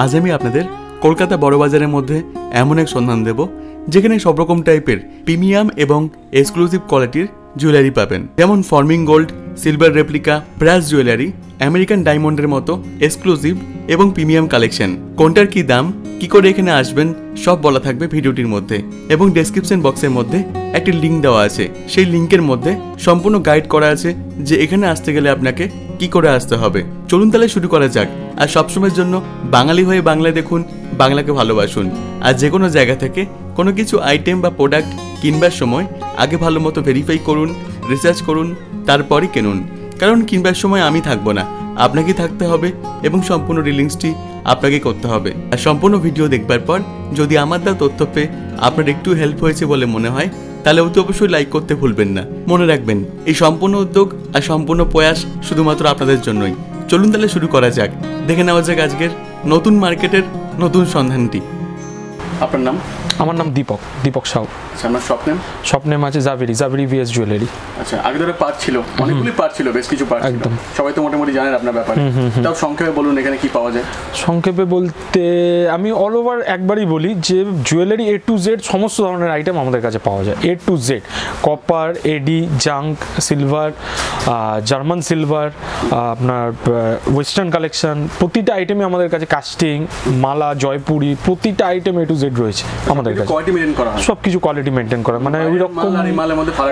আজ আমি আপনাদের কলকাতা বড়বাজারের মধ্যে এমন এক সন্ধান দেব, যেখানে সব রকম টাইপের প্রিমিয়াম এবং এক্সক্লুসিভ কোয়ালিটির জুয়েলারি পাবেন। যেমন forming gold, silver replica, brass jewellery, American ডায়মন্ডের মতো এক্সক্লুসিভ এবং প্রিমিয়াম কালেকশন। কোনটার কি দাম, কি করে এখানে আসবেন, সব বলা থাকবে ভিডিওটির মধ্যে। এবং ডেসক্রিপশন বক্সের মধ্যে একটি লিঙ্ক দেওয়া আছে। সেই লিঙ্কের মধ্যে সম্পূর্ণ গাইড করা আছে যে এখানে আসতে গেলে আপনাকে কি করে আসতে হবে? চলুন তাহলে শুরু করা যাক। আর সবসময়ের জন্য বাঙালি হয়ে বাংলায় দেখুন, বাংলাকে ভালোবাসুন। আর যে কোনো জায়গা থেকে কোনো কিছু আইটেম বা প্রোডাক্ট কিনবার সময় আগে ভালো মতো ভেরিফাই করুন রিসার্চ করুন, তারপরই কিনুন। কারণ কিনবার সময় আমি থাকব না। আপনাকে থাকতে হবে এবং সম্পূর্ণ রিলিংসটি আপনাকে করতে হবে। আর সম্পূর্ণ ভিডিও দেখবার পর যদি আমার দেওয়া তথ্য পেয়ে আপনার একটু হেল্প হয়েছে বলে মনে হয়, তাহলে অতি অবশ্যই লাইক করতে ভুলবেন না। মনে রাখবেন, এই সম্পূর্ণ উদ্যোগ আর সম্পূর্ণ প্রয়াস শুধুমাত্র আপনাদের জন্যই। চলুন তাহলে শুরু করা যাক। দেখে নেওয়া যাক আজকের নতুন মার্কেটের নতুন সন্ধানটি। আপনার নাম? আমার নাম দীপক দীপক সাউ। আচ্ছা আপনার স্বপ্নেম স্বপ্নের মাঝে জাভেরি জাভেরি ভিএস জুয়েলারি আচ্ছা আগে ধরে পার্ট ছিল অনেকগুলি পার্ট ছিল বেশ কিছু পার্ট একদম। সবাই তো মোটামুটি জানেন আপনার ব্যাপারে। তাও সংক্ষেপে বলুন এখানে কি পাওয়া যায়। সংক্ষেপে বলতে আমি অল ওভার একবারই বলি যে জুয়েলারি এ টু জেড সমস্ত ধরনের আইটেম আমাদের কাছে পাওয়া যায়। A to Z copper AD junk silver German silver আপনার ওয়েস্টার্ন কালেকশন প্রতিটা আইটেমে আমাদের কাছে কাস্টিং মালা জয়পুরি প্রতিটা আইটেম এ টু জেড রয়েছে। আমাদের কাছে। কোয়ালিটি মেনটেন করা সব কিছু কোয়ালিটি মেনটেন করা মানে ওই রকম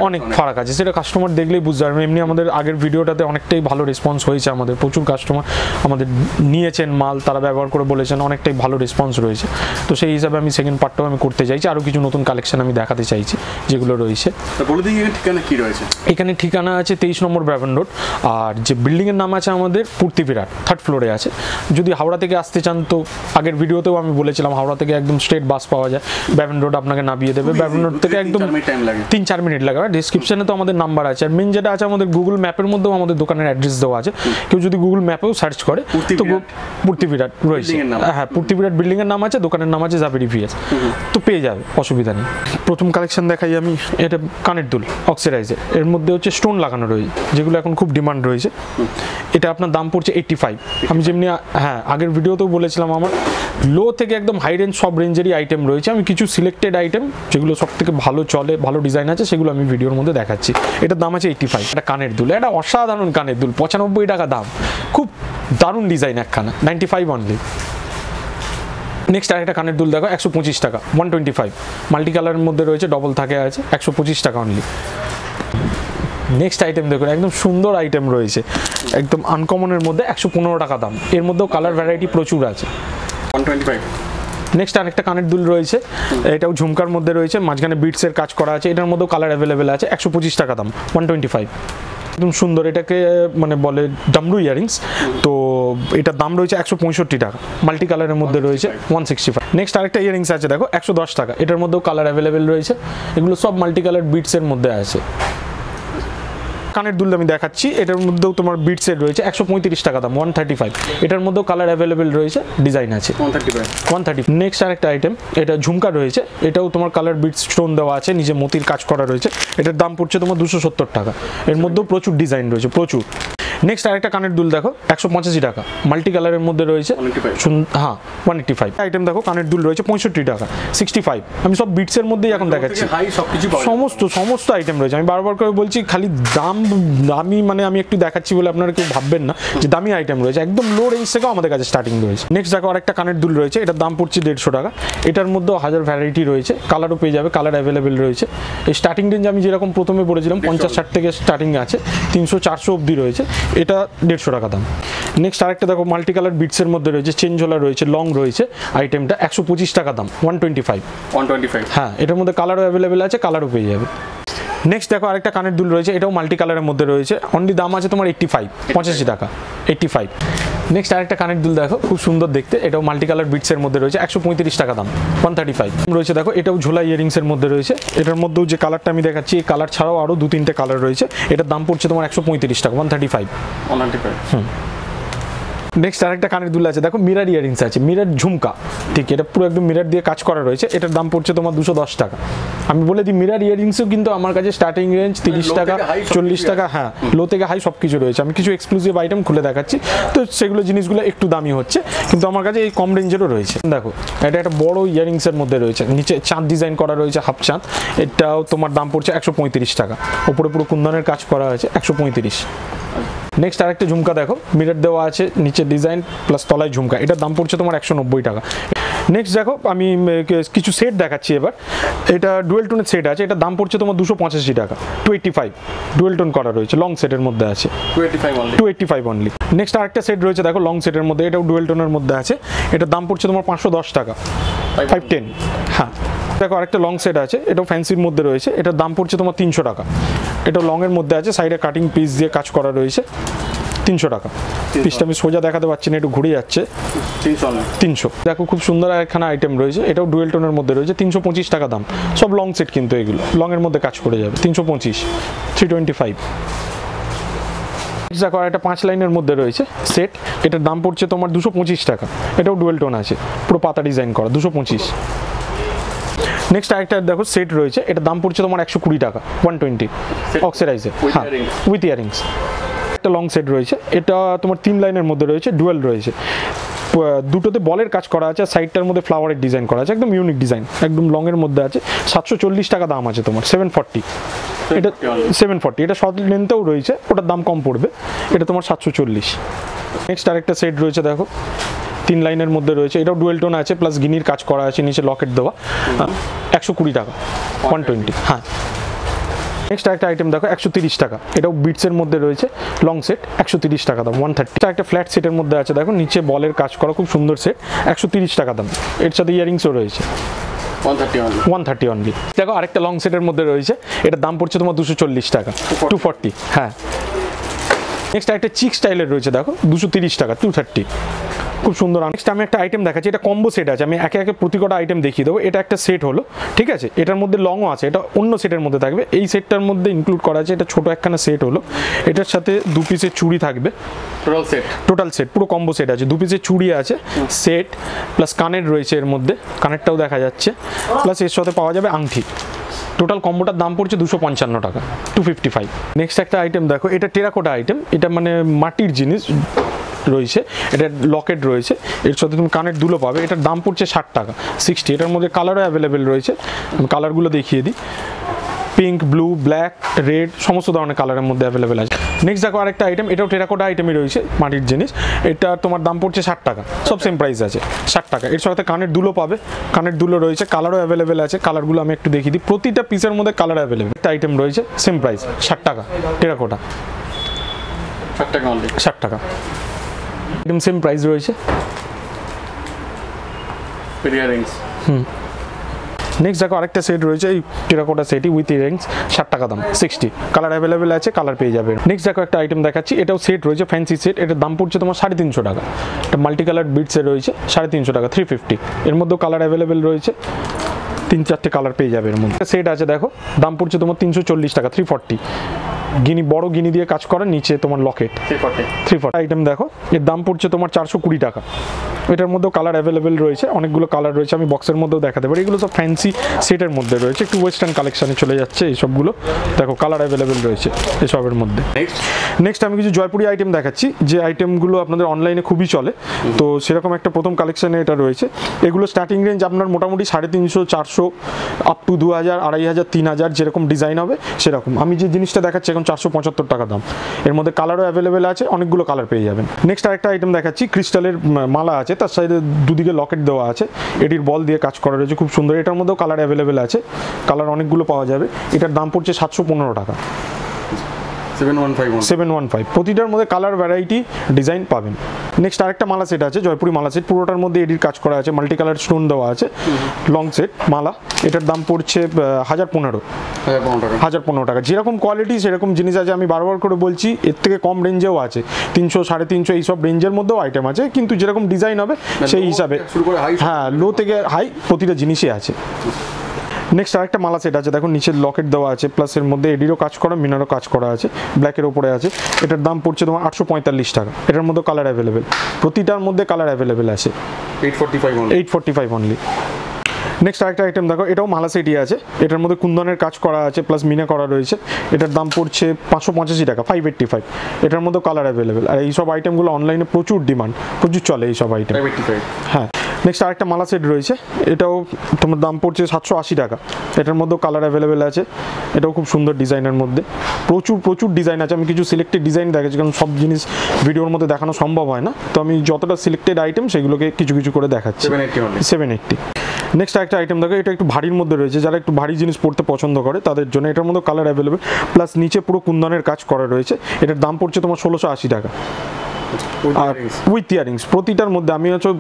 অনেক। ফারাক আছে। সেটা কাস্টমার দেখলেই বুঝতে পারবে। এমনি আমাদের আগের ভিডিওটাতে অনেকটাই ভালো রেসপন্স হয়েছে আমাদের। প্রচুর কাস্টমার আমাদের নিয়েছেন মাল। তারা ব্যবহার করে বলেছেন অনেকটাই ভালো রেসপন্স রয়েছে। তো সেই হিসাবে আমি সেকেন্ড পার্টটাও আমি করতে চাইছি। আরও কিছু নতুন কালেকশন আমি দেখাতে চাইছি যেগুলো রয়েছে। বলে দিই এখানে ঠিকানা কি রয়েছে? এখানে ঠিকানা আছে তেইশ নম্বর ব্যাভন রোড আর যে বিল্ডিংয়ের নাম আছে আমাদের পূর্তি বিরাট থার্ড ফ্লোরে আছে। যদি হাওড়া থেকে আসতে চান তো আগের ভিডিওতেও আমি বলেছিলাম হাওড়া থেকে একদম স্ট্রেট বাস পাওয়া যায়। ব্যাভন রোড আপনাকে নামিয়ে দেবে। ব্যাভন রোড থেকে একদম তিন চার মিনিট লাগে। ডিসক্রিপশনে তো আমাদের নাম্বার আছে। আর মেন যেটা আছে আমাদের গুগল ম্যাপের মধ্যেও আমাদের দোকানের অ্যাড্রেস দেওয়া আছে। কেউ যদি গুগল ম্যাপেও সার্চ করে তো। পূর্তি বিরাট। রয়েছে। হ্যাঁ পূর্তি বিরাট বিল্ডিং এর নাম আছে দোকানের নাম আছে জাভেরি ভিএস তো পেয়ে যাবে অসুবিধা নেই। প্রথম কালেকশন দেখাই আমি। এটা কানের দুল অক্সিডাইজের এর মধ্যে হচ্ছে স্টোন লাগানো রয়েছে যেগুলো এখন খুব ডিমান্ড রয়েছে। এটা আপনার দাম পড়ছে এইট্টি ফাইভ আমি যেমনি হ্যাঁ আগের ভিডিওতেও বলেছিলাম আমার। লো থেকে একদম হাই রেঞ্জ সব রেঞ্জেরই আইটেম রয়েছে। আমি কিছু সিলেক্টেড আইটেম যেগুলো সব থেকে ভালো চলে, ভালো ডিজাইন আছে, সেগুলো আমি ভিডিওর মধ্যে দেখাচ্ছি। এটার দাম আছে এইটি ফাইভ এটা কানের দুল। এটা অসাধারণ কানের দুল। পঁচানব্বই টাকা দাম। খুব দারুণ ডিজাইন একখানা। নাইনটি ফাইভ অনলি নেক্সট আরেকটা কানের দুল দেখো, একশো পঁচিশ টাকা। ওয়ান টোয়েন্টি ফাইভ মাল্টি কালারের মধ্যে রয়েছে ডবল থাকে আছে। একশো পঁচিশ টাকা অনলি নেক্সট আইটেম দেখুন, একদম সুন্দর আইটেম রয়েছে। একদম আনকমনের মধ্যে একশো পনেরো টাকা দাম। এর মধ্যেও কালার ভ্যারাইটি প্রচুর আছে। ওয়ান টোয়েন্টি ফাইভ নেক্সট আরেকটা কানের দুল রয়েছে। এটাও ঝুমকার মধ্যে রয়েছে। মাঝখানে বিটসের কাজ করা আছে। এটার মধ্যেও কালার অ্যাভেলেবেল আছে। একশো পঁচিশ টাকা দাম। ওয়ান টোয়েন্টি ফাইভ একদম সুন্দর। এটাকে মানে বলে ডামরু ইয়ারিংস তো এটার দাম রয়েছে একশো পঁয়ষট্টি টাকা। মাল্টি কালারের মধ্যে রয়েছে। ওয়ান সিক্সটি ফাইভ নেক্সট আরেকটা ইয়ারিংস আছে। দেখো, একশো দশ টাকা। এটার মধ্যেও কালার অ্যাভেলেবেল রয়েছে। এগুলো সব মাল্টি কালার বিটসের মধ্যে আছে। কানের দুল আমি দেখাচ্ছি। এটার মধ্যেও তোমার বিট সেট রয়েছে একশো পঁয়ত্রিশ টাকা দাম ওয়ান থার্টি ফাইভ এটার মধ্যেও কালার অ্যাভেলেবেল রয়েছে ডিজাইন আছে। ওয়ান থার্টি নেক্সট আরেকটা আইটেম এটা ঝুমকা রয়েছে এটাও তোমার কালার বিট স্টোন দেওয়া আছে নিজে মতির কাজ করা রয়েছে। এটার দাম পড়ছে তোমার দুশো সত্তর টাকা। এর মধ্যেও প্রচুর ডিজাইন রয়েছে প্রচুর। নেক্সট আরেকটা কানের দুল দেখো একশো পঁচাশি টাকা। মাল্টি কালারের মধ্যে রয়েছে। হ্যাঁ ওয়ান এইট্টি ফাইভ আইটেম দেখো কানের দুল রয়েছে পঁয়ষট্টি টাকা সিক্সটি ফাইভ আমি সব বিটসের মধ্যেই এখন দেখাচ্ছি। সব কিছু সমস্ত সমস্ত আইটেম রয়েছে। আমি বারবার করে বলছি খালি দাম দামি মানে আমি একটু দেখাচ্ছি বলে আপনারা কেউ ভাববেন না যে দামি আইটেম রয়েছে। একদম লো রেঞ্জ থেকেও আমাদের কাছে স্টার্টিং রয়েছে। নেক্সট দেখো আরেকটা কানের দুল রয়েছে। এটার দাম পড়ছে দেড়শো টাকা। এটার মধ্যেও হাজার ভ্যারাইটি রয়েছে। কালারও পেয়ে যাবে কালার অ্যাভেলেবেল রয়েছে। এই স্টার্টিং রেঞ্জ আমি যেরকম প্রথমে বলেছিলাম পঞ্চাশ ষাট থেকে স্টার্টিং আছে। তিনশো চারশো অবধি রয়েছে। এটা দেড়শো টাকা দাম। নেক্সট আরেকটা দেখো মাল্টি কালার বিটসের মধ্যে রয়েছে চেঞ্জ হলা রয়েছে লং রয়েছে আইটেমটা একশো পঁচিশ টাকা দাম one twenty five one twenty five হ্যাঁ এটার মধ্যে কালারও অ্যাভেলেবেল আছে কালারও পেয়ে যাবে। নেক্সট দেখো আরেকটা কানের দুল রয়েছে এটাও মাল্টি কালারের মধ্যে রয়েছে অনলি দাম আছে তোমার এইট্টি ফাইভ পঁচাশি টাকা এইট্টি ফাইভ নেক্সট আরেকটা কানেক্ট দুল দেখো খুব সুন্দর দেখতে। এটাও মাল্টি কালার বিটসের মধ্যে রয়েছে একশো পঁয়ত্রিশ টাকা দাম ওয়ান থার্টি ফাইভ রয়েছে দেখো এটাও ঝোলা ইয়ারিংসের মধ্যে রয়েছে। এটার মধ্যেও যে কালারটা আমি দেখাচ্ছি এই কালার ছাড়াও আরও দু তিনটে কালার রয়েছে। এটার দাম পড়ছে তোমার একশো পঁয়ত্রিশ টাকা one thirty five one thirty five next আরেকটা কানের দুল আছে। দেখো মিরার ইয়ারিংস আছে মিরার ঝুমকা। ঠিক এটা পুরো একদম মিরার দিয়ে কাজ করা রয়েছে। এটার দাম পড়ছে তোমার দুশো দশ টাকা। আমি বলে দিই মিরার ইয়ারিংসও কিন্তু আমার কাছে স্টার্টিং রেঞ্জ তিরিশ টাকা চল্লিশ টাকা হ্যাঁ লো থেকে হাই সব কিছু রয়েছে। আমি কিছু এক্সক্লুসিভ আইটেম খুলে দেখাচ্ছি। তো সেগুলো জিনিসগুলো একটু দামি হচ্ছে কিন্তু আমার কাছে এই কম রেঞ্জেরও রয়েছে। দেখো এটা একটা বড় ইয়ারিংসের মধ্যে রয়েছে। নিচে চাঁদ ডিজাইন করা রয়েছে হাফ চাঁদ। এটাও তোমার দাম পড়ছে একশো পঁয়ত্রিশ টাকা। ওপরে পুরো কুন্দনের কাজ করা হয়েছে একশো পঁয়ত্রিশ। নেক্সট আরেকটা ঝুমকা দেখো। মিরার দেওয়া আছে, নিচে ডিজাইন প্লাস তলায় ঝুমকা। এটার দাম পড়ছে তোমার একশো নব্বই টাকা। নেক্সট দেখো আমি কিছু সেট দেখাচ্ছি এবার। এটা ডুয়েল টোনের সেট আছে এটার দাম পড়ছে তোমার দুশো পঁচাশি টাকা two eighty five dual tone করা রয়েছে লং সেটের মধ্যে আছে। Two eighty five only next আরেকটা সেট রয়েছে দেখো লং সেটের মধ্যে এটাও ডুয়েল টোনের মধ্যে আছে। এটার দাম পড়ছে তোমার পাঁচশো দশ টাকা। ফাইভ টেন হ্যাঁ। দেখো আরেকটা লং সেট আছে এটাও ফ্যান্সির মধ্যে রয়েছে এটার দাম পড়ছে তোমার তিনশো টাকা। এটা লংয়ের মধ্যে আছে সাইডে কাটিং পিস দিয়ে কাজ করা রয়েছে। তিনশো টাকা। পিসটা আমি সোজা দেখাতে পারছি না একটু ঘুরে যাচ্ছে। তিনশো দেখো খুব সুন্দর একখানা আইটেম রয়েছে। এটাও ডুয়েল টোনের মধ্যে রয়েছে। তিনশো পঁচিশ টাকা দাম। সব লং সেট কিন্তু এগুলো। লংয়ের মধ্যে কাজ করে যাবে। তিনশো পঁচিশ। থ্রি টোয়েন্টি ফাইভ দেখো আর একটা পাঁচ লাইনের মধ্যে রয়েছে সেট এটার দাম পড়ছে তোমার দুশো পঁচিশ টাকা। এটাও ডুয়েল টোন আছে। পুরো পাতা ডিজাইন করা দুশো পঁচিশ। নেক্সট আরেকটা দেখো সেট রয়েছে। এটার দাম পড়ছে তোমার একশো কুড়ি টাকা ওয়ান টোয়েন্টি অক্সিডাইজের হ্যাঁ উইথ ইয়ারিংস একটা লং সেট রয়েছে। এটা তোমার তিন লাইনের মধ্যে রয়েছে ডুয়েল রয়েছে। দুটোতে বলের কাজ করা আছে সাইডটার মধ্যে ফ্লাওয়ারের ডিজাইন করা আছে একদম ইউনিক ডিজাইন একদম লংয়ের মধ্যে আছে। সাতশো চল্লিশ টাকা দাম আছে তোমার সেভেন ফর্টি এটা সেভেন ফর্টি এটা শর্ট লেন্থেও রয়েছে ওটার দাম কম পড়বে এটা তোমার সাতশো চল্লিশ। নেক্সট আরেকটা সেট রয়েছে দেখো। তিন লাইনের মধ্যে রয়েছে এটাও ডুয়েল টোন আছে প্লাস গিনির কাজ করা আছে নিচে লকেট দেওয়া। একশো কুড়ি টাকা ওয়ান টোয়েন্টি হ্যাঁ। নেক্সট একটা আইটেম দেখো একশো তিরিশ টাকা। এটাও বিটসের মধ্যে রয়েছে লং সেট একশো তিরিশ টাকা দাম ওয়ান থার্টি একটা ফ্ল্যাট সেটের মধ্যে আছে দেখো নিচে বলের কাজ করা খুব সুন্দর সেট একশো তিরিশ টাকা দাম। এর সাথে ইয়ারিংসও রয়েছে। One thirty only one thirty দেখো আরেকটা লং সেটের মধ্যে রয়েছে এটার দাম পড়ছে তোমার দুশো চল্লিশ টাকা। টু ফর্টি হ্যাঁ। নেক্সট একটা চিক স্টাইলের রয়েছে দেখো দুশো তিরিশ টাকা টু থার্টি খুব সুন্দর নেক্সট আমি একটা আইটেম দেখাচ্ছি এটা কম্বো সেট আছে আমি একে একে প্রতি কটা আইটেম দেখিয়ে দেবো। এটা একটা সেট হলো ঠিক আছে? এটার মধ্যে লংও আছে এটা অন্য সেটের মধ্যে থাকবে। এই সেটটার মধ্যে ইনক্লুড করা আছে এটা ছোট একখানা সেট হলো। এটার সাথে দু পিসের চুড়ি থাকবে। টোটাল সেট টোটাল সেট পুরো কম্বো সেট আছে। দু পিসের চুড়ি আছে সেট প্লাস কানের রয়েছে এর মধ্যে। কানেরটাও দেখা যাচ্ছে। প্লাস এর সাথে পাওয়া যাবে আংটি। টোটাল কম্বোটার দাম পড়ছে দুশো পঞ্চান্ন টাকা টু ফিফটি ফাইভ নেক্সট একটা আইটেম দেখো এটা টেরাকোটা আইটেম এটা মানে মাটির জিনিস। রয়েছে এটা লকেট রয়েছে এর সাথে তুমি কানের দুলো পাবে এটার দাম পড়ছে ষাট টাকা সিক্সটি এটার মধ্যে কালারও অ্যাভেলেবেল রয়েছে আমি কালারগুলো দেখিয়ে দিই পিঙ্ক ব্লু ব্ল্যাক রেড সমস্ত ধরনের কালারের মধ্যে অ্যাভেলেবেল আছে। নেক্সট দেখো আরেকটা আইটেম এটাও টেরাকোটা আইটেমই রয়েছে মাটির জিনিস এটা তোমার দাম পড়ছে ষাট টাকা সব সেম প্রাইস আছে ষাট টাকা এর সাথে কানের দুলো পাবে কানের দুলো রয়েছে কালারও অ্যাভেলেবেল আছে কালারগুলো আমি একটু দেখিয়ে দিই প্রতিটা পিসের মধ্যে কালার অ্যাভেলেবেল একটা আইটেম রয়েছে সেম প্রাইস ষাট টাকা টেরাকোটা ষাট টাকা ষাট টাকা। আইটেম সেম প্রাইস রয়েছে। ইয়ারিংস নেক্সট দেখো আরেকটা সেট রয়েছে এই টেরাকোটা সেটই উইথ ইয়ারিংস ষাট টাকা দাম সিক্সটি কালার অ্যাভেলেবেল আছে কালার পেয়ে যাবে। নেক্সট দেখো একটা আইটেম দেখাচ্ছি এটাও সেট রয়েছে ফ্যান্সি সেট এটার দাম পড়ছে তোমার সাড়ে তিনশো টাকা। এটা মাল্টি কালার বিটসে রয়েছে সাড়ে তিনশো টাকা থ্রি ফিফটি এর মধ্যেও কালার অ্যাভেলেবেল রয়েছে। তিন চারটে কালার পেয়ে যাবে এর মধ্যে। সেট আছে দেখো দাম পড়ছে তোমার তিনশো চল্লিশ টাকা থ্রি ফর্টি গিনি বড় গিনি দিয়ে কাজ করা নিচে তোমার locket three forty four item দেখো এর দাম পড়ছে তোমার চারশো কুড়ি টাকা। এটার মধ্যেও কালার অ্যাভেলেবেল রয়েছে অনেকগুলো কালার রয়েছে আমি বক্সের মধ্যেও দেখাতে পারি। এগুলো সব ফ্যান্সি সেটের মধ্যে রয়েছে একটু ওয়েস্টার্ন কালেকশানে চলে যাচ্ছে এইসবগুলো। দেখো কালার অ্যাভেলেবেল রয়েছে এসবের মধ্যে। নেক্সট নেক্সট আমি কিছু জয়পুরি আইটেম দেখাচ্ছি যে আইটেমগুলো আপনাদের অনলাইনে খুবই চলে। তো সেরকম একটা প্রথম কালেকশানে এটা রয়েছে। এগুলো স্টার্টিং রেঞ্জ আপনার মোটামুটি সাড়ে তিনশো চারশো আপ টু দু হাজার, আড়াই হাজার, তিন হাজার যেরকম ডিজাইন হবে, সেরকম। আমি যে জিনিসটা দেখাচ্ছি এখন চারশো পঁচাত্তর টাকা দাম। এর মধ্যে কালারও অ্যাভেলেবেল আছে, অনেকগুলো কালার পেয়ে যাবেন। নেক্সট আরেকটা আইটেম দেখাচ্ছি ক্রিস্টালের মালা আছে, তার সাইডে দুদিকে লকেট দেওয়া আছে। এটির বল দিয়ে কাজ করা রয়েছে, খুব সুন্দর। এটার মধ্যেও কালার অ্যাভেলেবেল আছে। কালার অনেকগুলো পাওয়া যাবে। এটার দাম পড়ছে সাতশো পনেরো টাকা। Seven one five one seven one five প্রতিটার মধ্যে কালার ভ্যারাইটি ডিজাইন পাবেন। নেক্সট আরেকটা মালা সেট আছে জয়পুরি মালা সেট পুরোটার মধ্যে এডির কাজ করা আছে মাল্টি কালার স্টোন দেওয়া আছে। লং সেট মালা। এটার দাম পড়ছে হাজার পনেরো। হাজার পনেরো টাকা। যেরকম কোয়ালিটি সেরকম জিনিস আছে আমি বারবার করে বলছি এর থেকে কম রেঞ্জেও আছে। তিনশো সাড়ে তিনশো এইসব রেঞ্জের মধ্যেও আইটেম আছে কিন্তু যেরকম ডিজাইন হবে সেই হিসাবে হ্যাঁ লো থেকে হাই প্রতিটা জিনিসই আছে। নেক্সট আরেকটা মালা সেট আছে দেখো নিচে লকেট দেওয়া আছে প্লাস এর মধ্যে এডিরও কাজ করা মিনারও কাজ করা আছে ব্ল্যাকের ওপরে আছে। এটার দাম পড়ছে তোমার আটশো পঁয়তাল্লিশ টাকা। এটার মধ্যে কালার অ্যাভেলেবেল প্রতিটার মধ্যে কালার অ্যাভেলেবেল আছে। Eight forty five eight forty five only next আরেকটা আইটেম দেখো এটাও মালা সেটই আছে। এটার মধ্যে কুন্দনের কাজ করা আছে প্লাস মিনা করা রয়েছে। এটার দাম পড়ছে পাঁচশো পঁচাশি টাকা ফাইভ এইট্টি ফাইভ এটার মধ্যে কালার অ্যাভেলেবেল আর এইসব আইটেমগুলো অনলাইনে প্রচুর ডিমান্ড প্রচুর চলে এইসব আইটেম হ্যাঁ। নেক্সট আরেকটা মালা সেট রয়েছে। এটাও তোমার দাম পড়ছে সাতশো আশি টাকা। এটার মধ্যেও কালার অ্যাভেলেবেল আছে। এটাও খুব সুন্দর ডিজাইনের মধ্যে। প্রচুর প্রচুর ডিজাইন আছে। আমি কিছু সিলেক্টেড ডিজাইন দেখাচ্ছি কারণ সব জিনিস ভিডিওর মধ্যে দেখানো সম্ভব হয় না। তো আমি যতটা সিলেক্টেড আইটেম সেগুলোকে কিছু কিছু করে দেখাচ্ছি। সেভেন এইটটি নেক্সট একটা আইটেম দেখো এটা একটু ভারীর মধ্যে রয়েছে। যারা একটু ভারী জিনিস পড়তে পছন্দ করে তাদের জন্য এটার মধ্যে কালার অ্যাভেলেবেল প্লাস নিচে পুরো কুন্দনের কাজ করা রয়েছে। এটার দাম পড়ছে তোমার ষোলোশো আশি টাকা। আর উইথ ইয়ারিংস প্রতিটার মধ্যে আমি হচ্ছে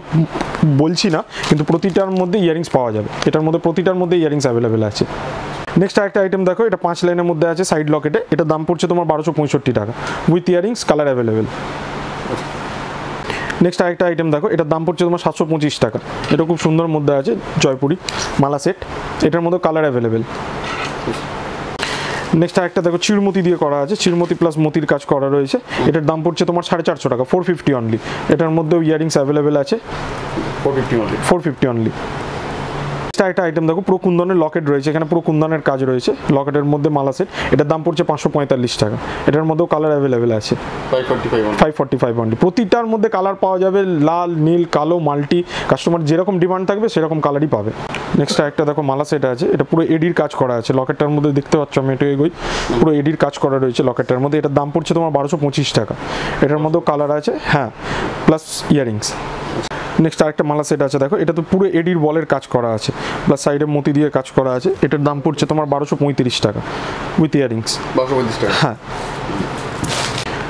বলছি না কিন্তু প্রতিটার মধ্যে ইয়ারিংস পাওয়া যাবে। এটার মধ্যে প্রতিটার মধ্যে ইয়ারিংস অ্যাভেলেবেল আছে। নেক্সট আরেকটা আইটেম দেখো এটা পাঁচ লাইনের মধ্যে আছে সাইড লকেটে এটার দাম পড়ছে তোমার বারোশো পঁয়ষট্টি টাকা। With earrings colour available next আরেকটা আইটেম দেখো এটার দাম পড়ছে তোমার সাতশো পঁচিশ টাকা। এটা খুব সুন্দর মধ্যে আছে জয়পুরি মালা সেট এটার মধ্যে কালার অ্যাভেলেবেল নেক্সট আরেকটা দেখো চিরমতি দিয়ে করা আছে। চিরমতি প্লাস মতির কাজ করা রয়েছে। এটার দাম পড়ছে তোমার সাড়ে চারশো টাকা ফোর ফিফটি অনলি এটার মধ্যেও ইয়ারিংস অ্যাভেলেবেল আছে। Four fifty only four fifty only একটা আইটেম দেখো পুরো কুন্দনের লকেট রয়েছে এখানে পুরো কুন্দনের কাজ রয়েছে লকেটের মধ্যে মালা সেট এটার দাম পড়ছে পাঁচশো পঁয়তাল্লিশ টাকা এটার মধ্যেও কালার অ্যাভেলেবেল আছে। Five forty five five forty five only প্রতিটার মধ্যে কালার পাওয়া যাবে লাল নীল কালো মাল্টি কাস্টমার যেরকম ডিমান্ড থাকবে সেরকম কালারই পাবে। নেক্সট একটা দেখো মালা সেট আছে এটা পুরো এডির কাজ করা আছে লকেটটার মধ্যে দেখতে পাচ্ছ আমি এটা এগোই পুরো এডির কাজ করা রয়েছে লকেটটার মধ্যে এটার দাম পড়ছে তোমার বারোশো পঁচিশ টাকা এটার মধ্যেও কালার আছে হ্যাঁ প্লাস ইয়ারিংস নেক্সট আরেকটা মালা সেট আছে দেখো। এটা তো পুরো এডির বলের কাজ করা আছে। প্লাস সাইডে মতি দিয়ে কাজ করা আছে। এটার দাম পড়ছে তোমার বারোশো পঁয়ত্রিশ টাকা উইথ ইয়ারিংস বারোশো পঁচিশ টাকা। হ্যাঁ।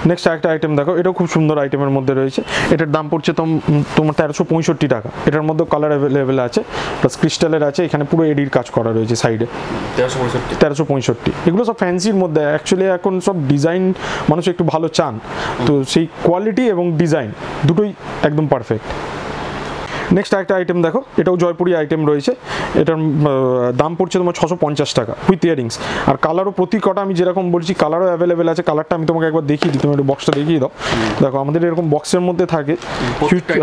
নেক্সট একটা আইটেম দেখো। এটাও খুব সুন্দর আইটেমের মধ্যে রয়েছে। এটার দাম পড়ছে তোম- তোমার তেরোশো পঁয়ষট্টি টাকা। এটার মধ্যে কালার অ্যাভেলেবেল আছে। প্লাস ক্রিস্টালের আছে। এখানে পুরো এডির কাজ করা রয়েছে সাইডে তেরোশো পঁয়ষট্টি। এগুলো সব ফ্যান্সির মধ্যে। অ্যাকচুয়ালি এখন সব ডিজাইন মানুষ একটু ভালো চান। তো সেই কোয়ালিটি এবং ডিজাইন দুটোই একদম পারফেক্ট নেক্সট একটা আইটেম দেখো এটাও জয়পুরি আইটেম রয়েছে। এটার দাম পড়ছে তোমার ছশো পঞ্চাশ টাকা উইথ ইয়ারিংস আর কালারও প্রতি কটা আমি যেরকম বলছি কালারও অ্যাভেলেবেল আছে। কালারটা আমি তোমাকে একবার দেখিয়ে দিই তুমি একটু বক্সটা দেখিয়ে দাও। দেখো আমাদের এরকম বক্সের মধ্যে থাকে।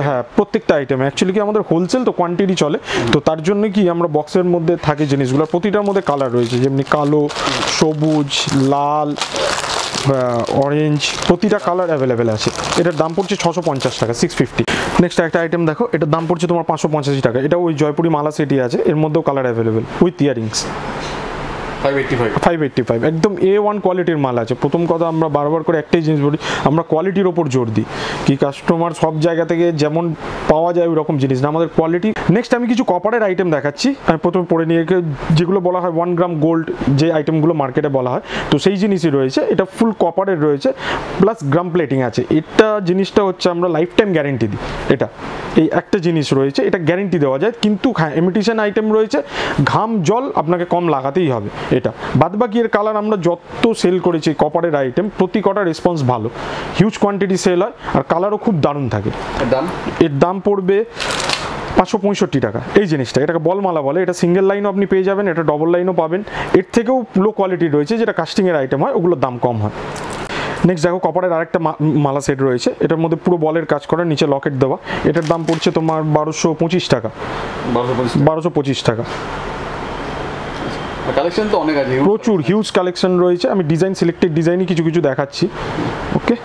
হ্যাঁ প্রত্যেকটা আইটেম অ্যাকচুয়ালি কি আমাদের হোলসেল তো কোয়ান্টিটি চলে। তো তার জন্য কি আমরা বক্সের মধ্যে থাকে জিনিসগুলো। প্রতিটার মধ্যে কালার রয়েছে যেমনি কালো সবুজ লাল অরেঞ্জ প্রতিটা কালার অ্যাভেলেবেল আছে। এটার দাম পড়ছে ছশো পঞ্চাশ টাকা সিক্স ফিফটি নেক্সট একটা আইটেম দেখো, এটার দাম পড়ছে তোমার পাঁচশো পঁচাশি টাকা। এটা ওই জয়পুরি মালা সেটি আছে, এর মধ্যেও colour available with earrings five eighty five একদম এ ওয়ান কোয়ালিটির মাল আছে। প্রথম কথা আমরা বারবার করে একটাই জিনিস বলি, আমরা কোয়ালিটির ওপর জোর দিই। কি কাস্টমার সব জায়গা থেকে যেমন পাওয়া যায় ওই রকম জিনিস না, আমাদের কোয়ালিটি নেক্সট আমি কিছু কপারের আইটেম দেখাচ্ছি। আমি প্রথমে পড়ে নিয়ে যেগুলো বলা হয় ওয়ান গ্রাম গোল্ড যে আইটেমগুলো মার্কেটে বলা হয়, তো সেই জিনিসই রয়েছে। এটা ফুল কপারের রয়েছে প্লাস গ্রাম প্লেটিং আছে। এটা জিনিসটা হচ্ছে আমরা লাইফ টাইম গ্যারেন্টি দিই। এটা, এই একটা জিনিস রয়েছে, এটা গ্যারেন্টি দেওয়া যায়। কিন্তু হ্যাঁ ইমিটেশন আইটেম রয়েছে। ঘাম, জল আপনাকে কম লাগাতেই হবে। এটা। বাদবাকি এর কালার আমরা যত সেল করেছি কপারের আইটেম প্রতি কটা রেসপন্স ভালো। হিউজ কোয়ান্টিটি সেল হয় আর কালারও খুব দারুণ থাকে। দাম? এর দাম পড়বে পাঁচশো পঁয়ষট্টি টাকা। এই জিনিসটা এটাকে বলমালা বলে। এটা সিঙ্গেল লাইনও আপনি পেয়ে যাবেন এটা ডবল লাইনও পাবেন। এর থেকেও লো কোয়ালিটি রয়েছে যেটা কাস্টিংয়ের আইটেম হয় ওগুলোর দাম কম হয়। নেক্সট দেখো কপারের আরেকটা মালা সেট রয়েছে। এটার মধ্যে পুরো বলের কাজ করা নিচে লকেট দেওয়া। এটার দাম পড়ছে তোমার বারোশো পঁচিশ টাকা। বারোশো পঁচিশ টাকা। কালেকশন তো অনেক আছে প্রচুর হিউজ কালেকশন রয়েছে। আমি ডিজাইন সিলেক্টেড ডিজাইনই কিছু কিছু দেখাচ্ছি। ওকে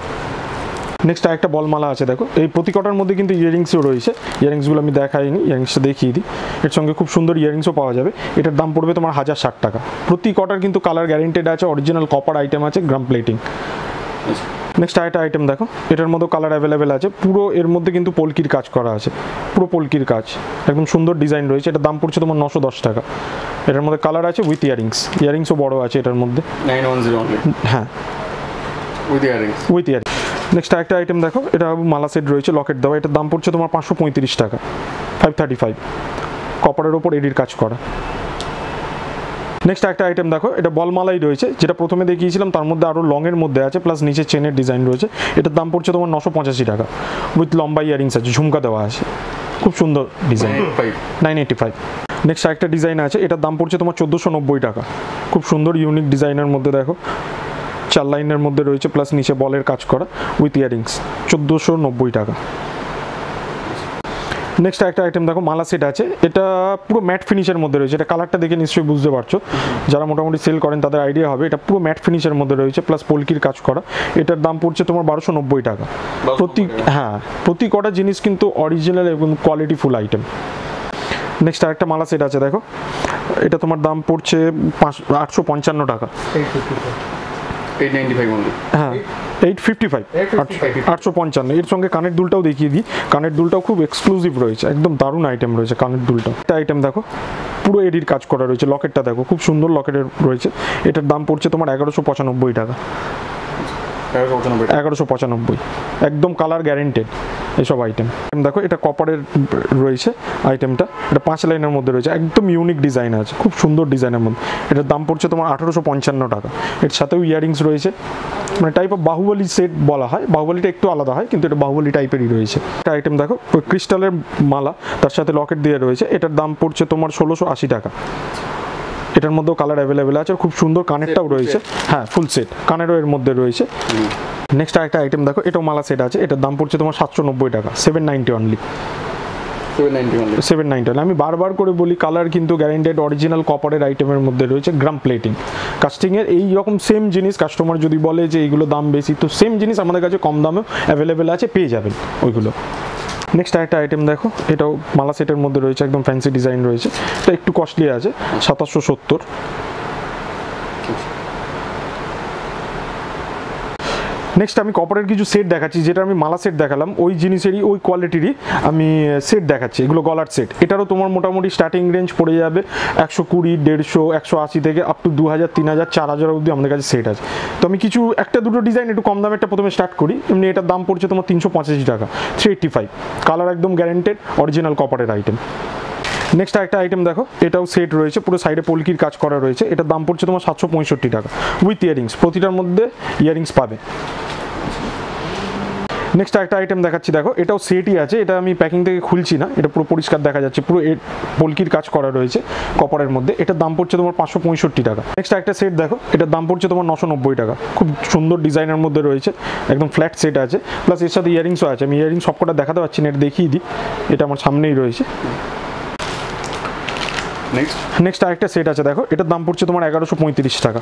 নেক্সট আরেকটা বলমালা আছে দেখো। এই প্রতিকটার মধ্যে কিন্তু ইয়ারিংসও রয়েছে। ইয়ারিংসগুলো আমি দেখাইনি ইয়ারিংসটা দেখিয়ে দিই। এর সঙ্গে খুব সুন্দর ইয়ারিংসও পাওয়া যাবে। এটার দাম পড়বে তোমার হাজার ষাট টাকা। প্রতি কটার কিন্তু কালার গ্যারেন্টেড আছে অরিজিনাল কপার আইটেম আছে গ্রাম প্লেটিং নেক্সট আরেকটা আইটেম দেখো। এটার মধ্যে কালার অ্যাভেলেবেল আছে। পুরো এর মধ্যে কিন্তু পলকির কাজ করা আছে। পুরো পলকির কাজ। একদম সুন্দর ডিজাইন রয়েছে। এটার দাম পড়ছে তোমার নশো দশ টাকা। এটার মধ্যে কালার আছে উইথ ইয়ারিংস ইয়ারিংসও বড় আছে এটার মধ্যে। হ্যাঁ। With earrings with earring next একটা আইটেম দেখো। এটা মালা সেট রয়েছে লকেট দেওয়া। এটার দাম পড়ছে তোমার পাঁচশো পঁয়ত্রিশ টাকা। ফাইভ থার্টি ফাইভ কপারের ওপর এডির কাজ করা। নেক্সট একটা আইটেম দেখো। এটা বলমালাই রয়েছে যেটা প্রথমে দেখিয়েছিলাম তার মধ্যে আরও লংয়ের মধ্যে আছে প্লাস নিচে চেনের ডিজাইন রয়েছে। এটার দাম পড়ছে তোমার নশো পঁচাশি টাকা। উইথ লম্বা ইয়ারিংস আছে ঝুমকা দেওয়া আছে। খুব সুন্দর design nine eighty five next আরেকটা ডিজাইন আছে এটার দাম পড়ছে তোমার চোদ্দোশো নব্বই টাকা। খুব সুন্দর ইউনিক ডিজাইনের মধ্যে দেখো। চার লাইনের মধ্যে রয়েছে প্লাস নিচে বলের কাজ করা উইথ ইয়ারিংস চোদ্দোশো নব্বই টাকা। নেক্সট একটা আইটেম দেখো মালা সেট আছে। এটা পুরো ম্যাট ফিনিশের মধ্যে রয়েছে। এটা কালারটা দেখে নিশ্চয়ই বুঝতে পারছ। যারা মোটামুটি সেল করেন তাদের আইডিয়া হবে। এটা পুরো ম্যাট ফিনিশের মধ্যে রয়েছে প্লাস পলকির কাজ করা। এটার দাম পড়ছে তোমার বারোশো নব্বই টাকা। প্রতি হ্যাঁ প্রতি কটা জিনিস কিন্তু অরিজিনাল এবং কোয়ালিটি ফুল আইটেম নেক্সট আরেকটা মালা সেট আছে দেখো। এটা তোমার দাম পড়ছে পাঁচ আটশো পঞ্চান্ন টাকা। হ্যাঁ। এইট ফিফটি ফাইভ 855 আটশো পঞ্চান্ন। এর সঙ্গে কানের দুলটাও দেখিয়ে দিই। কানের দুলটাও খুব এক্সক্লুসিভ রয়েছে। একদম দারুণ আইটেম রয়েছে কানের দুলটা। একটা আইটেম দেখো পুরো এডির কাজ করা রয়েছে। লকেটটা দেখো খুব সুন্দর লকেটের রয়েছে। এটার দাম পড়ছে তোমার এগারোশো পঁচানব্বই টাকা। এগারোশো পঁচানব্বই। একদম কালার গ্যারেন্টেড এসব আইটেম দেখো, এটা কপারের রয়েছে আইটেমটা এটা পাঁচ লাইনের মধ্যে রয়েছে। একদম ইউনিক ডিজাইন আছে। খুব সুন্দর ডিজাইনের মধ্যে। এটার দাম পড়ছে তোমার আঠারোশো পঞ্চান্ন টাকা। এর সাথেও ইয়ারিংস রয়েছে। মানে টাইপ অফ বাহুবলি সেট বলা হয়। বাহুবলিটা একটু আলাদা হয়, কিন্তু এটা বাহুবলি টাইপেরই রয়েছে। একটা আইটেম দেখো ক্রিস্টালের মালা, তার সাথে লকেট দিয়ে রয়েছে। এটার দাম পড়ছে তোমার ষোলোশো আশি টাকা। এটার মধ্যেও কালার অ্যাভেলেবেল আছে খুব সুন্দর কানেরটাও রয়েছে। হ্যাঁ ফুল সেট কানেরও এর মধ্যে রয়েছে। নেক্সট আরেকটা আইটেম দেখো এটাও মালা সেট আছে এটার দাম পড়ছে তোমার সাতশো নব্বই টাকা seven ninety only seven ninety আমি বারবার করে বলি কালার কিন্তু গ্যারেন্টেড অরিজিনাল কপারের আইটেমের মধ্যে রয়েছে গ্রাম প্লেটিং কাস্টিংয়ের এই রকম সেম জিনিস কাস্টমার যদি বলে যে এইগুলো দাম বেশি তো সেম জিনিস আমাদের কাছে কম দামেও অ্যাভেলেবেল আছে পেয়ে যাবেন ওইগুলো। নেক্সট একটা আইটেম দেখো, এটাও মালা সেটের মধ্যে রয়েছে, একদম ফ্যান্সি ডিজাইন রয়েছে। এটা একটু কস্টলি আছে, সাতাশশো সত্তর। নেক্সট আমি কপারের কিছু সেট দেখাচ্ছি, যেটা আমি মালা সেট দেখালাম, ওই জিনিসেরই, ওই কোয়ালিটিরই আমি সেট দেখাচ্ছি, এগুলো গলার সেট এটারও তোমার মোটামুটি স্টার্টিং রেঞ্জ পড়ে যাবে একশো কুড়ি, দেড়শো, একশো আশি থেকে আপ টু দু হাজার তিন হাজার চার হাজার অবধি আমাদের কাছে সেট আছে। তো আমি কিছু, একটা দুটো ডিজাইন একটু কম দামেরটা প্রথমে স্টার্ট করি। এমনি এটার দাম পড়ছে তোমার তিনশো পঁচাশি টাকা থ্রি এইট্টি ফাইভ কালার একদম গ্যারেন্টেড অরিজিনাল কপারের আইটেম নেক্সট একটা আইটেম দেখো, এটাও সেট রয়েছে, পুরো সাইডে পলকির কাজ করা রয়েছে। এটার দাম পড়ছে তোমার সাতশো পঁয়ষট্টি টাকা উইথ ইয়ারিংস প্রতিটার মধ্যে ইয়ারিংস পাবে। নেক্সট একটা আইটেম দেখাচ্ছি, দেখো। এটাও সেটই আছে, এটা আমি প্যাকিং থেকে খুলছি না, এটা পুরো পরিষ্কার দেখা যাচ্ছে, পুরো পলকির কাজ করা রয়েছে কপারের মধ্যে। এটার দাম পড়ছে তোমার পাঁচশো পঁয়ষট্টি টাকা। নেক্সট একটা সেট দেখো, এটার দাম পড়ছে তোমার নশো নব্বই টাকা। খুব সুন্দর ডিজাইনের মধ্যে রয়েছে, একদম ফ্ল্যাট সেট আছে। প্লাস এর সাথে ইয়ারিংসও আছে, আমি ইয়ারিং সবকটা দেখাতে পারছি না, এটা দেখিয়ে দিই। এটা আমার সামনেই রয়েছে। নেক্সট নেক্সট আরেকটা সেট আছে দেখো। এটার দাম পড়ছে তোমার এগারোশো পঁয়ত্রিশ টাকা।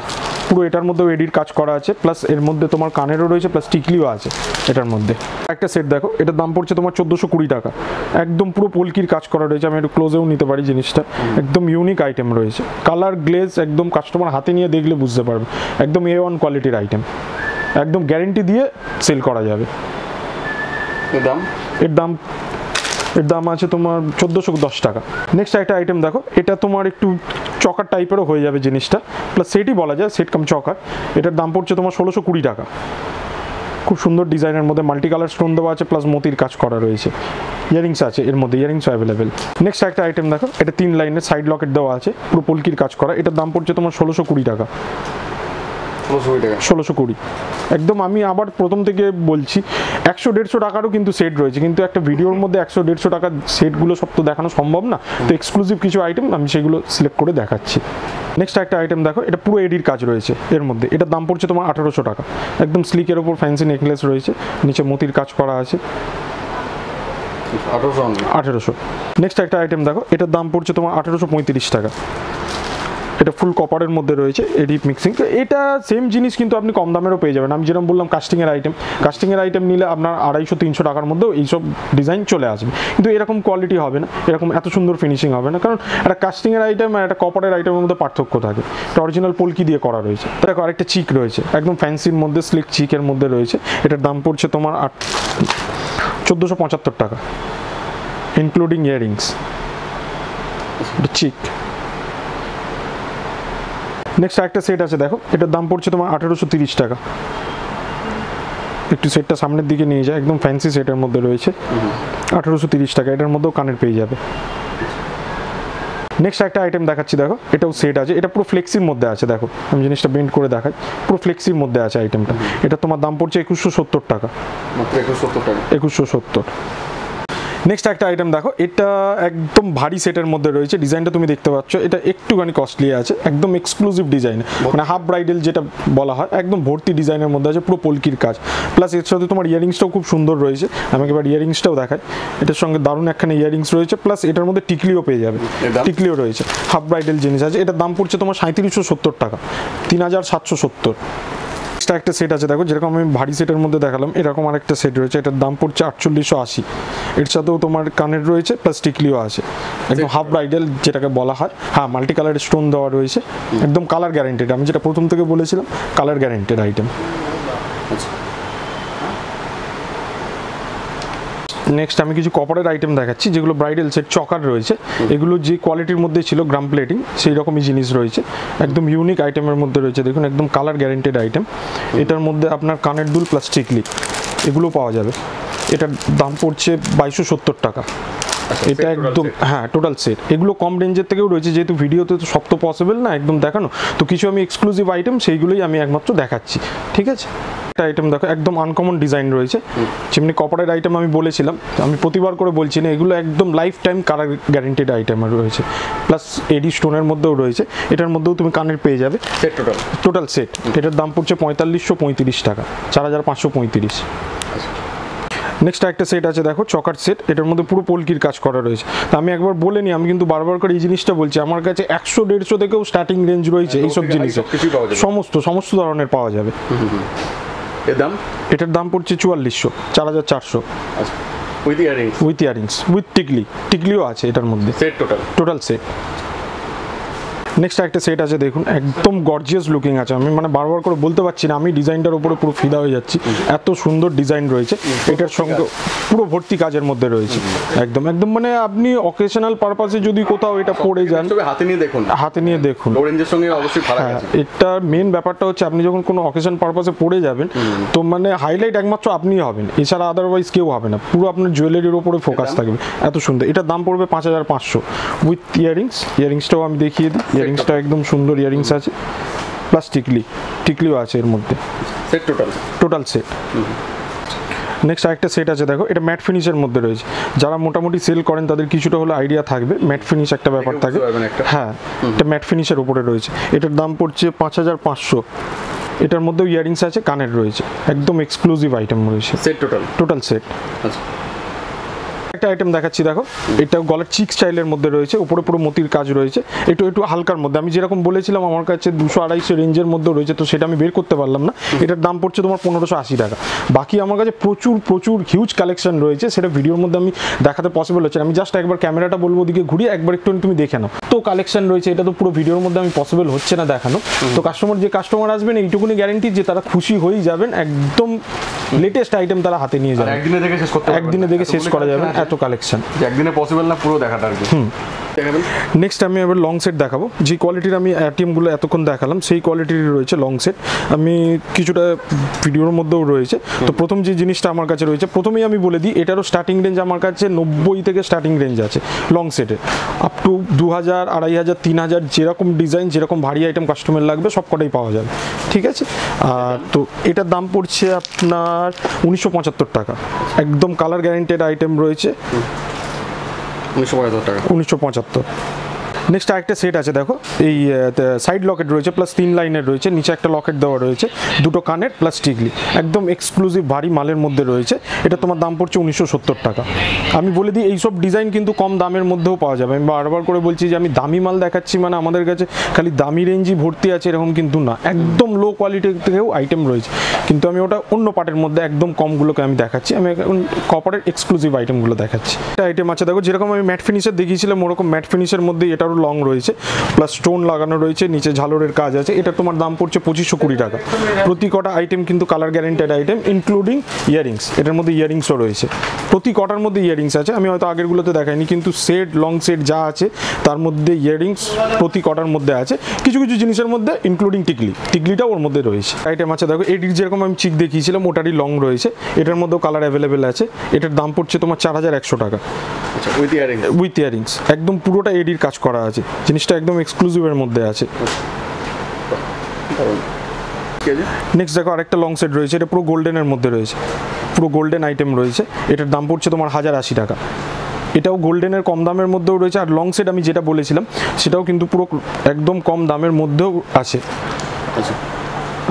পুরো এটার মধ্যেও এডির কাজ করা আছে প্লাস এর মধ্যে তোমার কানেরও রয়েছে প্লাস টিকলিও আছে এটার মধ্যে। একটা সেট দেখো এটার দাম পড়ছে তোমার চোদ্দোশো কুড়ি টাকা। একদম পুরো পলকির কাজ করা রয়েছে আমি একটু ক্লোজেও নিতে পারি জিনিসটা। একদম ইউনিক আইটেম রয়েছে। কালার গ্লেজ একদম কাস্টমার হাতে নিয়ে দেখলে বুঝতে পারবে। একদম এ ওয়ান কোয়ালিটির আইটেম একদম গ্যারেন্টি দিয়ে সেল করা যাবে। এর দাম? এর দাম এর দাম আছে তোমার চোদ্দোশো দশ টাকা। নেক্সট একটা আইটেম দেখো, এটা তোমার একটু চকার টাইপেরও হয়ে যাবে জিনিসটা। প্লাস সেটই বলা যায় সেট কাম চকার। এটার দাম পড়ছে তোমার ষোলোশো কুড়ি টাকা। খুব সুন্দর ডিজাইনের মধ্যে মাল্টি কালার স্টোন দেওয়া আছে প্লাস মতির কাজ করা রয়েছে। ইয়ারিংস আছে এর মধ্যে ইয়ারিংস অ্যাভেলেবেল নেক্সট একটা আইটেম দেখো, এটা তিন লাইনের সাইড লকেট দেওয়া আছে, পুরো পলকির কাজ করা। এটার দাম পড়ছে তোমার ষোলোশো কুড়ি টাকা। ষোলোশো কুড়ি। একদম আমি আবার প্রথম থেকে বলছি একশো দেড়শো টাকারও কিন্তু সেট রয়েছে কিন্তু একটা ভিডিওর মধ্যে একশো দেড়শো টাকার সেটগুলো সব তো দেখানো সম্ভব না। তো এক্সক্লুসিভ কিছু আইটেম আমি সেগুলো সিলেক্ট করে দেখাচ্ছি। নেক্সট একটা আইটেম দেখো এটা পুরো এডির কাজ রয়েছে এর মধ্যে। এটার দাম পড়ছে তোমার আঠারোশো টাকা। একদম স্লিকের ওপর ফ্যান্সি নেকলেস রয়েছে নিচে মতির কাজ করা আছে। আঠেরোশো নেক্সট একটা আইটেম দেখো এটার দাম পড়ছে তোমার আঠেরোশো পঁয়ত্রিশ টাকা। এটা ফুল কপারের মধ্যে রয়েছে এডিপ মিক্সিং তো এটা সেম জিনিস কিন্তু আপনি কম দামেরও পেয়ে যাবেন। আমি যেরকম বললাম কাস্টিংয়ের আইটেম কাস্টিংয়ের আইটেম নিলে আপনার আড়াইশো, তিনশো টাকার মধ্যেও এইসব ডিজাইন চলে আসবে। কিন্তু এরকম কোয়ালিটি হবে না। এরকম এত সুন্দর ফিনিশিং হবে না। কারণ একটা কাস্টিংয়ের আইটেম আর একটা কপারের আইটেমের মধ্যে পার্থক্য থাকে। এটা অরিজিনাল পলকি দিয়ে করা রয়েছে। দেখো আরেকটা চিক রয়েছে। একদম ফ্যান্সির মধ্যে স্লিক চিকের মধ্যে রয়েছে। এটার দাম পড়ছে তোমার আট, চোদ্দোশো পঁচাত্তর টাকা ইনক্লুডিং ইয়ারিংস চিক নেক্সট একটা সেট আছে দেখো। এটার দাম পড়ছে তোমার আঠেরোশো তিরিশ টাকা। একটু সেটটা সামনের দিকে নিয়ে যায় একদম ফ্যান্সি সেটের মধ্যে রয়েছে। আঠেরোশো তিরিশ টাকা এটার মধ্যেও কানের পেয়ে যাবে। নেক্সট একটা আইটেম দেখাচ্ছি দেখো। এটাও সেট আছে। এটা পুরো ফ্লেক্সির মধ্যে আছে দেখো। আমি জিনিসটা বেন্ড করে দেখাই। পুরো ফ্লেক্সির মধ্যে আছে আইটেমটা এটা তোমার দাম পড়ছে একুশশো সত্তর টাকা। মাত্র একুশ সত্তর টাকা। একুশশো সত্তর। নেক্সট একটা আইটেম দেখো এটা একদম ভারী সেটের মধ্যে রয়েছে ডিজাইনটা তুমি দেখতে পাচ্ছ এটা একটুখানি কস্টলি আছে একদম এক্সক্লুসিভ ডিজাইন মানে হাফ ব্রাইডাল যেটা বলা হয় একদম ভর্তি ডিজাইনের মধ্যে আছে পুরো পলকির কাজ। প্লাস এর সাথে তোমার ইয়ারিংসটাও খুব সুন্দর রয়েছে আমাকে এবার ইয়ারিংসটাও দেখাই। এটার সঙ্গে দারুণ একখানে ইয়ারিংস রয়েছে প্লাস এটার মধ্যে টিকলিও পেয়ে যাবে টিকলিও রয়েছে। হাফ ব্রাইডেল জিনিস আছে এটার দাম পড়ছে তোমার সাঁত্রিশশো সত্তর টাকা তিন হাজার সাতশো সত্তর। এক্সট্রা একটা সেট আছে দেখো যেরকম আমি ভারী সেটের মধ্যে দেখালাম এরকম আরেকটা সেট রয়েছে এটার দাম পড়ছে আটচল্লিশশো আশি। এর সাথেও তোমার কানের রয়েছে প্লাস টিকলিও আছে। একদম হাফ ব্রাইডাল যেটাকে বলা হয় হ্যাঁ মাল্টি কালার স্টোন দেওয়া রয়েছে একদম কালার গ্যারেন্টেড আমি যেটা প্রথম থেকে বলেছিলাম কালার গ্যারেন্টেড আইটেম নেক্সট আমি কিছু কপারের আইটেম দেখাচ্ছি, যেগুলো ব্রাইডাল সেট চকার রয়েছে। এগুলো যে কোয়ালিটির মধ্যে ছিল গ্রাম প্লেটিং সেই রকমই জিনিস রয়েছে। একদম ইউনিক আইটেমের মধ্যে রয়েছে, দেখুন একদম কালার গ্যারেন্টেড আইটেম এটার মধ্যে আপনার কানের দুল প্লাস্টিক লিপ এগুলো পাওয়া যাবে। এটার দাম পড়ছে বাইশশো সত্তর টাকা। এটা একদম হ্যাঁ টোটাল সেট এগুলো কম রেঞ্জের থেকেও রয়েছে যেহেতু ভিডিওতে তো সব তো পসিবল না একদম দেখানো। তো কিছু আমি এক্সক্লুসিভ আইটেম সেইগুলোই আমি একমাত্র দেখাচ্ছি। ঠিক আছে? একটা আইটেম দেখো একদম আনকমন ডিজাইন রয়েছে। যেমনি কপারের আইটেম আমি বলেছিলাম আমি প্রতিবার করে বলছি না এগুলো একদম life time colour guaranteed item রয়েছে। প্লাস এডি স্টোনের মধ্যেও রয়েছে এটার মধ্যেও তুমি কানের পেয়ে যাবে। সেট টোটাল টোটাল সেট এটার দাম পড়ছে পঁয়তাল্লিশশো পঁয়ত্রিশ টাকা চার হাজার পাঁচশো পঁয়ত্রিশ। নেক্সট একটা সেট আছে দেখো চকার সেট এটার মধ্যে পুরো পলকির কাজ করা রয়েছে। তা আমি একবার বলে নি আমি কিন্তু বারবার করে এই জিনিসটা বলছি আমার কাছে একশো দেড়শো থেকেও স্টার্টিং রেঞ্জ রয়েছে এইসব থেকে জিনিসে। সমস্ত সমস্ত ধরনের পাওয়া যাবে। এর দাম? এটার দাম পড়ছে চুয়াল্লিশশো চার হাজার চারশো। With earring with earrings with টিকলি টিকলিও আছে এটার মধ্যে। Set total total set next একটা সেট আছে দেখুন একদম গর্জিয়াস লুকিং আছে। আমি মানে বারবার করে বলতে পারছি না আমি ডিজাইনটার উপরে পুরো ফিদা হয়ে যাচ্ছি। এত সুন্দর ডিজাইন রয়েছে। এটার সঙ্গে পুরো ভর্তি কাজের মধ্যে রয়েছে। একদম একদম মানে আপনি অকেশনাল পারপাসে যদি কোথাও এটা পড়ে যান তবে হাতে নিয়ে দেখুন। হাতে নিয়ে দেখুন। লো রেঞ্জের সঙ্গে অবশ্যই ফারাক হ্যাঁ আছে। এটা মেন ব্যাপারটা হচ্ছে আপনি যখন কোনো অকেশন পারপাসে পড়ে যাবেন তো মানে হাইলাইট একমাত্র আপনিই হবেন। এছাড়া আদারওয়াইজ কেউ হবে না। পুরো আপনার জুয়েলারির ওপরে ফোকাস থাকবে। এত সুন্দর। এটার দাম পড়বে পাঁচ হাজার পাঁচশো। উইথ ইয়ারিংস ইয়ারিংসটাও আমি দেখিয়ে দিই। ইয়ারিংসটা একদম সুন্দর ইয়ারিংস আছে প্লাস টিকলি টিকলিও আছে এর মধ্যে। Set total total set next আরেকটা সেট আছে দেখো এটা ম্যাট ফিনিশের মধ্যে রয়েছে। যারা মোটামুটি সেল করেন তাদের কিছুটা হলো আইডিয়া থাকবে ম্যাট ফিনিশ একটা ব্যাপার থাকে। হ্যাঁ এটা ম্যাট ফিনিশের উপরে রয়েছে। এটার দাম পড়ছে পাঁচ হাজার পাঁচশো। এটার মধ্যেও ইয়ারিংস আছে কানের রয়েছে। একদম এক্সক্লুসিভ আইটেম রয়েছে। সেট টোটাল টোটাল সেট আচ্ছা। একটা আইটেম দেখাচ্ছি দেখো। এটা গলার চিক স্টাইলের মধ্যে রয়েছে উপরে পুরো মতির কাজ রয়েছে। একটু একটু হালকার মধ্যে। আমি যেরকম বলেছিলাম আমার কাছে দুশো আড়াইশো রেঞ্জের মধ্যে রয়েছে তো সেটা আমি বের করতে পারলাম না। এটার দাম পড়ছে তোমার পনেরোশো আশি টাকা। বাকি আমার কাছে প্রচুর প্রচুর হিউজ কালেকশন রয়েছে। সেটা ভিডিওর মধ্যে আমি দেখাতে পসিবল হচ্ছে না। আমি জাস্ট একবার ক্যামেরাটা বলব ওদিকে ঘুরিয়ে একবার একটু তুমি দেখে নাও। তো কালেকশন রয়েছে এটা তো পুরো ভিডিওর মধ্যে আমি পসিবল হচ্ছে না দেখানো। তো কাস্টমার যে কাস্টমার আসবেন এইটুকুনি গ্যারেন্টি যে তারা খুশি হয়েই যাবেন। একদম লেটেস্ট আইটেম তারা হাতে নিয়ে যাবে একদিনে দেখে শেষ করতে একদিনে দেখে শেষ করা যাবে। এত কালেকশন একদিনে পসিবল না পুরো দেখাটা আর কি। নেক্সট আমি এবার লং সেট দেখাবো। যে কোয়ালিটির আমি অ্যাটিএমগুলো এতক্ষণ দেখালাম সেই কোয়ালিটির রয়েছে লং সেট আমি কিছুটা ভিডিওর মধ্যেও রয়েছে। তো প্রথম যে জিনিসটা আমার কাছে রয়েছে প্রথমেই আমি বলে দিই এটারও স্টার্টিং রেঞ্জ আমার কাছে নব্বই থেকে স্টার্টিং রেঞ্জ আছে লং সেটে আপ টু দু হাজার আড়াই হাজার তিন হাজার যেরকম ডিজাইন যেরকম ভারী আইটেম কাস্টমার লাগবে সব কটাই পাওয়া যাবে। ঠিক আছে? আর তো এটার দাম পড়ছে আপনার উনিশশো পঁচাত্তর টাকা। একদম কালার গ্যারেন্টেড আইটেম রয়েছে। উনিশশো পঁচাত্তর। টাকা উনিশশো পঁচাত্তর। নেক্সট আরেকটা সেট আছে, দেখো। এই সাইড লকেট রয়েছে প্লাস তিন লাইনের রয়েছে, নিচে একটা লকেট দেওয়া রয়েছে, দুটো কানের প্লাস টিকলি। একদম এক্সক্লুসিভ ভারী মালের মধ্যে রয়েছে, এটা তোমার দাম পড়ছে উনিশশো সত্তর টাকা। আমি বলে দিই, এইসব ডিজাইন কিন্তু কম দামের মধ্যেও পাওয়া যাবে। আমি বারবার করে বলছি যে আমি দামি মাল দেখাচ্ছি মানে আমাদের কাছে খালি দামি রেঞ্জই ভর্তি আছে, এরকম কিন্তু না। একদম লো কোয়ালিটির থেকেও আইটেম রয়েছে। কিন্তু আমি ওটা অন্য পার্টের মধ্যে একদম কমগুলোকে আমি দেখাচ্ছি। আমি কপারের এক্সক্লুসিভ আইটেমগুলো দেখাচ্ছি। একটা আইটেম আছে, দেখো, যেরকম আমি ম্যাট ফিনিশের দেখিয়েছিলাম, ওরকম ম্যাট ফিনিশের মধ্যে এটারও লং রয়েছে প্লাস স্টোন লাগানো রয়েছে নিচে ঝালরের কাজ আছে এটা তোমার দাম পড়ছে পঁচিশশো কুড়ি টাকা। প্রতি কটা আইটেম কিন্তু colour guaranteed item including earrings এটার মধ্যে ইয়ারিংসও রয়েছে। প্রতি কটার মধ্যে ইয়ারিংস আছে আমি হয়তো আগেরগুলোতে দেখাইনি কিন্তু সেট লং সেট যা আছে তার মধ্যে ইয়ারিংস প্রতি কটার মধ্যে আছে। কিছু কিছু জিনিসের মধ্যে ইনক্লুডিং টিকলি টিকলিটাও ওর মধ্যে রয়েছে। আইটেম আছে দেখো এটির যেরকম আমি চিক দেখিয়েছিলাম ওটারই লং রয়েছে এটার মধ্যেও কালার অ্যাভেলেবেল আছে এটার দাম পড়ছে তোমার চার হাজার একশো টাকা। আচ্ছা উইথ ইয়ারিং উইথ ইয়ারিংস একদম পুরোটা এডির কাজ করা আছে। জিনিসটা একদম এক্সক্লুসিভের মধ্যে আছে। নেক্সট দেখো আরেকটা লং সেট রয়েছে, এটা পুরো গোল্ডেনের মধ্যে রয়েছে। পুরো গোল্ডেন আইটেম রয়েছে। এটার দাম পড়ছে তোমার হাজার আশি টাকা। এটাও গোল্ডেনের কম দামের মধ্যেও রয়েছে, আর লং সেট আমি যেটা বলেছিলাম, সেটাও কিন্তু পুরো একদম কম দামের মধ্যেও আছে। আচ্ছা।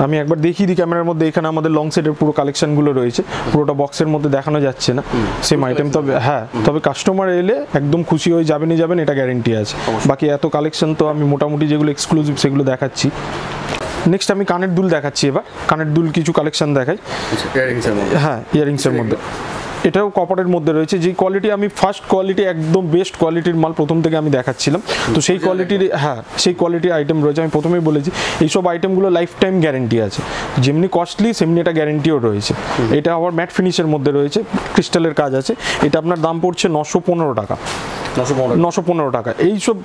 আমি একবার দেখি দিই ক্যামেরার মধ্যে এখানে আমাদের লং সেটের পুরো কালেকশনগুলো রয়েছে। পুরোটা বক্সের মধ্যে দেখানো যাচ্ছে না। সেম আইটেম তবে হ্যাঁ তবে কাস্টমার এলে একদম খুশি হয়ে যাবেনই যাবেন এটা গ্যারেন্টি আছে। বাকি এত কালেকশন তো আমি মোটামুটি যেগুলো এক্সক্লুসিভ সেগুলো দেখাচ্ছি। নেক্সট আমি কানের দুল দেখাচ্ছি এবার। কানের দুল কিছু কালেকশন দেখাই। আচ্ছা হ্যাঁ ইয়ারিংসের মধ্যে। এটাও কপারের মধ্যে রয়েছে যে কোয়ালিটি আমি ফার্স্ট কোয়ালিটি একদম বেস্ট কোয়ালিটির মাল প্রথম থেকে আমি দেখাচ্ছিলাম। তো সেই কোয়ালিটির হ্যাঁ সেই কোয়ালিটির আইটেম রয়েছে আমি প্রথমেই বলেছি এইসব আইটেমগুলো লাইফ টাইম গ্যারেন্টি আছে। যেমনি কস্টলি সেমনি এটা গ্যারেন্টিও রয়েছে। এটা আবার ম্যাট ফিনিশের মধ্যে রয়েছে ক্রিস্টালের কাজ আছে। এটা আপনার দাম পড়ছে নশো পনেরো টাকা। নশো পনেরো টাকা। এইসব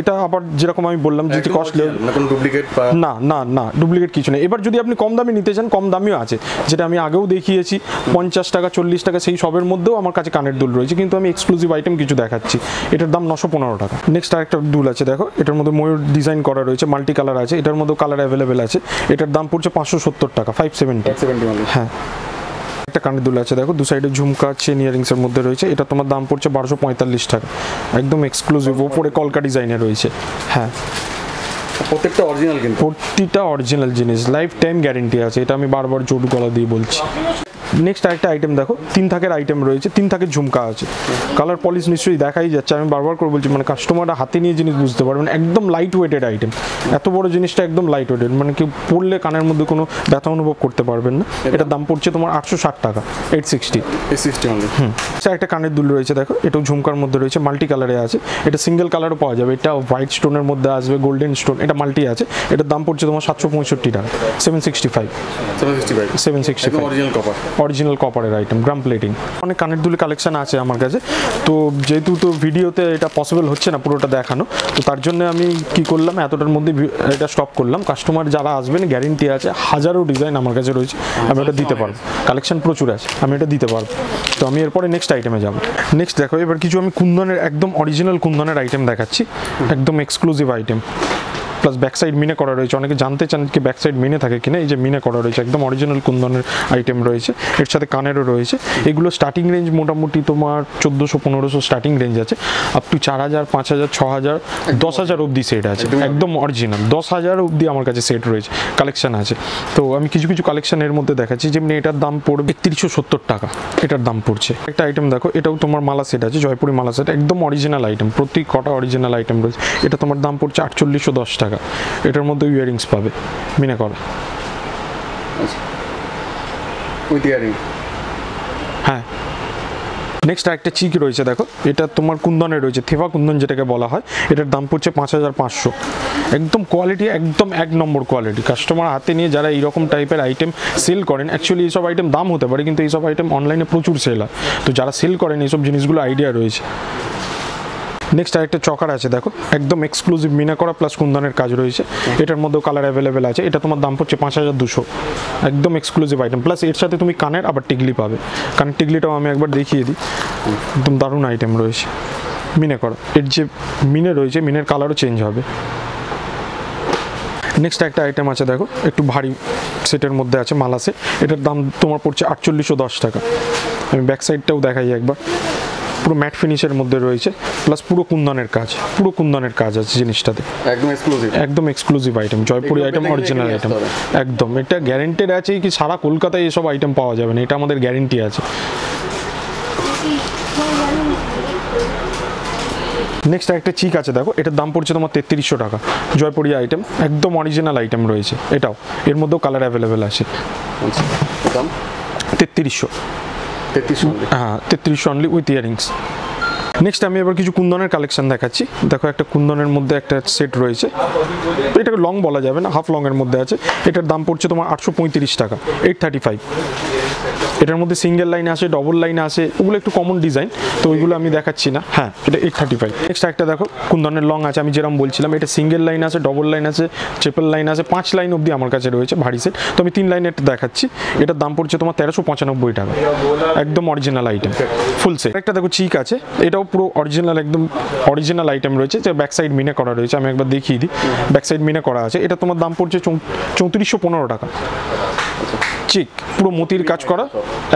এটা আবার যেরকম আমি বললাম যে কস্টলি না ডুপ্লিকেট না না না ডুপ্লিকেট কিছু নেই। এবার যদি আপনি কম দামে নিতে চান কম দামিও আছে। যেটা আমি আগেও দেখিয়েছি পঞ্চাশ টাকা চল্লিশ টাকা সেই সবের মধ্যেও আমার কাছে কানের দুল রয়েছে কিন্তু আমি এক্সক্লুসিভ আইটেম কিছু দেখাচ্ছি। এটার দাম নশো পনেরো টাকা। নেক্সট আরেকটা দুল আছে দেখো। এটার মধ্যে ময়ূর ডিজাইন করা রয়েছে মাল্টি কালার আছে এটার মধ্যেও কালার অ্যাভেলেবেল আছে। এটার দাম পড়ছে পাঁচশো সত্তর টাকা ফাইভ সেভেন্টি হ্যাঁ। একটা কানের দুল আছে দেখো দু সাইডে ঝুমকা চেন ইয়ারিংসের মধ্যে রয়েছে। এটা তোমার দাম পড়ছে বারোশো পঁয়তাল্লিশ টাকা। একদম এক্সক্লুসিভ ওপরে কলকা ডিজাইনে রয়েছে। হ্যাঁ। প্রত্যেকটা অরিজিনাল কিন্তু। প্রতিটা অরিজিনাল জিনিস লাইফ টাইম গ্যারেন্টি আছে। এটা আমি বারবার জোট গলা দিয়ে বলছি। নেক্সট আরেকটা আইটেম দেখো। তিন থাকের আইটেম রয়েছে তিন থাকের ঝুমকা আছে। কালার পলিশ নিশ্চয়ই দেখাই যাচ্ছে আমি বারবার করে বলছি মানে কাস্টমাররা হাতে নিয়ে জিনিস বুঝতে পারবেন একদম লাইট ওয়েটেড আইটেম এত বড় জিনিসটা একদম লাইট ওয়েটেড মানে কেউ পড়লে কানের মধ্যে কোনো ব্যথা অনুভব করতে পারবেন না। এটার দাম পড়ছে তোমার আটশো ষাট টাকা এইট সিক্সটি অনলি স্যার একটা কানের দুল রয়েছে দেখো এটাও ঝুমকার মধ্যে রয়েছে মাল্টি কালারে আছে। এটা সিঙ্গেল কালারও পাওয়া যাবে এটা হোয়াইট স্টোনের মধ্যে আসবে গোল্ডেন স্টোন এটা মাল্টি আছে। এটার দাম পড়ছে তোমার সাতশো পঁয়ষট্টি টাকা seven sixty five seven sixty five seven sixty five original copper original কপারের আইটেম গ্রাম প্লেটিং অনেক কানের দুলের কালেকশান আছে আমার কাছে। তো যেহেতু তো ভিডিওতে এটা পসিবল হচ্ছে না পুরোটা দেখানো, তো তার জন্য আমি কি করলাম, এতটার মধ্যে এটা স্টপ করলাম। কাস্টমার যারা আসবেন গ্যারেন্টি আছে, হাজারো ডিজাইন আমার কাছে রয়েছে। আমি এটা দিতে পারব। কালেকশন প্রচুর আছে, আমি এটা দিতে পারব। তো আমি এরপরে নেক্সট আইটেমে যাব। নেক্সট দেখো, এবার কিছু আমি কুন্দনের, একদম অরিজিনাল কুন্দনের আইটেম দেখাচ্ছি। একদম exclusive item plus back side মিনে করা রয়েছে। অনেকে জানতে চান কি ব্যাক সাইড মিনে থাকে কিনা? এই যে মিনে করা রয়েছে একদম অরিজিনাল কুন্দনের আইটেম রয়েছে। এর সাথে কানেরও রয়েছে। এগুলো স্টার্টিং রেঞ্জ মোটামুটি তোমার চোদ্দোশো পনেরোশো স্টার্টিং রেঞ্জ আছে। আপ টু চার হাজার পাঁচ হাজার ছ হাজার দশ হাজার অবধি সেট আছে। একদম অরিজিনাল দশ হাজার অবধি আমার কাছে সেট রয়েছে। কালেকশন আছে। তো আমি কিছু কিছু কালেকশন এর মধ্যে দেখাচ্ছি। যেমনি এটার দাম পড়বে একত্রিশশো সত্তর টাকা। এটার দাম পড়ছে। একটা আইটেম দেখো এটাও তোমার মালা সেট আছে জয়পুরি মালা সেট একদম অরিজিনাল আইটেম প্রতি কটা অরিজিনাল আইটেম রয়েছে। এটা তোমার দাম পড়ছে আটচল্লিশশো দশ টাকা। এটার মধ্যে ইয়ারিংস পাবে মিনে করা। উইথ ইয়ারিং হ্যাঁ। নেক্সট একটা চিক রয়েছে দেখো। এটা তোমার কুন্দনে রয়েছে থেফা কুন্দন যেটাকে বলা হয়। এটার দাম পড়ছে পাঁচ হাজার পাঁচশো। একদম কোয়ালিটি একদম এক নম্বর কোয়ালিটি কাস্টমার হাতে নিয়ে যারা এইরকম টাইপের আইটেম সেল করেন অ্যাকচুয়ালি এইসব আইটেম দাম হতে পারে কিন্তু এইসব আইটেম অনলাইনে প্রচুর সেল হয়। তো যারা সেল করেন এইসব জিনিসগুলো আইডিয়া রয়েছে। নেক্সট আরেকটা চকার আছে, দেখো। একদম এক্সক্লুসিভ মিনা করা প্লাস কুন্দনের কাজ রয়েছে। এটার মধ্যেও কালার অ্যাভেলেবেল আছে। এটা তোমার দাম পড়ছে পাঁচ হাজার দুশো। একদম এক্সক্লুসিভ আইটেম প্লাস এর সাথে তুমি কানের আবার টিকলি পাবে। কানের টিকলিটাও আমি একবার দেখিয়ে দিই। একদম দারুণ আইটেম রয়েছে। মিনে করা এর যে মিনে রয়েছে, মিনের কালারও চেঞ্জ হবে। নেক্সট একটা আইটেম আছে, দেখো। একটু ভারী সেটের মধ্যে আছে, মালা সেট এটার দাম তোমার পড়ছে আটচল্লিশশো দশ টাকা। আমি ব্যাক সাইডটাও দেখাই একবার। পুরো ম্যাট ফিনিশের মধ্যে রয়েছে প্লাস পুরো কুন্দনের কাজ পুরো কুন্দনের কাজ আছে জিনিসটাতে একদম এক্সক্লুসিভ একদম exclusive item Jaipuri item original item একদম এটা গ্যারেন্টেড আছে কি সারা কলকাতায় এসব আইটেম পাওয়া যাবে না এটা আমাদের গ্যারেন্টি আছে। নেক্সট একটা চিক আছে দেখো এটার দাম পড়ছে তোমার তেত্রিশশো টাকা। জয়পুরি আইটেম একদম অরিজিনাল আইটেম রয়েছে এটাও। এর মধ্যেও কালার অ্যাভেলেবেল আছে। আচ্ছা তেত্রিশশো। Only। হ্যাঁ তেত্রিশশো অনলি উইথ ইয়ারিংস নেক্সট আমি এবার কিছু কুন্দনের কালেকশন দেখাচ্ছি। দেখো একটা কুন্দনের মধ্যে একটা সেট রয়েছে। এটাকে লং বলা যাবে না হাফ লংয়ের মধ্যে আছে। এটার দাম পড়ছে তোমার আটশো পঁয়ত্রিশ টাকা এইট থার্টি ফাইভ এটার মধ্যে সিঙ্গেল লাইন আছে ডবল লাইন আছে ওগুলো একটু কমন ডিজাইন তো ওইগুলো আমি দেখাচ্ছি না। হ্যাঁ এটা এইট থার্টি ফাইভ নেক্সট একটা দেখো কোন ধরনের লং আছে, আমি যেরকম বলছিলাম, এটা সিঙ্গেল লাইন আছে ডবল লাইন আছে ট্রিপল লাইন আছে, পাঁচ লাইন অবধি আমার কাছে রয়েছে, ভারী সেট তো আমি তিন লাইনের দেখাচ্ছি, এটার দাম পড়ছে তোমার তেরোশো পঁচানব্বই টাকা। একদম অরিজিনাল আইটেম ফুল সেট একটা দেখো চিক আছে, এটাও পুরো অরিজিনাল একদম অরিজিনাল আইটেম রয়েছে, যে ব্যাক সাইড মিনে করা রয়েছে, আমি একবার দেখিয়ে দিই। ব্যাক সাইড মিনে করা আছে, এটা তোমার দাম পড়ছে চৌত্রিশশো পনেরো টাকা। চিক পুরো মতির কাজ করা?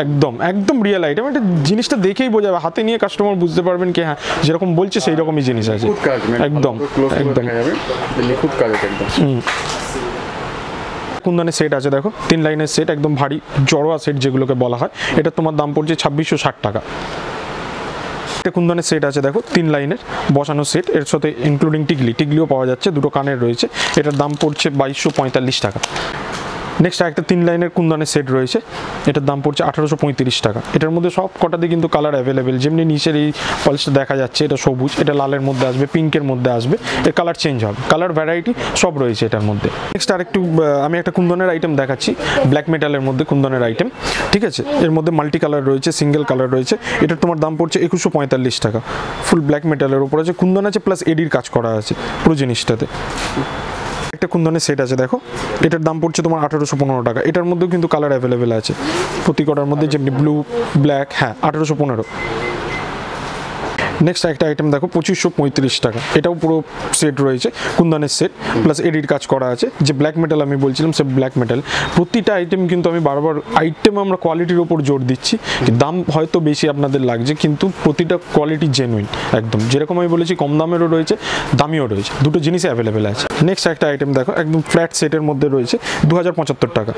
একদম একদম রিয়েল আইটেম এটা জিনিসটা দেখেই বোঝা যাবে। হাতে নিয়ে কাস্টমার বুঝতে পারবেন কি হ্যাঁ যেরকম বলছে সেই রকমই জিনিস আছে। একদম একদম। নিখুঁত কাজ একদম। কুন্দনের সেট আছে দেখো। তিন লাইনের সেট একদম ভারী জড়োয়া সেট যেগুলোকে বলা হয়। এটা তোমার দাম পড়ছে ছাব্বিশশো ষাট টাকা। একটা কুন্দনের সেট আছে দেখো তিন লাইনের। বসানো সেট এর সাথে ইনক্লুডিং টিকলি। টিকলিও পাওয়া যাচ্ছে দুটো কানের রয়েছে। এটার দাম পড়ছে বাইশশো পঁয়তাল্লিশ টাকা। নেক্সট একটা তিন লাইনের কুন্দনের সেট রয়েছে। এটার দাম পড়ছে আঠারোশো পঁয়ত্রিশ টাকা। এটার মধ্যে সব কটাতে কিন্তু কালার অ্যাভেলেবেল যেমনি নিচের এই পলিশটা দেখা যাচ্ছে, এটা সবুজ, এটা লালের মধ্যে আসবে পিঙ্কের মধ্যে আসবে, এর কালার চেঞ্জ হবে। কালার ভ্যারাইটি সব রয়েছে এটার মধ্যে। নেক্সট আরেকটু আমি একটা কুন্দনের আইটেম দেখাচ্ছি ব্ল্যাক মেটালের মধ্যে কুন্দনের আইটেম ঠিক আছে? এর মধ্যে মাল্টি কালার রয়েছে সিঙ্গেল কালার রয়েছে। এটার তোমার দাম পড়ছে একুশশো পঁয়তাল্লিশ টাকা। ফুল ব্ল্যাক মেটালের উপর আছে। কুন্দন আছে প্লাস এডির কাজ করা আছে পুরো জিনিসটাতে। একটা কুন্দনের সেট আছে, দেখো। এটার দাম পড়ছে তোমার আঠারোশো পনেরো টাকা। এটার মধ্যেও কিন্তু কালার অ্যাভেলেবেল আছে। প্রতি কটার মধ্যে যেমনি ব্লু ব্ল্যাক হ্যাঁ আঠারোশো পনেরো। নেক্সট একটা আইটেম দেখো, পঁচিশশো পঁয়ত্রিশ টাকা। এটাও পুরো সেট রয়েছে, কুন্দনের সেট প্লাস এডিট কাজ করা আছে। যে ব্ল্যাক মেটাল আমি বলছিলাম, সে ব্ল্যাক মেটাল প্রতিটা আইটেম কিন্তু আমি বারবার আইটেম আমরা কোয়ালিটির ওপর জোর দিচ্ছি। দাম হয়তো বেশি আপনাদের লাগছে, কিন্তু প্রতিটা কোয়ালিটি জেনুইন একদম। যেরকম আমি বলেছি, কম দামেরও রয়েছে, দামিও রয়েছে। দুটো জিনিসই অ্যাভেলেবেল আছে। নেক্সট একটা আইটেম দেখো, একদম ফ্ল্যাট সেটের মধ্যে রয়েছে দু হাজার পঁচাত্তর টাকা।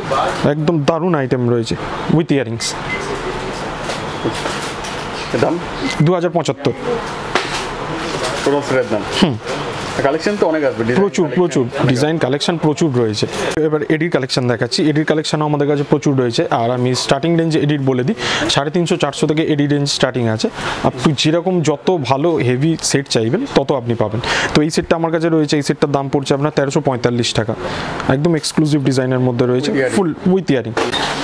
একদম দারুণ আইটেম রয়েছে উইথ ইয়ারিংস দাম? দু হাজার পঁচাত্তর। টোটাল সেটের দাম কালেকশন তো অনেক আসবে প্রচুর প্রচুর। ডিজাইন কালেকশন প্রচুর রয়েছে। এবার এডির কালেকশন দেখাচ্ছি। এডির কালেকশনও আমাদের কাছে প্রচুর রয়েছে। আর আমি স্টার্টিং রেঞ্জে এডিট বলে দিই। সাড়ে তিনশো চারশো থেকে এডি রেঞ্জ স্টার্টিং আছে। আপনি যেরকম যত ভালো হেভি সেট চাইবেন তত আপনি পাবেন। তো এই সেটটা আমার কাছে রয়েছে। এই সেটটার দাম পড়ছে আপনার তেরোশো পঁয়তাল্লিশ টাকা। একদম এক্সক্লুসিভ ডিজাইনের মধ্যে রয়েছে। ফুল উইথ ইয়ারিং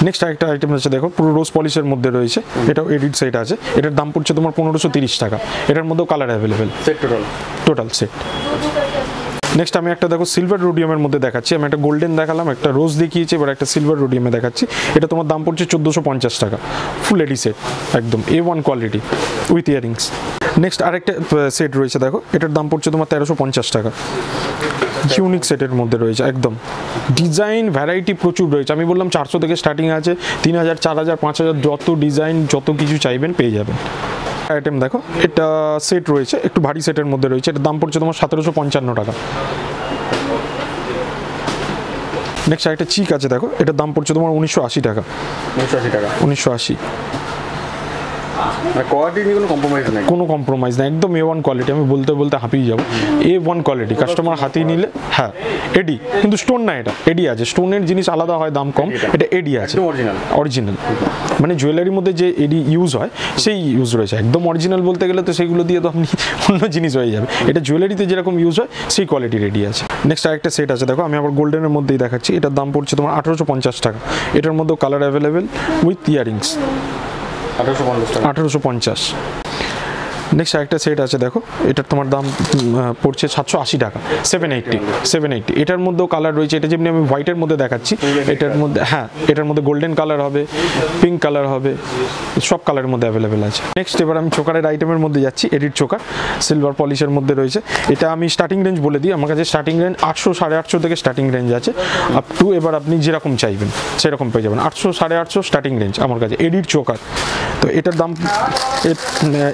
নেক্সট আরেকটা আইটেম আছে দেখো। পুরো রোজ পলিশের মধ্যে রয়েছে। এটাও এডিট সেট আছে। এটার দাম পড়ছে তোমার পনেরোশো তিরিশ টাকা। এটার মধ্যেও colour available set total total set next আমি একটা দেখো সিলভার রোডিয়ামের মধ্যে দেখাচ্ছি। আমি একটা গোল্ডেন দেখালাম, একটা রোজ দেখিয়েছি, এবার একটা সিলভার রোডিয়ামে দেখাচ্ছি। এটা তোমার দাম পড়ছে চোদ্দোশো পঞ্চাশ টাকা। ফুল এডি সেট একদম A one quality with earrings next আরেকটা সেট রয়েছে দেখো। এটার দাম পড়ছে তোমার তেরোশো পঞ্চাশ টাকা। ইউনিক সেটের মধ্যে রয়েছে একদম। ডিজাইন ভ্যারাইটি প্রচুর রয়েছে। আমি বললাম চারশো থেকে স্টার্টিং আছে তিন হাজার চার হাজার পাঁচ হাজার যত ডিজাইন যত কিছু চাইবেন পেয়ে যাবেন। আইটেম দেখো এটা সেট রয়েছে একটু ভারী সেটের মধ্যে রয়েছে এটার দাম পড়ছে তোমার সতেরোশো পঞ্চান্ন টাকা। নেক্সট একটা চিক আছে দেখো এটার দাম পড়ছে তোমার উনিশশো আশি টাকা। উনিশশো আশি টাকা। উনিশশো আশি। কোয়ালিটি নিয়ে কোনো কম্প্রোমাইজ নেই। কোনো কম্প্রোমাইজ না একদম এ ওয়ান কোয়ালিটি আমি বলতে বলতে হাঁপিয়ে যাব। এ ওয়ান কোয়ালিটি কাস্টমার হাতিয়ে নিলে হ্যাঁ এডি কিন্তু স্টোন না এটা এডি আছে। স্টোনের জিনিস আলাদা হয় দাম কম এটা। এডি আছে। অরিজিনাল অরিজিনাল মানে জুয়েলারির মধ্যে যে এডি ইউজ হয় সেই ইউজ রয়েছে। একদম অরিজিনাল বলতে গেলে তো সেগুলো দিয়ে তো আপনি অন্য জিনিস হয়ে যাবে। এটা জুয়েলারিতে যেরকম ইউজ হয় সেই কোয়ালিটি রেডি আছে। নেক্সট আরেকটা সেট আছে দেখো আমি আবার গোল্ডেনের মধ্যেই দেখাচ্ছি। এটার দাম পড়ছে তোমার আঠারোশো পঞ্চাশ টাকা। এটার মধ্যেও কালার অ্যাভেলেবেল উইথ ইয়ারিংস আঠারোশো পঞ্চাশ নেক্সট আরেকটা সেট আছে, দেখো। এটার তোমার দাম পড়ছে সাতশো আশি টাকা। সেভেন এইটটি সেভেন এইটটি এটার মধ্যেও কালার রয়েছে, এটা যেমনি আমি হোয়াইটের মধ্যে দেখাচ্ছি, এটার মধ্যে হ্যাঁ এটার মধ্যে গোল্ডেন কালার হবে পিঙ্ক কালার হবে, সব কালারের মধ্যে অ্যাভেলেবেল আছে। নেক্সট এবার আমি চোকারের আইটেমের মধ্যে যাচ্ছি এডিট চোকার সিলভার পলিশের মধ্যে রয়েছে। এটা আমি স্টার্টিং রেঞ্জ বলে দিই, আমার কাছে স্টার্টিং রেঞ্জ আটশো সাড়ে আটশো থেকে স্টার্টিং রেঞ্জ আছে। আপ টু এবার আপনি যেরকম চাইবেন, সেরকম পেয়ে যাবেন। আটশো সাড়ে আটশো স্টার্টিং রেঞ্জ আমার কাছে এডিট চোকার তো এটার দাম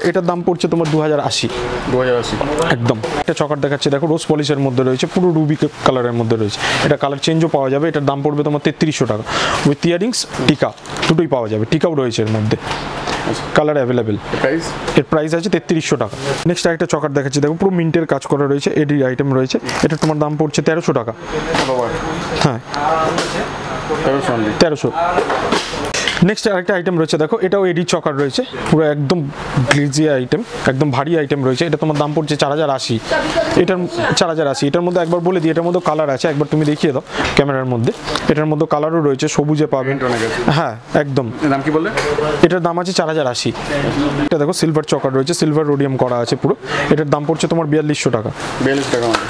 এটার দাম পড়ছে তোমার দু হাজার আশি। দু হাজার আশি। একদম। একটা চকার দেখাচ্ছে দেখো রোজ পলিশের মধ্যে রয়েছে পুরো রুবি কালারের মধ্যে রয়েছে। এটা কালার চেঞ্জও পাওয়া যাবে এটার দাম পড়বে তোমার তেত্রিশশো টাকা। উইথ ইয়ারিংস টিকা দুটোই পাওয়া যাবে টিকাও রয়েছে এর মধ্যে। কালার অ্যাভেলেবেল এর প্রাইস আছে তেত্রিশশো টাকা। নেক্সট একটা চকার দেখাচ্ছি দেখো পুরো মিন্টের কাজ করা রয়েছে এডি আইটেম রয়েছে। এটা তোমার দাম পড়ছে তেরোশো টাকা। হ্যাঁ। তেরোশো তেরোশো। নেক্সট আরেকটা আইটেম রয়েছে দেখো এটাও এডি চকার রয়েছে পুরো একদম গ্লিজি আইটেম একদম ভারী আইটেম রয়েছে এটা তোমার দাম পড়ছে চার হাজার আশি। এটার চার হাজার আশি এটার মধ্যে একবার বলে দিই এটার মধ্যে কালার আছে একবার তুমি দেখিয়ে দাও ক্যামেরার মধ্যে। এটার মধ্যে কালারও রয়েছে সবুজে পাবেন। হ্যাঁ একদম। নাম কি বললে? এটার দাম আছে চার হাজার আশি। এটা দেখো সিলভার চকার রয়েছে সিলভার রোডিয়াম করা আছে পুরো। এটার দাম পড়ছে তোমার বিয়াল্লিশশো টাকা। বিয়াল্লিশ টাকা only।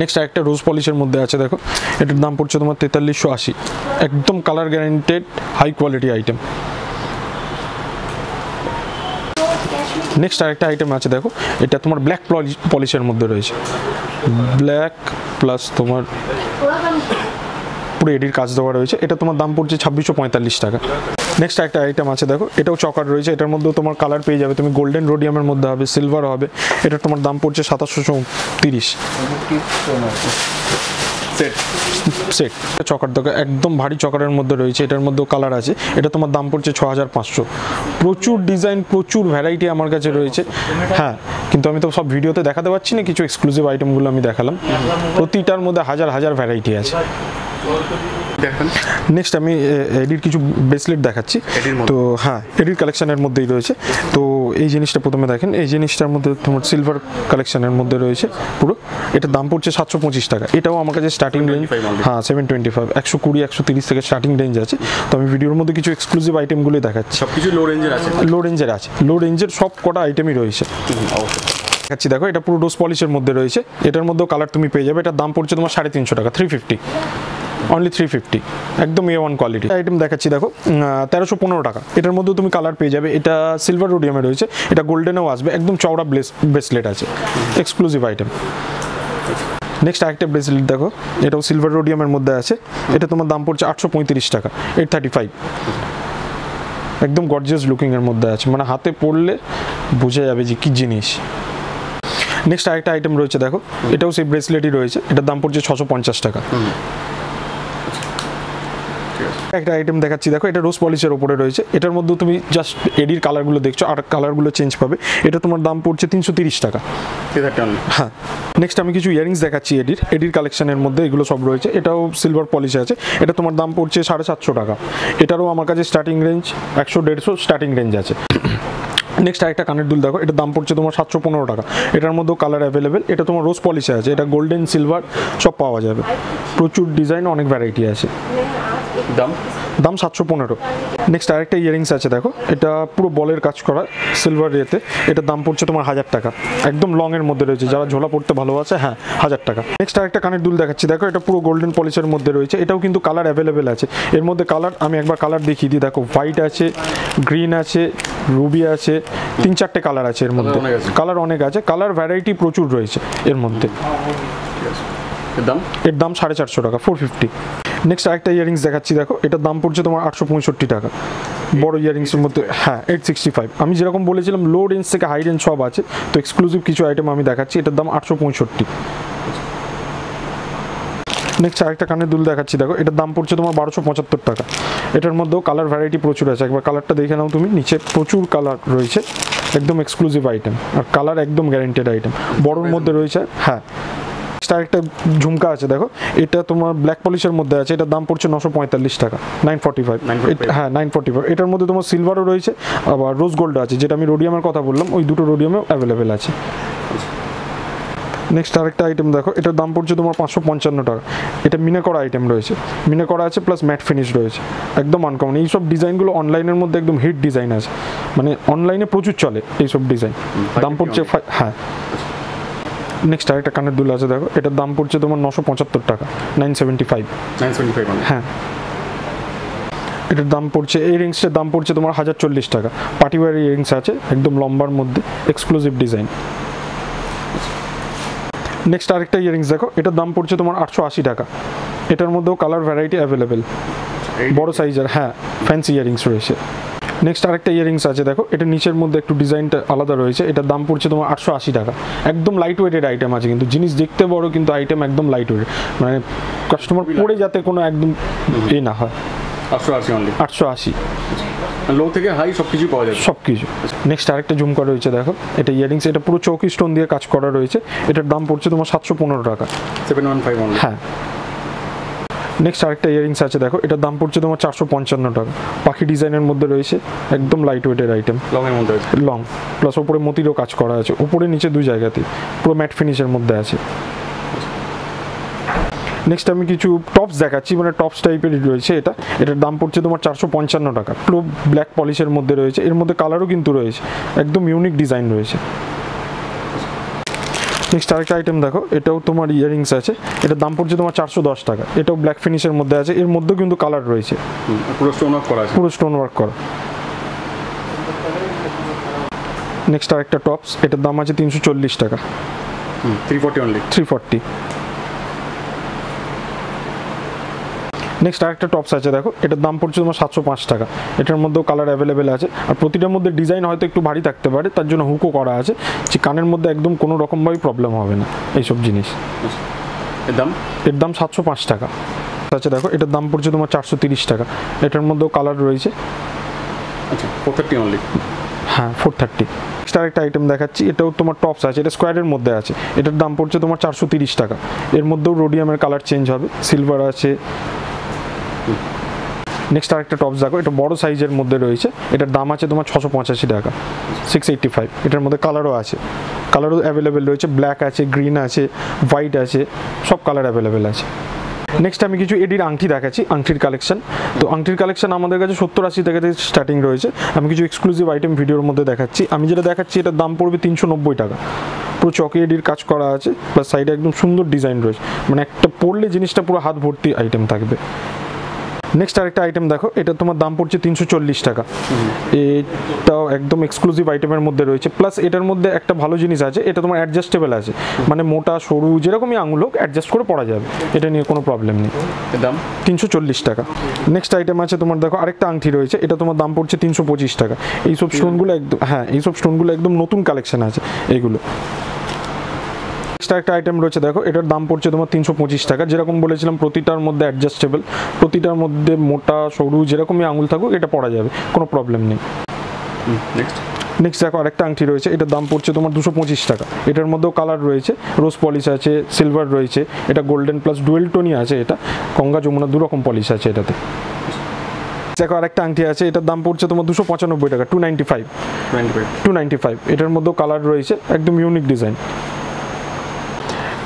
নেক্সট একটা রোজ পলিশের মধ্যে আছে, দেখো। এটার দাম পড়ছে তোমার তেতাল্লিশশো আশি। একদম colour guaranteed high quality item next আরেকটা আইটেম আছে, দেখো। এটা তোমার ব্ল্যাক পলিশের মধ্যে রয়েছে। ব্ল্যাক প্লাস তোমার পুরো এডির কাজ দেওয়া রয়েছে। এটা তোমার দাম পড়ছে ছাব্বিশশো পঁয়তাল্লিশ টাকা। নেক্সট একটা আইটেম আছে দেখো। এটাও চকার রয়েছে এটার মধ্যেও তোমার কালার পেয়ে যাবে। তুমি গোল্ডেন রোডিয়ামের মধ্যে হবে সিলভার হবে। এটা তোমার দাম পড়ছে সাতাশশো তিরিশ সেট সেট চকার দেখো একদম ভারী চকারের মধ্যে রয়েছে এটার মধ্যেও কালার আছে। এটা তোমার দাম পড়ছে ছ হাজার পাঁচশো। প্রচুর ডিজাইন প্রচুর ভ্যারাইটি আমার কাছে রয়েছে। হ্যাঁ কিন্তু আমি তো সব ভিডিওতে দেখাতে পারছি না কিছু এক্সক্লুসিভ আইটেমগুলো আমি দেখালাম। প্রতিটার মধ্যে হাজার হাজার ভ্যারাইটি আছে। দেখেন। নেক্সট আমি এডির কিছু ব্রেসলেট দেখাচ্ছি? তো হ্যাঁ এডির কালেকশনের মধ্যেই রয়েছে। তো এই জিনিসটা প্রথমে দেখেন। এই জিনিসটার মধ্যে তোমার সিলভার কালেকশনের মধ্যে রয়েছে পুরো। এটার দাম পড়ছে সাতশো পঁচিশ টাকা। এটাও আমার কাছে স্টার্টিং রেঞ্জ হ্যাঁ সেভেন টোয়েন্টি ফাইভ একশো কুড়ি একশো তিরিশ থেকে স্টার্টিং রেঞ্জ আছে। তো আমি ভিডিওর মধ্যে কিছু এক্সক্লুসিভ আইটেমগুলোই দেখাচ্ছি। সব কিছু লো রেঞ্জের আছে। লো রেঞ্জের আছে। লো রেঞ্জের সব কটা আইটেমই রয়েছে। অবশ্যই। দেখাচ্ছি দেখো এটা পুরো ডোজ পলিশের মধ্যে রয়েছে। এটার মধ্যেও কালার তুমি পেয়ে যাবে। এটার দাম পড়ছে তোমার সাড়ে তিনশো টাকা three fifty only three fifty একদম এ ওয়ান কোয়ালিটি আইটেম দেখাচ্ছি, দেখো। তেরোশো পনেরো টাকা। এটার মধ্যেও তুমি কালার পেয়ে যাবে। এটা সিলভার রোডিয়ামে রয়েছে। এটা গোল্ডেনেও আসবে। একদম চওড়া ব্রেসলেট আছে। এক্সক্লুসিভ আইটেম নেক্সট আরেকটা ব্রেসলেট দেখো। এটাও সিলভার রোডিয়ামের মধ্যে আছে। এটা তোমার দাম পড়ছে আটশো পঁয়ত্রিশ টাকা। এইট থার্টি ফাইভ একদম গর্জিয়াস লুকিংয়ের মধ্যে আছে। মানে হাতে পড়লে বোঝা যাবে যে কী জিনিস। নেক্সট আরেকটা আইটেম রয়েছে, দেখো। এটাও সেই ব্রেসলেটই রয়েছে। এটার দাম পড়ছে ছশো পঞ্চাশ টাকা। একটা আইটেম দেখাচ্ছি। দেখো এটা রোজ পলিশের ওপরে রয়েছে। এটার মধ্যে তুমি জাস্ট এডির কালারগুলো দেখছ আর কালারগুলো চেঞ্জ পাবে। এটা তোমার দাম পড়ছে তিনশো তিরিশ টাকা। হ্যাঁ। নেক্সট আমি কিছু ইয়ারিংস দেখাচ্ছি এডির। এডির কালেকশনের মধ্যে এগুলো সব রয়েছে। এটাও সিলভার পলিশ আছে। এটা তোমার দাম পড়ছে সাড়ে সাতশো টাকা। এটারও আমার কাছে স্টার্টিং রেঞ্জ একশো দেড়শো স্টার্টিং রেঞ্জ আছে। নেক্সট আরেকটা কানের দুল দেখো। এটার দাম পড়ছে তোমার সাতশো পনেরো টাকা। এটার মধ্যেও কালার অ্যাভেলেবেল এটা তোমার রোজ পলিশে আছে। এটা গোল্ডেন সিলভার সব পাওয়া যাবে। প্রচুর ডিজাইন অনেক ভ্যারাইটি আছে। দাম? দাম সাতশো পনেরো। নেক্সট আরেকটা ইয়ারিংস আছে দেখো। এটা পুরো বলের কাজ করা সিলভার ইয়েতে এটার দাম পড়ছে তোমার হাজার টাকা। একদম লং এর মধ্যে রয়েছে। যারা ঝোলা পড়তে ভালোবাসে হ্যাঁ হাজার টাকা। নেক্সট আরেকটা কানের দুল দেখাচ্ছি। দেখো এটা পুরো গোল্ডেন পলিশের মধ্যে রয়েছে। এটাও কিন্তু কালার অ্যাভেলেবেল আছে। এর মধ্যে কালার আমি একবার কালার দেখিয়ে দিই। দেখো হোয়াইট আছে গ্রিন আছে রুবি আছে তিন চারটে কালার আছে এর মধ্যে। কালার অনেক আছে। কালার ভ্যারাইটি প্রচুর রয়েছে এর মধ্যে। এর দাম? সাড়ে চারশো টাকা ফোর ফিফটি নেক্সট আরেকটা ইয়ারিংস দেখাচ্ছি, দেখো। এটার দাম পড়ছে তোমার আটশো পঁয়ষট্টি টাকা। বড় ইয়ারিংসের মধ্যে হ্যাঁ এইট সিক্সটি ফাইভ আমি যেরকম বলেছিলাম লো রেঞ্জ থেকে হাই রেঞ্জ সব আছে। তো এক্সক্লুসিভ কিছু আইটেম আমি দেখাচ্ছি, এটার দাম আটশো পঁয়ষট্টি। নেক্সট আরেকটা কানের দুল দেখাচ্ছি, দেখো। এটার দাম পড়ছে তোমার বারোশো পঁচাত্তর টাকা। এটার মধ্যেও কালার ভ্যারাইটি প্রচুর আছে। একবার কালারটা দেখে নাও তুমি, নিচে প্রচুর কালার রয়েছে। একদম এক্সক্লুসিভ আইটেম আর কালার একদম গ্যারেন্টেড আইটেম বড়োর মধ্যে রয়েছে হ্যাঁ। নেক্সট আরেকটা ঝুমকা আছে দেখো। এটা তোমার ব্ল্যাক পলিশের মধ্যে আছে এটার দাম পড়ছে নশো পঁয়তাল্লিশ টাকা নাইন ফর্টি ফাইভ 945 হ্যাঁ নাইন ফর্টি ফাইভ এটার মধ্যে তোমার সিলভারও রয়েছে আবার রোজ গোল্ড আছে যেটা আমি রোডিয়ামের কথা বললাম ওই দুটো রোডিয়ামেও অ্যাভেলেবেল আছে। নেক্সট আরেকটা আইটেম দেখো এটার দাম পড়ছে তোমার পাঁচশো পঞ্চান্ন টাকা। এটা মিনে করা আইটেম রয়েছে। মিনে করা আছে প্লাস ম্যাট ফিনিশ রয়েছে। একদম আনকমন এইসব ডিজাইনগুলো অনলাইনের মধ্যে একদম হিট ডিজাইন আছে। মানে অনলাইনে প্রচুর চলে এইসব ডিজাইন দাম পড়ছে হ্যাঁ। নেক্সট আরেকটা কানের দুল আছে দেখো। এটার দাম পড়ছে তোমার নশো পঁচাত্তর টাকা nine seventy five nine seventy five হ্যাঁ। এটার দাম পড়ছে এই রিংসটার দাম পড়ছে তোমার হাজার চল্লিশ টাকা। পার্টি ওয়ার রিংস আছে একদম লম্বার মধ্যে এক্সক্লুসিভ ডিজাইন নেক্সট আরেকটা ইয়ারিংস দেখো এটার দাম পড়ছে তোমার আটশো আশি টাকা। এটার মধ্যেও কালার ভ্যারাইটি অ্যাভেলেবেল বড় সাইজের হ্যাঁ ফ্যান্সি ইয়ারিংস রয়েছে। নেক্সট আরেকটা ইয়ারিংস আছে দেখো। এটা নিচের মধ্যে একটু ডিজাইনটা আলাদা রয়েছে। এটার দাম পড়ছে তোমার আটশো আশি টাকা। একদম লাইট ওয়েটেড আইটেম আছে কিন্তু। জিনিস দেখতে বড় কিন্তু আইটেম একদম লাইট ওয়েট মানে কাস্টমার পড়ে যাতে কোনো একদম এ না হয়। আটশো আশি অনলি আটশো আশি। লো থেকে হাই সব কিছু পাওয়া যাবে। সব কিছু নেক্সট আরেকটা ঝুমকা রয়েছে দেখো। এটা ইয়ারিংস এটা পুরো চৌকি স্টোন দিয়ে কাজ করা রয়েছে। এটার দাম পড়ছে তোমার সাতশো পনেরো টাকা। সেভেন ওয়ান ফাইভ হ্যাঁ। নেক্সট আরেকটা ইয়ারিংস আছে দেখো। এটার দাম পড়ছে তোমার চারশো পঞ্চান্ন টাকা। পাখি ডিজাইনের মধ্যে রয়েছে একদম লাইট ওয়েটের আইটেম লং এর মধ্যে লং প্লাস ওপরে মতিরও কাজ করা আছে। উপরে নিচে দুই জায়গাতে পুরো ম্যাট ফিনিশের মধ্যে আছে। নেক্সট আমি কিছু টপস দেখাচ্ছি মানে টপস টাইপের রয়েছে এটা। এটার দাম পড়ছে তোমার চারশো পঞ্চান্ন টাকা। পুরো ব্ল্যাক পলিশের মধ্যে রয়েছে। এর মধ্যে কালারও কিন্তু রয়েছে। একদম ইউনিক ডিজাইন রয়েছে। নেক্সট আরেকটা আইটেম দেখো এটাও তোমার ইয়ারিংস আছে এটার দাম পড়ছে তোমার চারশো দশ টাকা এটাও ব্ল্যাক ফিনিশের মধ্যে আছে এর মধ্যেও কিন্তু কালার রয়েছে। পুরো স্টোন ওয়ার্ক করা আছে। পুরো স্টোন ওয়ার্ক করা। নেক্সট আরেকটা টপস এটার দাম আছে তিনশো চল্লিশ টাকা। Three forty only three forty next আরেকটা টপস আছে দেখো। এটার দাম পড়ছে তোমার সাতশো পাঁচ টাকা। এটার মধ্যেও কালার অ্যাভেলেবেল আছে। আর প্রতিটার মধ্যে ডিজাইন হয়তো একটু ভারী থাকতে পারে তার জন্য হুকও করা আছে। যে কানের মধ্যে একদম কোনো রকমভাবেই প্রবলেম হবে না এইসব জিনিস। এর দাম? এর দাম সাতশো পাঁচ টাকা। আচ্ছা দেখো এটার দাম পড়ছে তোমার চারশো তিরিশ টাকা। এটার মধ্যেও কালার রয়েছে। আচ্ছা ফোর থার্টি অনলি হ্যাঁ ফোর থার্টি এক্সট্রা একটা আইটেম দেখাচ্ছি এটাও তোমার টপস আছে এটা স্কোয়ারের মধ্যে আছে। এটার দাম পড়ছে তোমার চারশো তিরিশ টাকা। এর মধ্যেও রোডিয়ামের কালার চেঞ্জ হবে। সিলভার আছে নেক্সট আরেকটা টপস দেখো, এটা বড় সাইজের মধ্যে রয়েছে। এটার দাম আছে তোমার ছশো পঁচাশি টাকা সিক্স এইট্টি ফাইভ এটার মধ্যে কালারও আছে। কালারও অ্যাভেলেবেল রয়েছে ব্ল্যাক আছে গ্রিন আছে হোয়াইট আছে, সব কালার অ্যাভেলেবেল আছে। নেক্সট আমি কিছু এডির আংটি দেখাচ্ছি, আংটির কালেকশন তো আংটির কালেকশন আমাদের কাছে সত্তর আশি থেকে স্টার্টিং রয়েছে। আমি কিছু এক্সক্লুসিভ আইটেম ভিডিওর মধ্যে দেখাচ্ছি। আমি যেটা দেখাচ্ছি, এটার দাম পড়বে তিনশো নব্বই টাকা। পুরো চকে এডির কাজ করা আছে প্লাস সাইডে একদম সুন্দর ডিজাইন রয়েছে। মানে একটা পড়লে জিনিসটা পুরো হাত ভর্তি আইটেম থাকবে। নেক্সট আরেকটা আইটেম দেখো এটা তোমার দাম পড়ছে তিনশো চল্লিশ টাকা। এটাও একদম এক্সক্লুসিভ আইটেমের মধ্যে রয়েছে। প্লাস এটার মধ্যে একটা ভালো জিনিস আছে এটা তোমার অ্যাডজাস্টেবল আছে। মানে মোটা সরু যেরকমই আঙুল হোক অ্যাডজাস্ট করে পড়া যাবে। এটা নিয়ে কোনো প্রবলেম নেই। দাম? তিনশো চল্লিশ টাকা। নেক্সট আইটেম আছে তোমার দেখো আরেকটা আংটি রয়েছে এটা তোমার দাম পড়ছে তিনশো পঁচিশ টাকা। এইসব স্টোনগুলো একদম হ্যাঁ এইসব স্টোনগুলো একদম নতুন কালেকশন আছে এইগুলো নেক্সট একটা আইটেম রয়েছে দেখো এটার দাম পড়ছে তোমার তিনশো পঁচিশ টাকা। যেরকম বলেছিলাম প্রতিটার মধ্যে অ্যাডজাস্টেবল প্রতিটার মধ্যে মোটা সরু যেরকমই আঙুল থাকুক এটা পড়া যাবে কোনো প্রবলেম নেই। নেক্সট নেক্সট দেখো আরেকটা আংটি রয়েছে এটার দাম পড়ছে তোমার দুশো পঁচিশ টাকা। এটার মধ্যেও কালার রয়েছে রোজ পলিশ আছে সিলভার রয়েছে এটা গোল্ডেন প্লাস ডুয়েল টোনই আছে এটা গঙ্গা যমুনা দু রকম পলিশ আছে এটাতে। দেখো আরেকটা আংটি আছে এটার দাম পড়ছে তোমার দুশো পঁচানব্বই টাকা two ninety five two ninety five এটার মধ্যেও কালার রয়েছে একদম ইউনিক ডিজাইন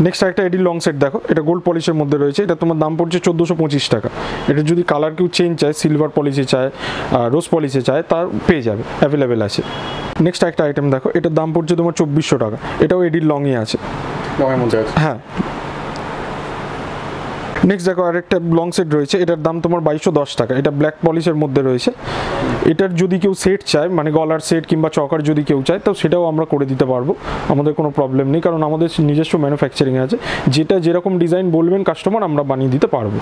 নেক্সট একটা এডি লং সেট দেখো এটা গোল্ড পলিশের মধ্যে রয়েছে এটা তোমার দাম পড়ছে চোদ্দোশো পঁচিশ টাকা। এটা যদি কালার কেউ চেঞ্জ চায় সিলভার পলিশে চায় রোজ পলিশে চায় তার পেয়ে যাবে অ্যাভেলেবেল আছে। নেক্সট একটা আইটেম দেখো এটার দাম পড়ছে তোমার চব্বিশশো টাকা এটাও এডির লংই আছে। আছে। হ্যাঁ নেক্সট দেখো আরেকটা লং সেট রয়েছে এটার দাম তোমার বাইশশো দশ টাকা। এটা ব্ল্যাক পলিশের মধ্যে রয়েছে। এটার যদি কেউ সেট চায় মানে গলার সেট কিংবা চকার যদি কেউ চায় তো সেটাও আমরা করে দিতে পারব। আমাদের কোনো প্রবলেম নেই কারণ আমাদের নিজস্ব ম্যানুফ্যাকচারিং আছে। যেটা যেরকম ডিজাইন বলবেন কাস্টমার আমরা বানিয়ে দিতে পারব।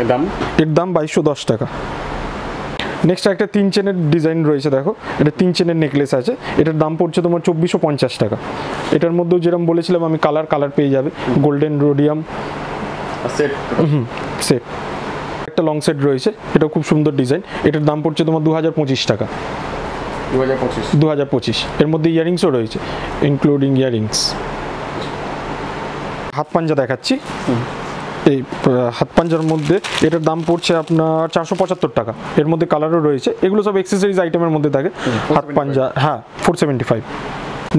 এর দাম? এর দাম বাইশশো দশ টাকা। নেক্সট একটা তিন চেনের ডিজাইন রয়েছে দেখো। এটা তিন চেনের নেকলেস আছে। এটার দাম পড়ছে তোমার চব্বিশশো পঞ্চাশ টাকা। এটার মধ্যেও যেরকম বলেছিলাম আমি কালার কালার পেয়ে যাবে। গোল্ডেন রোডিয়াম সেট সেট একটা লং সেট রয়েছে এটা খুব সুন্দর ডিজাইন এটার দাম পড়ছে তোমার দু টাকা। দু হাজার পঁচিশ। এর মধ্যে ইয়ারিংসও রয়েছে ইনক্লুডিং ইয়ারিংস হাত পাঞ্জা দেখাচ্ছি। এই হাত পাঞ্জার মধ্যে এটার দাম পড়ছে আপনার চারশো পঁচাত্তর টাকা। এর মধ্যে কালারও রয়েছে এগুলো সব এক্সেসরিজ আইটেমের মধ্যে থাকে। হাত পাঞ্জা হ্যাঁ ফোর সেভেন্টি ফাইভ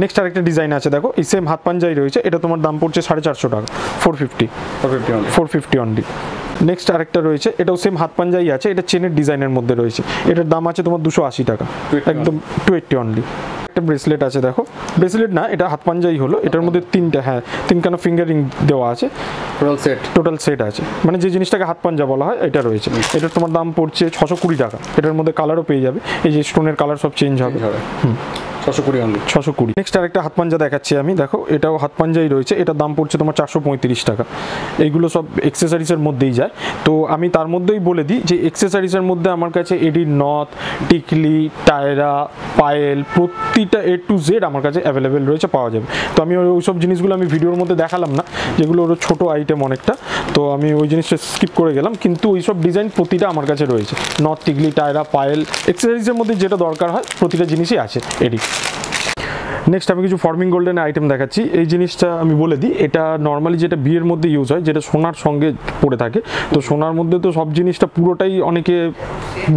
নেক্সট আরেকটা ডিজাইন আছে দেখো এই সেম হাত পাঞ্জাই রয়েছে এটা তোমার দাম পড়ছে সাড়ে চারশো টাকা four fifty four fifty only next আরেকটা রয়েছে এটাও সেম হাত পাঞ্জাই আছে এটা চেনের ডিজাইনের মধ্যে রয়েছে। এটার দাম আছে তোমার দুশো আশি টাকা 280 একদম টু এইট্টি অনলি একটা ব্রেসলেট আছে দেখো। ব্রেসলেট না এটা হাত পাঞ্জাই হলো এটার মধ্যে তিনটা হ্যাঁ তিনখানা ফিঙ্গারিং দেওয়া আছে। টোটাল সেট টোটাল সেট আছে। মানে যে জিনিসটাকে হাত পাঞ্জা বলা হয় এটা রয়েছে। এটার তোমার দাম পড়ছে ছশো কুড়ি টাকা। এটার মধ্যে কালারও পেয়ে যাবে। এই যে স্টোনের কালার সব চেঞ্জ হবে। হবে। ছশো কুড়ি ছশো কুড়ি। নেক্সট আমি। দেখো, এটাও রয়েছে। এটার দাম পড়ছে তোমার পঁয়ত্রিশ টাকা। এইগুলো সব এক্সেসারিজের মধ্যেই যায়। তো আমি তার মধ্যেই বলে দিই যে এক্সেসারিজের মধ্যে আমার কাছে নথ, টিকলি, টায়রা, পায়েল প্রতিটা এ টু জেড আমার কাছে অ্যাভেলেবেল রয়েছে, পাওয়া যাবে। তো আমি ওই সব জিনিসগুলো আমি ভিডিওর মধ্যে দেখালাম না, যেগুলো ওর ছোটো আইটেম অনেকটা। তো আমি ওই জিনিসটা স্কিপ করে গেলাম। কিন্তু ওই সব ডিজাইন প্রতিটা আমার কাছে রয়েছে। নথ, টিকলি, টায়রা, পায়েল এক্সেসারিজের মধ্যে যেটা দরকার হয়, প্রতিটা জিনিসই আছে এডি। নেক্সট আমি কিছু ফর্মিং গোল্ডেন আইটেম দেখাচ্ছি। এই জিনিসটা আমি বলে দিই এটা নর্মালি যেটা বিয়ের মধ্যে ইউজ হয় যেটা সোনার সঙ্গে পড়ে থাকে তো সোনার মধ্যে তো সব জিনিসটা পুরোটাই অনেকে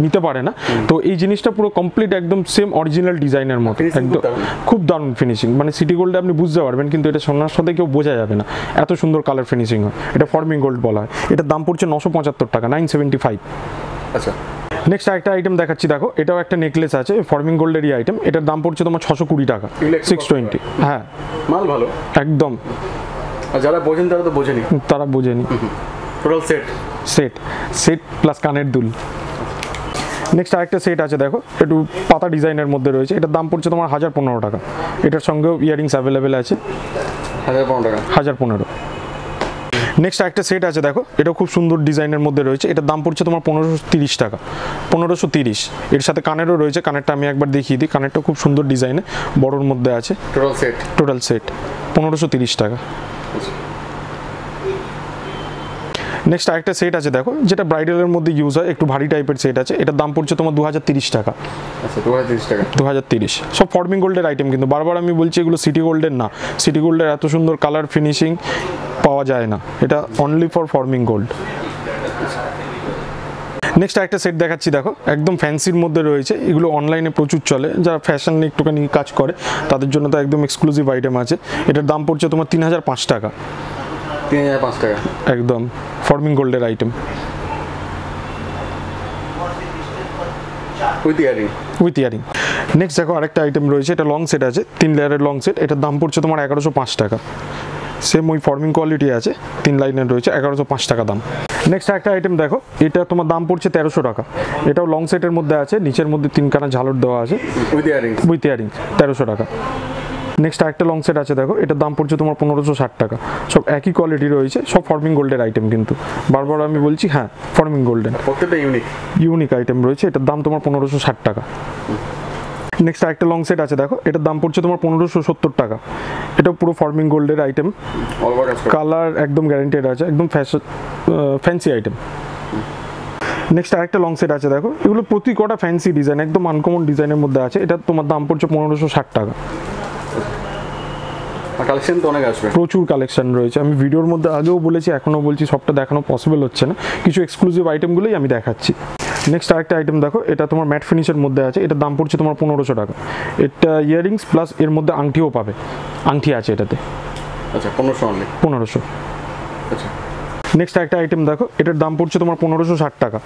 নিতে পারে না। তো এই জিনিসটা পুরো কমপ্লিট একদম সেম অরিজিনাল ডিজাইনের মতো। একদম খুব দারুণ ফিনিশিং মানে সিটি গোল্ডে আপনি বুঝতে পারবেন কিন্তু এটা সোনার সাথে কেউ বোঝা যাবে না। এত সুন্দর কালার ফিনিশিং হয়। এটা ফর্মিং গোল্ড বলা হয়। এটার দাম পড়ছে নশো পঁচাত্তর টাকা নাইন সেভেন্টি ফাইভ আচ্ছা। নেক্সট একটা আইটেম দেখাচ্ছি দেখো এটাও একটা নেকলেস আছে ফর্মিং গোল্ডেরই আইটেম এটার দাম পড়ছে তোমার ছশো কুড়ি টাকা সিক্স টোয়েন্টি হ্যাঁ। মাল ভালো? একদম। আর যারা বোঝেন তারা তো বোঝেনি। তারা বোঝেনি। Total set set set plus কানের দুল। নেক্সট আরেকটা সেট আছে দেখো একটু পাতা ডিজাইনের মধ্যে রয়েছে এটার দাম পড়ছে তোমার হাজার পনেরো টাকা। এটার সঙ্গেও ইয়ারিংস অ্যাভেলেবেল আছে। হাজার পনেরো টাকা। হাজার পনেরো। নেক্সট একটা সেট আছে দেখো। এটা খুব সুন্দর ডিজাইনের মধ্যে রয়েছে। এটার দাম পড়ছে তোমার পনেরোশো তিরিশ টাকা। পনেরোশো তিরিশ। এর সাথে কানেরও রয়েছে। কানেরটা আমি একবার দেখিয়ে দিই। কানেরটা খুব সুন্দর ডিজাইনে বড়োর মধ্যে আছে। টোটাল সেট টোটাল সেট পনেরোশো তিরিশ টাকা। নেক্সট আরেকটা সেট আছে দেখো যেটা ব্রাইডালের মধ্যে ইউজ হয় একটু ভারী টাইপের সেট আছে এটার দাম পড়ছে তোমার দু হাজার তিরিশ টাকা। আচ্ছা দু টাকা। দু সব ফর্মিং গোল্ডের আইটেম কিন্তু বারবার আমি বলছি এগুলো সিটি গোল্ডের না। সিটি গোল্ডের এত সুন্দর কালার ফিনিশিং পাওয়া যায় না। এটা only for forming gold next একটা সেট দেখাচ্ছি দেখো একদম ফ্যান্সির মধ্যে রয়েছে। এগুলো অনলাইনে প্রচুর চলে। যারা ফ্যাশন নিয়ে একটুখানি কাজ করে তাদের জন্য তো একদম এক্সক্লুসিভ আইটেম আছে। এটার দাম পড়ছে তোমার তিন হাজার পাঁচ টাকা। তিন হাজার পাঁচ টাকা। একদম। ফর্মিং গোল্ডের item with earring with earring next দেখো আরেকটা আইটেম রয়েছে এটা লং সেট আছে তিন লেয়ারের লং সেট এটার দাম পড়ছে তোমার এগারোশো পাঁচ টাকা। সেম ওই ফর্মিং কোয়ালিটি আছে তিন লাইনের রয়েছে এগারোশো পাঁচ টাকা দাম। নেক্সট একটা আইটেম দেখো এটা তোমার দাম পড়ছে তেরোশো টাকা। এটাও লং সেটের মধ্যে আছে নিচের মধ্যে তিনখানা ঝালর দেওয়া আছে। উইথ ইয়ারিং উইথ ইয়ারিং তেরোশো টাকা। নেক্সট একটা লং সেট আছে দেখো। এটার দাম পড়ছে তোমার পনেরোশো ষাট টাকা। সব একই কোয়ালিটি রয়েছে সব ফর্মিং গোল্ডের আইটেম কিন্তু। বারবার আমি বলছি হ্যাঁ ফর্মিং গোল্ডেন প্রত্যেকটা ইউনিক ইউনিক আইটেম রয়েছে এটার দাম তোমার পনেরোশো ষাট টাকা। নেক্সট আরেকটা লং সেট আছে দেখো। এটার দাম পড়ছে তোমার পনেরোশো সত্তর টাকা। এটা পুরো ফর্মিং গোল্ডের আইটেম কালার একদম গ্যারেন্টেড আছে একদম ফ্যাশন ফ্যান্সি আইটেম নেক্সট আরেকটা লং সেট আছে দেখো। এগুলো প্রতি কটা ফ্যান্সি ডিজাইন একদম আনকমন ডিজাইনের মধ্যে আছে। এটা তোমার দাম পড়ছে পনেরোশো ষাট টাকা। কালেকশন তো অনেক আসবে। প্রচুর কালেকশন রয়েছে। আমি ভিডিওর মধ্যে আগেও বলেছি এখনও বলছি সবটা দেখানো পসিবল হচ্ছে না। কিছু এক্সক্লুসিভ আইটেমগুলোই আমি দেখাচ্ছি। নেক্সট আরেকটা আইটেম দেখো এটা তোমার ম্যাট ফিনিশের মধ্যে আছে। এটার দাম পড়ছে তোমার পনেরোশো টাকা। এটা ইয়াররিংস প্লাস এর মধ্যে আংটিও পাবে। আংটি আছে এটাতে। আচ্ছা পনেরোশো অনলি পনেরোশো। আচ্ছা। নেক্সট একটা আইটেম দেখো, এটার দাম পড়ছে তোমার পনেরোশো ষাট টাকা।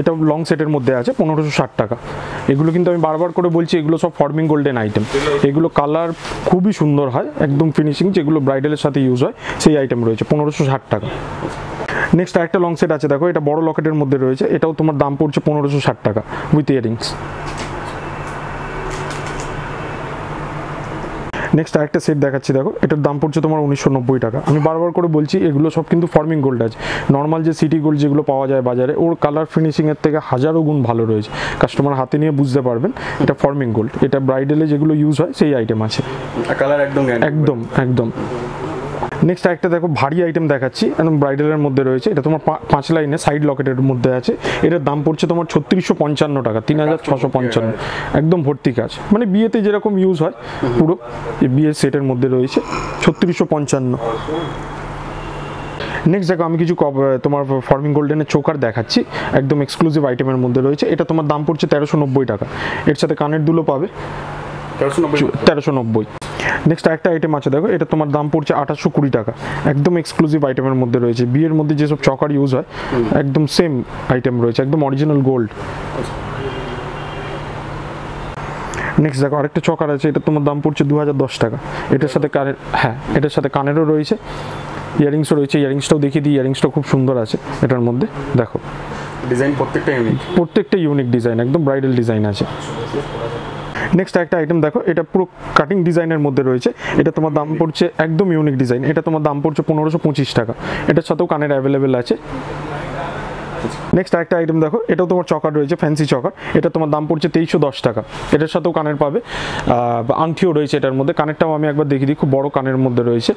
এটা লং সেটের মধ্যে আছে, পনেরোশো ষাট টাকা। এগুলো কিন্তু আমি বারবার করে বলছি, এগুলো সব ফর্মিং গোল্ডেন আইটেম এগুলো কালার খুবই সুন্দর হয়, একদম ফিনিশিং যেগুলো ব্রাইডালের সাথে ইউজ হয়, সেই আইটেম রয়েছে, পনেরোশো ষাট টাকা। নেক্সট আরেকটা লং সেট আছে, দেখো, এটা বড় লকেটের মধ্যে রয়েছে, এটাও তোমার দাম পড়ছে পনেরোশো ষাট টাকা উইথ ইয়ারিংস নেক্সট আরেকটা সেট দেখাচ্ছি দেখো। এটার দাম পড়ছে তোমার উনিশশো নব্বই টাকা। আমি বারবার করে বলছি এগুলো সব কিন্তু ফর্মিং গোল্ড আছে। নর্মাল যে সিটি গোল্ড যেগুলো পাওয়া যায় বাজারে ওর কালার ফিনিশিংয়ের থেকে হাজারো গুণ ভালো রয়েছে। কাস্টমার হাতে নিয়ে বুঝতে পারবেন এটা ফর্মিং গোল্ড এটা ব্রাইডালে যেগুলো ইউজ হয় সেই আইটেম আছে। কালার একদম একদম একদম। নেক্সট একটা দেখো, ভারী আইটেম দেখাচ্ছি, একদম ব্রাইডালের মধ্যে রয়েছে। এটা তোমার পাঁচ লাইনে সাইড লকেটের মধ্যে আছে। এটার দাম পড়ছে তোমার ছত্রিশশো পঞ্চান্ন টাকা, তিন হাজার ছশো পঞ্চান্ন। একদম ভর্তি কাজ। মানে বিয়েতে যেরকম ইউজ হয়, পুরো বিয়ের সেটের মধ্যে রয়েছে, ছত্রিশশো পঞ্চান্ন। নেক্সট দেখো, আমি কিছু তোমার ফর্মিং গোল্ডেনের চোকার দেখাচ্ছি। একদম এক্সক্লুসিভ আইটেমের মধ্যে রয়েছে। এটা তোমার দাম পড়ছে তেরোশো নব্বই টাকা। এর সাথে কানের দুলো পাবে। তেরোশো নব্বই। নেক্সট একটা আইটেম আছে দেখো এটা তোমার দাম পড়ছে আঠাশশো কুড়ি টাকা। একদম এক্সক্লুসিভ আইটেমের মধ্যে রয়েছে। বিয়ের মধ্যে যেসব চকার ইউজ হয় একদম সেম আইটেম রয়েছে একদম অরিজিনাল গোল্ড নেক্সট দেখো আরেকটা চকার আছে এটা তোমার দাম পড়ছে দু হাজার দশ টাকা। এটার সাথে কানের হ্যাঁ এটার সাথে কানেরও রয়েছে ইয়ারিংসও রয়েছে ইয়ারিংসটাও দেখিয়ে দিই ইয়ারিংসটাও খুব সুন্দর আছে এটার মধ্যে দেখো। ডিজাইন প্রত্যেকটা ইউনিক প্রত্যেকটা ইউনিক ডিজাইন একদম ব্রাইডাল ডিজাইন আছে। নেক্সট একটা আইটেম দেখো, এটা পুরো কাটিং ডিজাইনের মধ্যে রয়েছে। এটা তোমার দাম পড়ছে একদম ইউনিক ডিজাইন এটা তোমার দাম পড়ছে পনেরোশো পঁচিশ টাকা। এটার সাথেও কানের অ্যাভেলেবেল আছে। নেক্সট একটা আইটেম দেখো, এটাও তোমার চকার রয়েছে ফ্যান্সি চকার। এটা তোমার দাম পড়ছে তেইশশো দশ টাকা। এটার সাথেও কানের পাবে। আংটিও রয়েছে এটার মধ্যে। কানেরটাও আমি একবার দেখিয়ে দিই, খুব বড় কানের মধ্যে রয়েছে।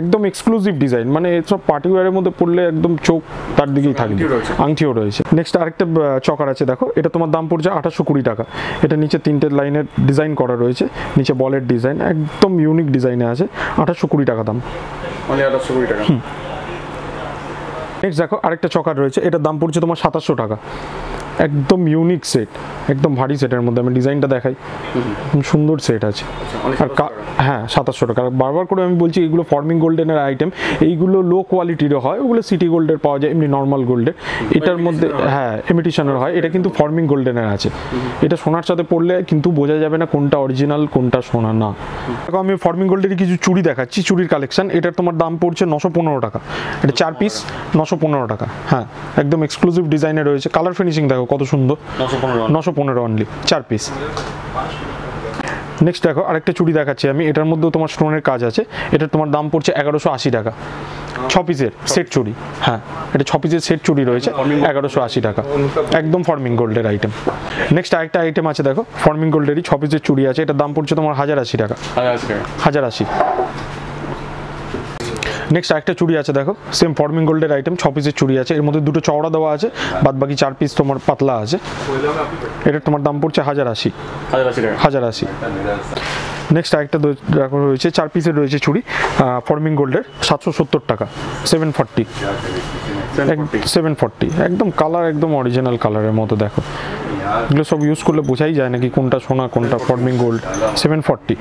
একদম এক্সক্লুসিভ ডিজাইন মানে সব পার্টি ওয়ারের মধ্যে পড়লে একদম চোখ তার দিকেই থাকবে। আংটিও রয়েছে। নেক্সট আরেকটা চকার আছে দেখো। এটা তোমার দাম পড়ছে আঠাশশো কুড়ি টাকা। এটা নিচে তিনটে লাইনের ডিজাইন করা রয়েছে। নিচে বলের ডিজাইন একদম ইউনিক ডিজাইনে আছে। আঠাশশো কুড়ি টাকা দাম। অনলি আঠাশশো কুড়ি টাকা। নেক্সট দেখো আরেকটা চকার রয়েছে। এটার দাম পড়ছে তোমার সাতাশশো টাকা। একদম ইউনিক সেট একদম ভারী সেটের মধ্যে আমি ডিজাইনটা দেখাই। সুন্দর সেট আছে। আর কা- হ্যাঁ সাতাশশো টাকা। বারবার করে আমি বলছি এগুলো ফর্মিং গোল্ডেনের আইটেম এইগুলো লো কোয়ালিটির হয় ওগুলো সিটি গোল্ডের পাওয়া যায় এমনি নর্মাল গোল্ডের এটার মধ্যে হ্যাঁ। ইমিটেশনের হয়। এটা কিন্তু ফর্মিং গোল্ডেনের আছে। এটা সোনার সাথে পড়লে কিন্তু বোঝা যাবে না কোনটা অরিজিনাল কোনটা সোনা না। দেখো আমি ফর্মিং গোল্ডের কিছু চুড়ি দেখাচ্ছি চুড়ির কালেকশন এটার তোমার দাম পড়ছে নশো পনেরো টাকা। এটা চার পিস নশো পনেরো টাকা। হ্যাঁ একদম এক্সক্লুসিভ ডিজাইনে রয়েছে। কালার ফিনিশিং দেখো কত সুন্দর? নশো পনেরো অনলি চার পিস নেক্সট দেখো আরেকটা চুড়ি দেখাচ্ছি আমি। এটার মধ্যেও তোমার স্টোনের কাজ আছে। এটার তোমার দাম পড়ছে এগারোশো আশি টাকা। ছ পিসের সেট চুড়ি। হ্যাঁ এটা ছ পিসের সেট চুড়ি রয়েছে এগারোশো আশি টাকা। একদম ফর্মিং গোল্ডের আইটেম নেক্সট আরেকটা আইটেম আছে দেখো ফর্মিং গোল্ডেরই ছ পিসের চুড়ি আছে। এটার দাম পড়ছে তোমার হাজার আশি টাকা। হাজার আশি। নেক্সট একটা চুড়ি আছে দেখো। সেম ফর্মিং গোল্ডের আইটেম ছ পিসের চুড়ি আছে। এর মধ্যে দুটো চওড়া দেওয়া আছে বাদ বাকি চার পিস তোমার পাতলা আছে। এটার তোমার দাম পড়ছে হাজার আশি। হাজার আশি নেক্সট আরেকটা রয়েছে চার পিসের রয়েছে চুড়ি ফর্মিং গোল্ডের সাতশো সত্তর টাকা সেভেন ফর্টি সেভেন ফর্টি একদম কালার একদম অরিজিনাল কালারের মতো দেখো। এগুলো সব ইউজ করলে বোঝাই যায় নাকি কোনটা সোনা কোনটা forming gold seven forty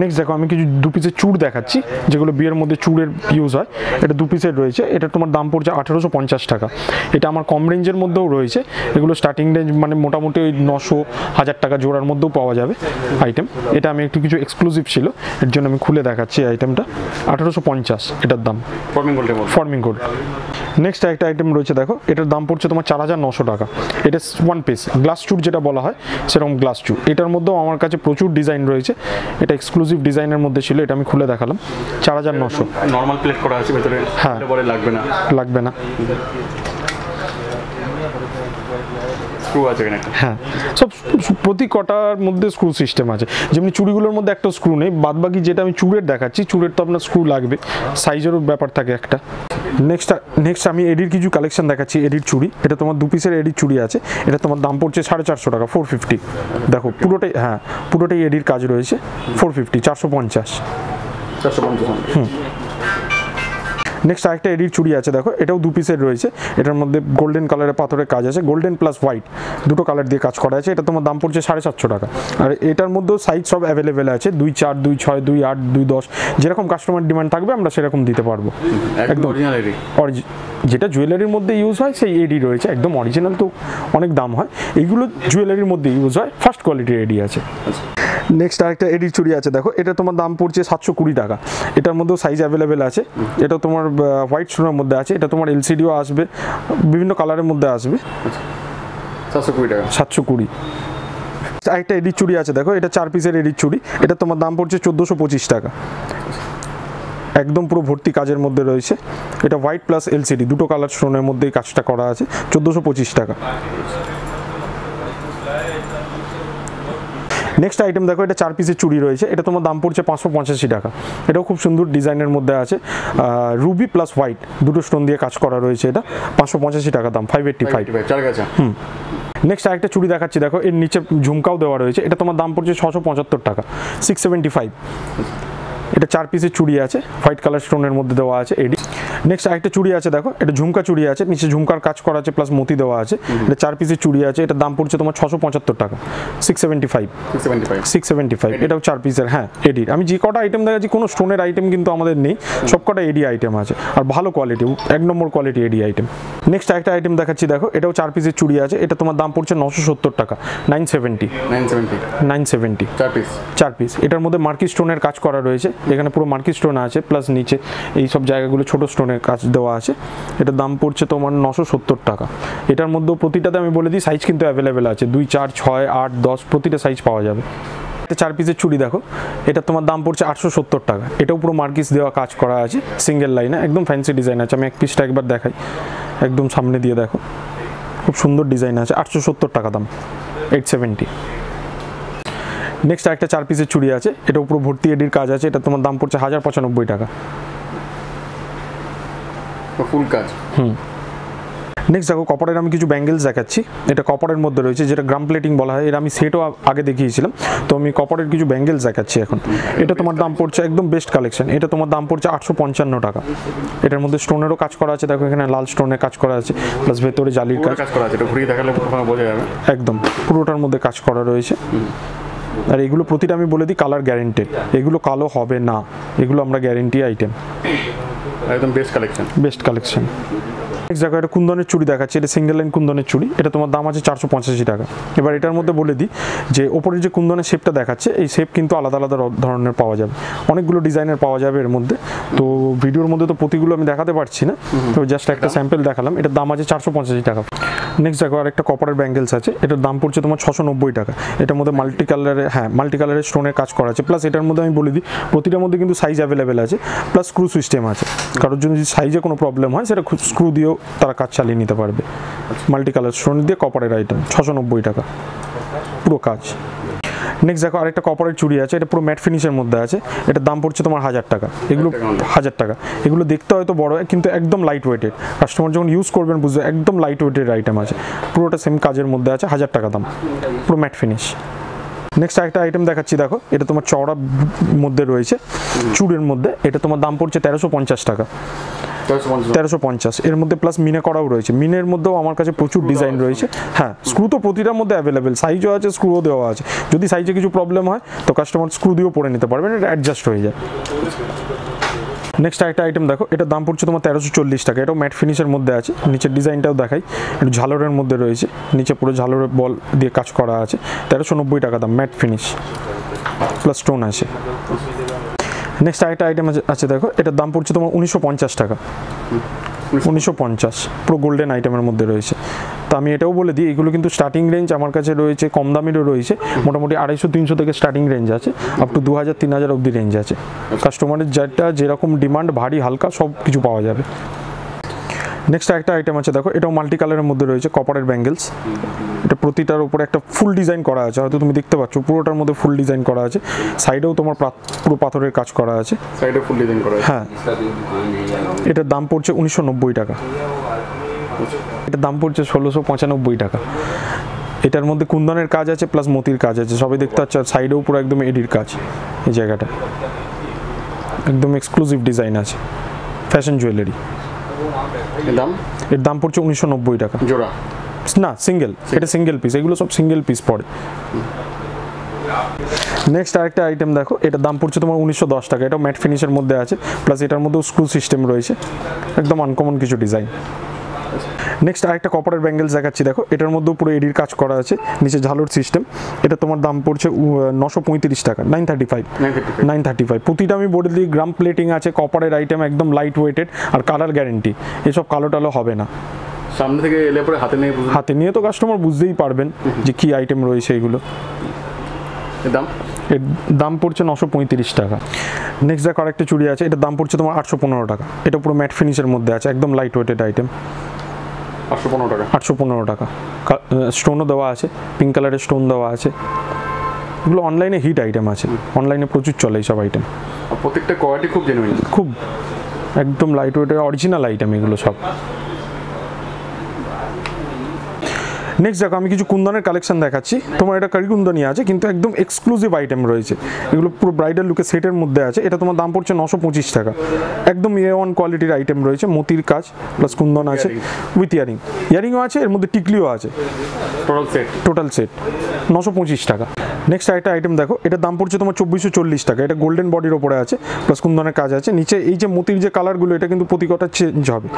next দেখো আমি কিছু দু পিসের চুড় দেখাচ্ছি যেগুলো বিয়ের মধ্যে চুড়ের ইউজ হয়। এটা দু পিসের রয়েছে এটা তোমার দাম পড়ছে আঠেরোশো পঞ্চাশ টাকা। এটা আমার কম রেঞ্জের মধ্যেও রয়েছে এগুলো স্টার্টিং রেঞ্জ মানে মোটামুটি ওই নশো হাজার টাকা জোড়ার মধ্যেও পাওয়া যাবে আইটেম এটা আমি একটু কিছু এক্সক্লুসিভ ছিল এর জন্য আমি খুলে দেখাচ্ছি আইটেমটা আঠেরোশো পঞ্চাশ এটার দাম। ফর্মিং গোল্ড নেক্সট একটা আইটেম রয়েছে দেখো। এটার দাম পড়ছে তোমার চার হাজার নশো টাকা। এটা ওয়ান পিস গ্লাস চুট যেটা বলা হয় সেরকম গ্লাস চুট এটার মধ্যেও আমার কাছে প্রচুর ডিজাইন রয়েছে। এটা এক্সক্লুসিভ ডিজাইনের মধ্যে ছিল এটা আমি খুলে দেখালাম। চার হাজার নশো। নর্মাল প্লেট করা আছে ভেতরে হ্যাঁ। লাগবে না। লাগবে না। স্ক্রু আছে এখানে একটা। হ্যাঁ সব প্রতি কটার মধ্যে স্ক্রু সিস্টেম আছে। যেমনি চুড়িগুলোর মধ্যে একটা স্ক্রু নেই বাদ বাকি যেটা আমি চুড়ের দেখাচ্ছি চুড়ের তো আপনার স্ক্রু লাগবে। সাইজেরও ব্যাপার থাকে একটা। নেক্সট নেক্সট আমি এডির কিছু কালেকশন দেখাচ্ছি এডির চুড়ি। এটা তোমার দু পিসের এডির চুড়ি আছে। এটা তোমার দাম পড়ছে সাড়ে চারশো টাকা ফোর ফিফটি দেখো পুরোটাই হ্যাঁ পুরোটাই এডির কাজ রয়েছে ফোর ফিফটি চারশো পঞ্চাশ। চারশো পঞ্চাশ। নেক্সট আরেকটা এডির চুড়ি আছে দেখো এটাও দু পিসের রয়েছে। এটার মধ্যে গোল্ডেন কালারের পাথরের কাজ আছে গোল্ডেন প্লাস হোয়াইট দুটো কালার দিয়ে কাজ করা আছে। এটা তোমার দাম পড়ছে সাড়ে সাতশো টাকা। আর এটার মধ্যেও সাইজ সব অ্যাভেলেবেল আছে দুই চার দুই ছয় দুই আট দুই দশ যেরকম কাস্টমার ডিমান্ড থাকবে আমরা সেরকম দিতে পারব। একদম অরিজিনাল যেটা জুয়েলারির মধ্যে ইউজ হয় সেই এডি রয়েছে একদম অরিজিনাল তো অনেক দাম হয়। এইগুলো জুয়েলারির মধ্যে ইউজ হয় ফার্স্ট কোয়ালিটির এডি আছে। নেক্সট আরেকটা এডি চুড়ি আছে দেখো এটা তোমার দাম পড়ছে সাতশো কুড়ি টাকা। এটার মধ্যেও সাইজ অ্যাভেলেবেল আছে। এটা তোমার হোয়াইট স্টোনের মধ্যে আছে এটা তোমার এলসিডিও আসবে বিভিন্ন কালারের মধ্যে আসবে। চারশো কুড়ি টাকা। সাতশো কুড়ি। আরেকটা এডির চুড়ি আছে দেখো এটা চার পিসের এডির চুড়ি। এটা তোমার দাম পড়ছে চোদ্দোশো পঁচিশ টাকা। একদম পুরো ভর্তি কাজের মধ্যে রয়েছে। এটা হোয়াইট প্লাস এলসিডি দুটো কালার স্টোনের মধ্যেই কাজটা করা আছে চোদ্দোশো পঁচিশ টাকা। নেক্সট আইটেম দেখো এটা চার পিসের চুড়ি রয়েছে এটা তোমার দাম পড়ছে পাঁচশো পঁচাশি টাকা। এটাও খুব সুন্দর ডিজাইনের মধ্যে আছে। রুবি প্লাস হোয়াইট দুটো স্টোন দিয়ে কাজ করা রয়েছে এটা পাঁচশো পঁচাশি টাকা দাম ফাইভ এইট্টি ফাইভ গাছা নেক্সট আরেকটা চুড়ি দেখাচ্ছি দেখো এর নিচে ঝুমকাও দেওয়া রয়েছে এটা তোমার দাম পড়ছে ছশো পঁচাত্তর টাকা সিক্স সেভেন্টি ফাইভ এটা চার পিসের চুড়ি আছে হোয়াইট কালার স্টোনের মধ্যে দেওয়া আছে এডি। নেক্সট আরেকটা চুড়ি আছে দেখো এটা ঝুমকা চুড়ি আছে নিচে ঝুমকার কাজ করা আছে প্লাস মতি দেওয়া আছে। এটা চার পিসের চুড়ি আছে এটার দাম পড়ছে তোমার ছশো পঁচাত্তর টাকা six seventy five six seventy five six seventy five এটাও চার পিসের হ্যাঁ এডির আমি যে কটা আইটেম দেখাচ্ছি কোনো স্টোনের আইটেম কিন্তু আমাদের নেই সব কটা এডি আইটেম আছে আর ভালো কোয়ালিটি এক নম্বর কোয়ালিটি এডি আইটেম নেক্সট একটা আইটেম দেখাচ্ছি দেখো এটাও চার পিসের চুড়ি আছে এটা তোমার দাম পড়ছে নশো সত্তর টাকা nine seventy nine seventy nine seventy চার পিস চার পিস এটার মধ্যে মার্কি স্টোনের কাজ করা রয়েছে এখানে পুরো মার্কি স্টোন আছে প্লাস নিচে এই সব জায়গাগুলো ছোট স্টোনের কাজ দেওয়া আছে। এটার দাম পড়ছে তোমার নশো সত্তর টাকা। এটার মধ্যেও প্রতিটাতে আমি বলে দিই সাইজ কিন্তু অ্যাভেলেবেল আছে। দুই, চার, ছয়, আট, দশ, প্রতিটা সাইজ পাওয়া যাবে। এটা চার পিসের চুড়ি দেখো। এটা তোমার দাম পড়ছে আটশো সত্তর টাকা। এটাও পুরো মার্কিস দেওয়া কাজ করা আছে সিঙ্গেল লাইনে একদম ফ্যান্সি ডিজাইন আছে। আমি এক পিসটা একবার দেখাই। একদম সামনে দিয়ে দেখো। খুব সুন্দর ডিজাইন আছে। আটশো সত্তর টাকা দাম। এইট সেভেন্টি নেক্সট একটা চার পিসের চুড়ি আছে। এটা পুরো ভর্তি এডির কাজ আছে। এটা তোমার দাম পড়ছে হাজার পঁচানব্বই টাকা। ফুল কাজ। হুম। নেক্সট দেখো কপারের আমি কিছু ব্যাঙ্গেলস দেখাচ্ছি। এটা কপারের মধ্যে রয়েছে যেটা গ্রাম প্লেটিং বলা হয়। এর আমি সেটও আগে দেখিয়েছিলাম। তো আমি কপারের কিছু ব্যাঙ্গেলস দেখাচ্ছি এখন। এটা তোমার দাম পড়ছে একদম বেস্ট কালেকশন এটা তোমার দাম পড়ছে আটশো পঞ্চান্ন টাকা। এটার মধ্যে স্টোনেরও কাজ করা আছে। দেখো এখানে লাল স্টোনের কাজ করা আছে। প্লাস ভেতরে জালির কাজ। কাজ করা আছে। এটা ঘুরিয়ে দেখালে বোঝা যাবে একদম। পুরোটার মধ্যে কাজ করা রয়েছে। আর এগুলো প্রতিটা আমি বলে দিই কালার গ্যারেন্টেড এগুলো কালো হবে না। এগুলো আমরা গ্যারেন্টি আইটেম একদম best collection best collection next দেখো এটা কুন্দনের চুড়ি দেখাচ্ছে এটা সিঙ্গেল লাইন কুন্দনের চুড়ি এটা তোমার দাম আছে চারশো পঁচাশি টাকা। এবার এটার মধ্যে বলে দিই যে ওপরের যে কুন্দনের শেপটা দেখাচ্ছে এই শেপ কিন্তু আলাদা আলাদা ধরনের পাওয়া যাবে। অনেকগুলো ডিজাইনের পাওয়া যাবে এর মধ্যে। তো ভিডিওর মধ্যে তো প্রতিগুলো আমি দেখাতে পারছি না। তো জাস্ট একটা স্যাম্পেল দেখালাম এটার দাম আছে চারশো পঁচাশি টাকা। নেক্সট দেখো আরেকটা কপারের ব্যাঙ্গেলস আছে এটার দাম পড়ছে তোমার ছশো নব্বই টাকা। এটার মধ্যে মাল্টি কালারের হ্যাঁ মাল্টি কালারের স্টোনের কাজ করা আছে। প্লাস এটার মধ্যে আমি বলে দিই প্রতিটার মধ্যে কিন্তু সাইজ অ্যাভেলেবেল আছে। প্লাস স্ক্রু সিস্টেম আছে। কারোর জন্য যদি সাইজে কোনো প্রবলেম হয় সেটা স্ক্রু দিয়েও তারা কাজ চালিয়ে নিতে পারবে। মাল্টি কালার স্টোন দিয়ে কপারের আইটেম ছশো নব্বই টাকা। পুরো কাজ। নেক্সট দেখো আরেকটা কপারের চুড়ি আছে এটা পুরো ম্যাট ফিনিশের মধ্যে আছে। এটার দাম পড়ছে তোমার হাজার টাকা। এগুলো হাজার টাকা। এগুলো দেখতে হয়তো বড় কিন্তু একদম লাইট ওয়েটেড কাস্টমার যখন ইউজ করবেন বুঝবে একদম লাইট ওয়েটেড আইটেম আছে। পুরোটা সেম কাজের মধ্যে আছে হাজার টাকা দাম। পুরো ম্যাট ফিনিশ নেক্সট একটা আইটেম দেখাচ্ছি দেখো। এটা তোমার চওড়া মধ্যে রয়েছে। চুড়ের মধ্যে। এটা তোমার দাম পড়ছে তেরোশো পঞ্চাশ টাকা। তেরোশো পঞ্চাশ। এর মধ্যে প্লাস মিনে করাও রয়েছে। মিনের মধ্যেও আমার কাছে প্রচুর ডিজাইন রয়েছে। হ্যাঁ স্ক্রু তো প্রতিটার মধ্যে অ্যাভেলেবেল সাইজও আছে স্ক্রুও দেওয়া আছে। যদি সাইজে কিছু প্রবলেম হয় তো কাস্টমার স্ক্রু দিয়েও পরে নিতে পারবেন এটা অ্যাডজাস্ট হয়ে যায়। নেক্সট একটা আইটেম দেখো। এটার দাম পড়ছে তোমার তেরোশো চল্লিশ টাকা। এটাও ম্যাট ফিনিশের মধ্যে আছে। নিচের ডিজাইনটাও দেখাই। একটু ঝালরের মধ্যে রয়েছে। নিচে পুরো ঝালরের বল দিয়ে কাজ করা আছে। তেরোশো নব্বই টাকা দাম ম্যাট ফিনিশ প্লাস স্টোন আছে। নেক্সট আরেকটা আইটেম আছে দেখো এটার দাম পড়ছে তোমার উনিশশো পঞ্চাশ টাকা। উনিশশো পঞ্চাশ। পুরো গোল্ডেন আইটেমের মধ্যে রয়েছে। তো আমি এটাও বলে দিই এগুলো কিন্তু স্টার্টিং রেঞ্জ আমার কাছে রয়েছে কম দামেরও রয়েছে মোটামুটি আড়াইশো তিনশো থেকে স্টার্টিং রেঞ্জ আছে আপ টু দু হাজার তিন হাজার অবধি রেঞ্জ আছে কাস্টমারের যেটা যেরকম ডিমান্ড ভারী হালকা সব কিছু পাওয়া যাবে। নেক্সট একটা আইটেম আছে দেখো এটাও মাল্টি কালারের মধ্যে রয়েছে কপারের ব্যাঙ্গেলস এটা প্রতিটার উপরে একটা ফুল ডিজাইন করা আছে হয়তো তুমি দেখতে পাচ্ছ পুরোটার মধ্যে ফুল ডিজাইন করা আছে। সাইডেও তোমার পুরো পাথরের কাজ করা আছে। সাইডে ফুল ডিজাইন করা হ্যাঁ। এটার দাম পড়ছে উনিশশো নব্বই টাকা। এটার দাম পড়ছে ষোলোশো পঁচানব্বই টাকা। এটার মধ্যে কুন্দনের কাজ আছে প্লাস মতির কাজ আছে। সবাই দেখতে পাচ্ছ সাইডেও পুরো একদম এডির কাজ এই জায়গাটা। একদম এক্সক্লুসিভ ডিজাইন আছে। ফ্যাশন জুয়েলারি দাম? এর দাম পড়ছে উনিশশো নব্বই টাকা। জোড়া? না সিঙ্গেল এটা সিঙ্গেল পিস এগুলো সব সিঙ্গেল পিস পড়ে। নেক্সট আরেকটা আইটেম দেখো। এটা দাম পড়ছে তোমার উনিশশো দশ টাকা। এটা ম্যাট ফিনিশের মধ্যে আছে। প্লাস এটার মধ্যেও স্ক্রু সিস্টেম রয়েছে। একদম আনকমন কিছু ডিজাইন নেক্সট আরেকটা কপারের ব্যাঙ্গেলস দেখাচ্ছি দেখো। এটার মধ্যেও পুরো এডির কাজ করা আছে নিচে ঝালুর সিস্টেম এটা তোমার দাম পড়ছে নশো পঁয়ত্রিশ টাকা nine thirty five nine thirty five প্রতিটা আমি বলে দিই গ্রাম প্লেটিং আছে কপারের আইটেম একদম লাইট ওয়েটেড আর কালার গ্যারেন্টি এসব কালো টালো হবে না। সামনে থেকে এলে পরে হাতে নিয়ে হাতে নিয়ে তো কাস্টমার বুঝতেই পারবেন যে কি আইটেম রয়েছে এগুলো। দাম? এর দাম পড়ছে নশো পঁয়ত্রিশ টাকা। নেক্সট দেখো আরেকটা চুড়ি আছে এটার দাম পড়ছে তোমার আটশো পনেরো টাকা। এটা পুরো ম্যাট ফিনিশের মধ্যে আছে একদম লাইট ওয়েটেড আইটেম আটশো পনেরো টাকা। আটশো পনেরো টাকা। স্টোনও দেওয়া আছে পিঙ্ক কালারের স্টোন দেওয়া আছে। এগুলো অনলাইনে হিট আইটেম আছে। অনলাইনে প্রচুর চলে এইসব আইটেম প্রত্যেকটা কোয়ালিটি খুব জেনুইন খুব। একদম লাইট ওয়েটের অরিজিনাল আইটেম এগুলো সব। নেক্সট দেখো আমি কিছু কুন্দনের কালেকশন দেখাচ্ছি। তোমার এটা কারিকুন্দনই আছে কিন্তু একদম এক্সক্লুসিভ আইটেম রয়েছে। এগুলো পুরো ব্রাইডাল লুকের সেটের মধ্যে আছে। এটা তোমার দাম পড়ছে নশো পঁচিশ টাকা। একদম এ ওয়ান কোয়ালিটির আইটেম রয়েছে মতির কাজ প্লাস কুন্দন আছে উইথ ইয়ারিং ইয়ারিংও আছে এর মধ্যে টিকলিও আছে। টোটাল সেট টোটাল সেট নশো পঁচিশ টাকা। নেক্সট একটা আইটেম দেখো এটার দাম পড়ছে তোমার চব্বিশশো চল্লিশ টাকা। এটা গোল্ডেন বডির ওপরে আছে প্লাস কুন্দনের কাজ আছে। নিচে এই যে মতির যে কালারগুলো এটা কিন্তু প্রতি কটা চেঞ্জ হবে।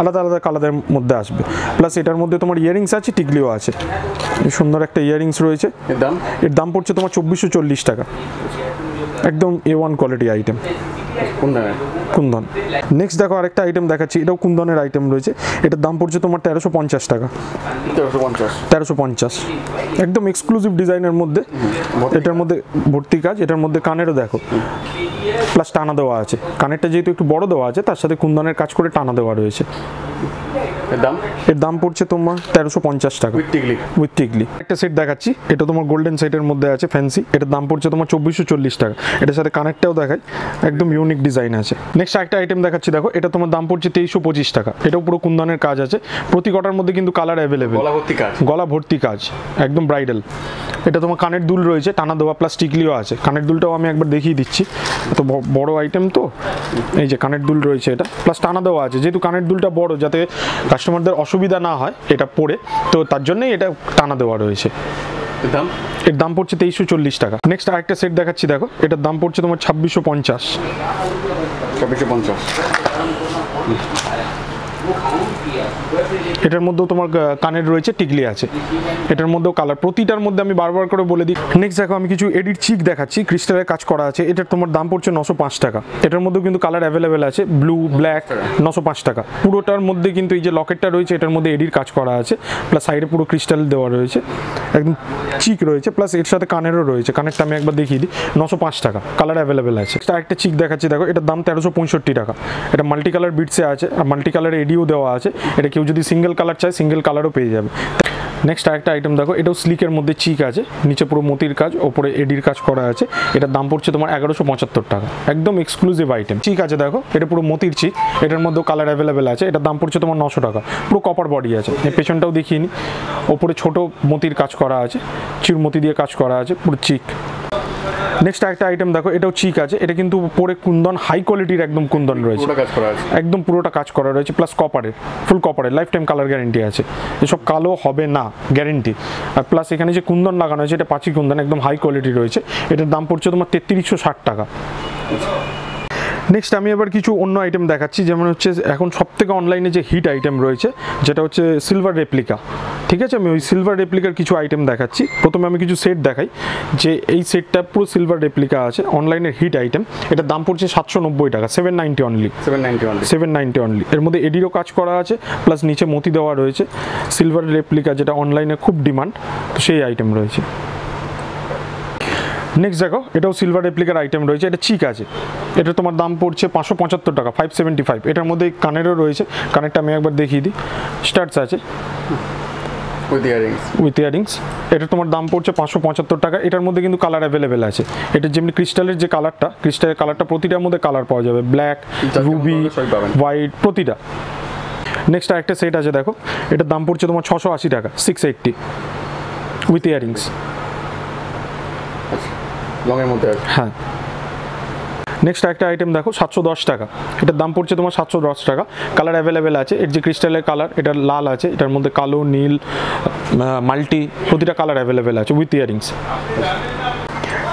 আলাদা আলাদা কালারের মধ্যে আসবে। প্লাস এটার মধ্যে তোমার ইয়ারিংস আছে টিকলিও আছে। সুন্দর একটা ইয়ারিংস রয়েছে। এর দাম? এর দাম পড়ছে তোমার চব্বিশশো চল্লিশ টাকা। একদম A one quality item kundan. Next দেখো আরেকটা আইটেম দেখাচ্ছি। এটাও কুন্দনের আইটেম রয়েছে। এটার দাম পড়ছে তোমার তেরোশো পঞ্চাশ টাকা। তেরোশো পঞ্চাশ। তেরোশো পঞ্চাশ। একদম এক্সক্লুসিভ ডিজাইনের মধ্যে। এটার মধ্যে ভর্তি কাজ। এটার মধ্যে কানেরও দেখো। প্লাস টানা দেওয়া আছে। কানেরটা যেহেতু একটু বড় দেওয়া আছে তার সাথে কুন্দনের কাজ করে টানা দেওয়া রয়েছে। এর দাম? এর দাম পড়ছে তোমার তেরোশো পঞ্চাশ টাকা। উইথ টিকলি উইথ টিকলি একটা সেট দেখাচ্ছি। এটা তোমার গোল্ডেন সেটের মধ্যে আছে ফ্যান্সি এটার দাম পড়ছে তোমার চব্বিশশো চল্লিশ টাকা। এটার সাথে কানেক্টটাও দেখায় একদম ইউনিক ডিজাইন আছে। নেক্সট একটা আইটেম দেখাচ্ছি দেখো। এটা তোমার দাম পড়ছে তেইশশো পঁচিশ টাকা। এটাও পুরো কুন্দনের কাজ আছে। প্রতি কটার মধ্যে কিন্তু কালার অ্যাভেলেবেল গলা ভর্তি কাজ। গলা ভর্তি কাজ। একদম ব্রাইডাল এটা তোমার কানের দুল রয়েছে টানা দেওয়া প্লাস টিকলিও আছে। কানের দুলটাও আমি একবার দেখিয়ে দিচ্ছি। ব- বড় আইটেম তো? এই যে কানের দুল রয়েছে এটা। প্লাস টানা দেওয়া আছে। যেহেতু কানের দুলটা বড় যাতে কাস্টমারদের অসুবিধা না হয় এটা পড়ে। তো তার জন্যই এটা টানা দেওয়া রয়েছে। এর দাম? এর দাম পড়ছে তেইশশো চল্লিশ টাকা। নেক্সট আরেকটা সেট দেখাচ্ছি দেখো। এটার দাম পড়ছে তোমার ছাব্বিশশো পঞ্চাশ। ছাব্বিশশো পঞ্চাশ। এটার মধ্যেও তোমার কানের রয়েছে, টিকলি আছে। এটার মধ্যেও কালার প্রতিটার মধ্যে আমি বারবার করে বলে দিই। নেক্সট দেখো, আমি কিছু এডিট চিক দেখাচ্ছি। ক্রিস্টালের কাজ করা আছে। এটার তোমার দাম পড়ছে নশো পাঁচ টাকা। এটার মধ্যেও কিন্তু কালার অ্যাভেলেবেল আছে। ব্লু ব্ল্যাক নশো পাঁচ টাকা। পুরোটার মধ্যে কিন্তু এই যে লকেটটা রয়েছে, এটার মধ্যে এডির কাজ করা আছে। প্লাস সাইডে পুরো ক্রিস্টাল দেওয়া রয়েছে। একদম চিক রয়েছে। প্লাস এর সাথে কানেরও রয়েছে। কানেরটা আমি একবার দেখিয়ে দিই। নশো পাঁচ টাকা। কালার অ্যাভেলেবেল আছে। একটা চিক দেখাচ্ছি। দেখো, এটার দাম তেরোশো পঁয়ষট্টি টাকা। এটা মাল্টি কালার বিটসে আছে। আর মাল্টি কালার এডিও দেওয়া আছে। এটা কেউ যদি সিঙ্গেল কালার চায় সিঙ্গেল কালারও পেয়ে যাবে নেক্সট আরেকটা আইটেম দেখো এটাও স্লিকের মধ্যে চিক আছে নিচে পুরো মতির কাজ ওপরে এডির কাজ করা আছে। এটার দাম পড়ছে তোমার এগারোশো পঁচাত্তর টাকা। একদম এক্সক্লুসিভ আইটেম চিক আছে দেখো এটা পুরো মতির চিক এটার মধ্যেও কালার অ্যাভেলেবেল আছে এটার দাম পড়ছে তোমার নশো টাকা। পুরো কপার বডি আছে পেছনটাও দেখিয়ে নি। ওপরে ছোট মতির কাজ করা আছে চিরমতি দিয়ে কাজ করা আছে পুরো চিক নেক্সট একটা আইটেম দেখো এটাও চিক আছে এটা কিন্তু পরে কুন্দন হাই কোয়ালিটির একদম কুন্দন রয়েছে। একদম পুরোটা কাজ করা রয়েছে প্লাস কপারের ফুল কপারের লাইফ টাইম কালার গ্যারেন্টি আছে। এসব কালো হবে না। গ্যারেন্টি। আর প্লাস এখানে যে কুন্দন লাগানো হয়েছে, এটা পাঁচি কুন্দন, একদম হাই কোয়ালিটি রয়েছে। এটার দাম পড়ছে তোমার তেত্রিশশো ষাট টাকা। নেক্সট আমি এবার কিছু অন্য আইটেম দেখাচ্ছি যেমন হচ্ছে এখন সব থেকে অনলাইনে যে হিট আইটেম রয়েছে যেটা হচ্ছে সিলভার রেপ্লিকা ঠিক আছে? আমি ওই সিলভার রেপ্লিকার কিছু আইটেম দেখাচ্ছি। প্রথমে আমি কিছু সেট দেখাই যে এই সেটটা পুরো সিলভার রেপ্লিকা আছে অনলাইনের হিট আইটেম এটার দাম পড়ছে সাতশো নব্বই টাকা seven ninety only seven ninety one seven ninety only এর মধ্যে এডিরও কাজ করা আছে প্লাস নিচে মতি দেওয়া রয়েছে। সিলভার রেপ্লিকা যেটা অনলাইনে খুব ডিমান্ড তো সেই আইটেম রয়েছে। নেক্সট দেখো এটাও সিলভার রেপ্লিকার আইটেম রয়েছে এটা চিক আছে। এটা তোমার দাম পড়ছে পাঁচশো পঁচাত্তর টাকা ফাইভ সেভেন্টি ফাইভ এটার মধ্যে কানেরও রয়েছে কানেরটা আমি একবার দেখিয়ে দিই। স্টার্টস আছে। উইথ ইয়ারিংস উইথ ইয়ারিংস এটা তোমার দাম পড়ছে পাঁচশো পঁচাত্তর টাকা এটার মধ্যে কিন্তু কালার অ্যাভেলেবেল আছে। এটা যেমনি ক্রিস্টালের যে কালারটা ক্রিস্টালের কালারটা প্রতিটার মধ্যে কালার পাওয়া যাবে। Black ruby. হোয়াইট প্রতিটা। নেক্সট আরেকটা সেট আছে দেখো। এটার দাম পড়ছে তোমার ছশো আশি টাকা six eighty with earrings long এর মধ্যে আছে। হ্যাঁ। নেক্সট একটা আইটেম দেখো, সাতশো দশ টাকা। এটার দাম পড়ছে তোমার সাতশো দশ টাকা। কালার অ্যাভেলেবেল আছে, এর যে ক্রিস্টালের কালার এটা লাল আছে, এটার মধ্যে কালো, নীল মাল্টি প্রতিটা কালার অ্যাভেলেবেল আছে উইথ ইয়ারিংস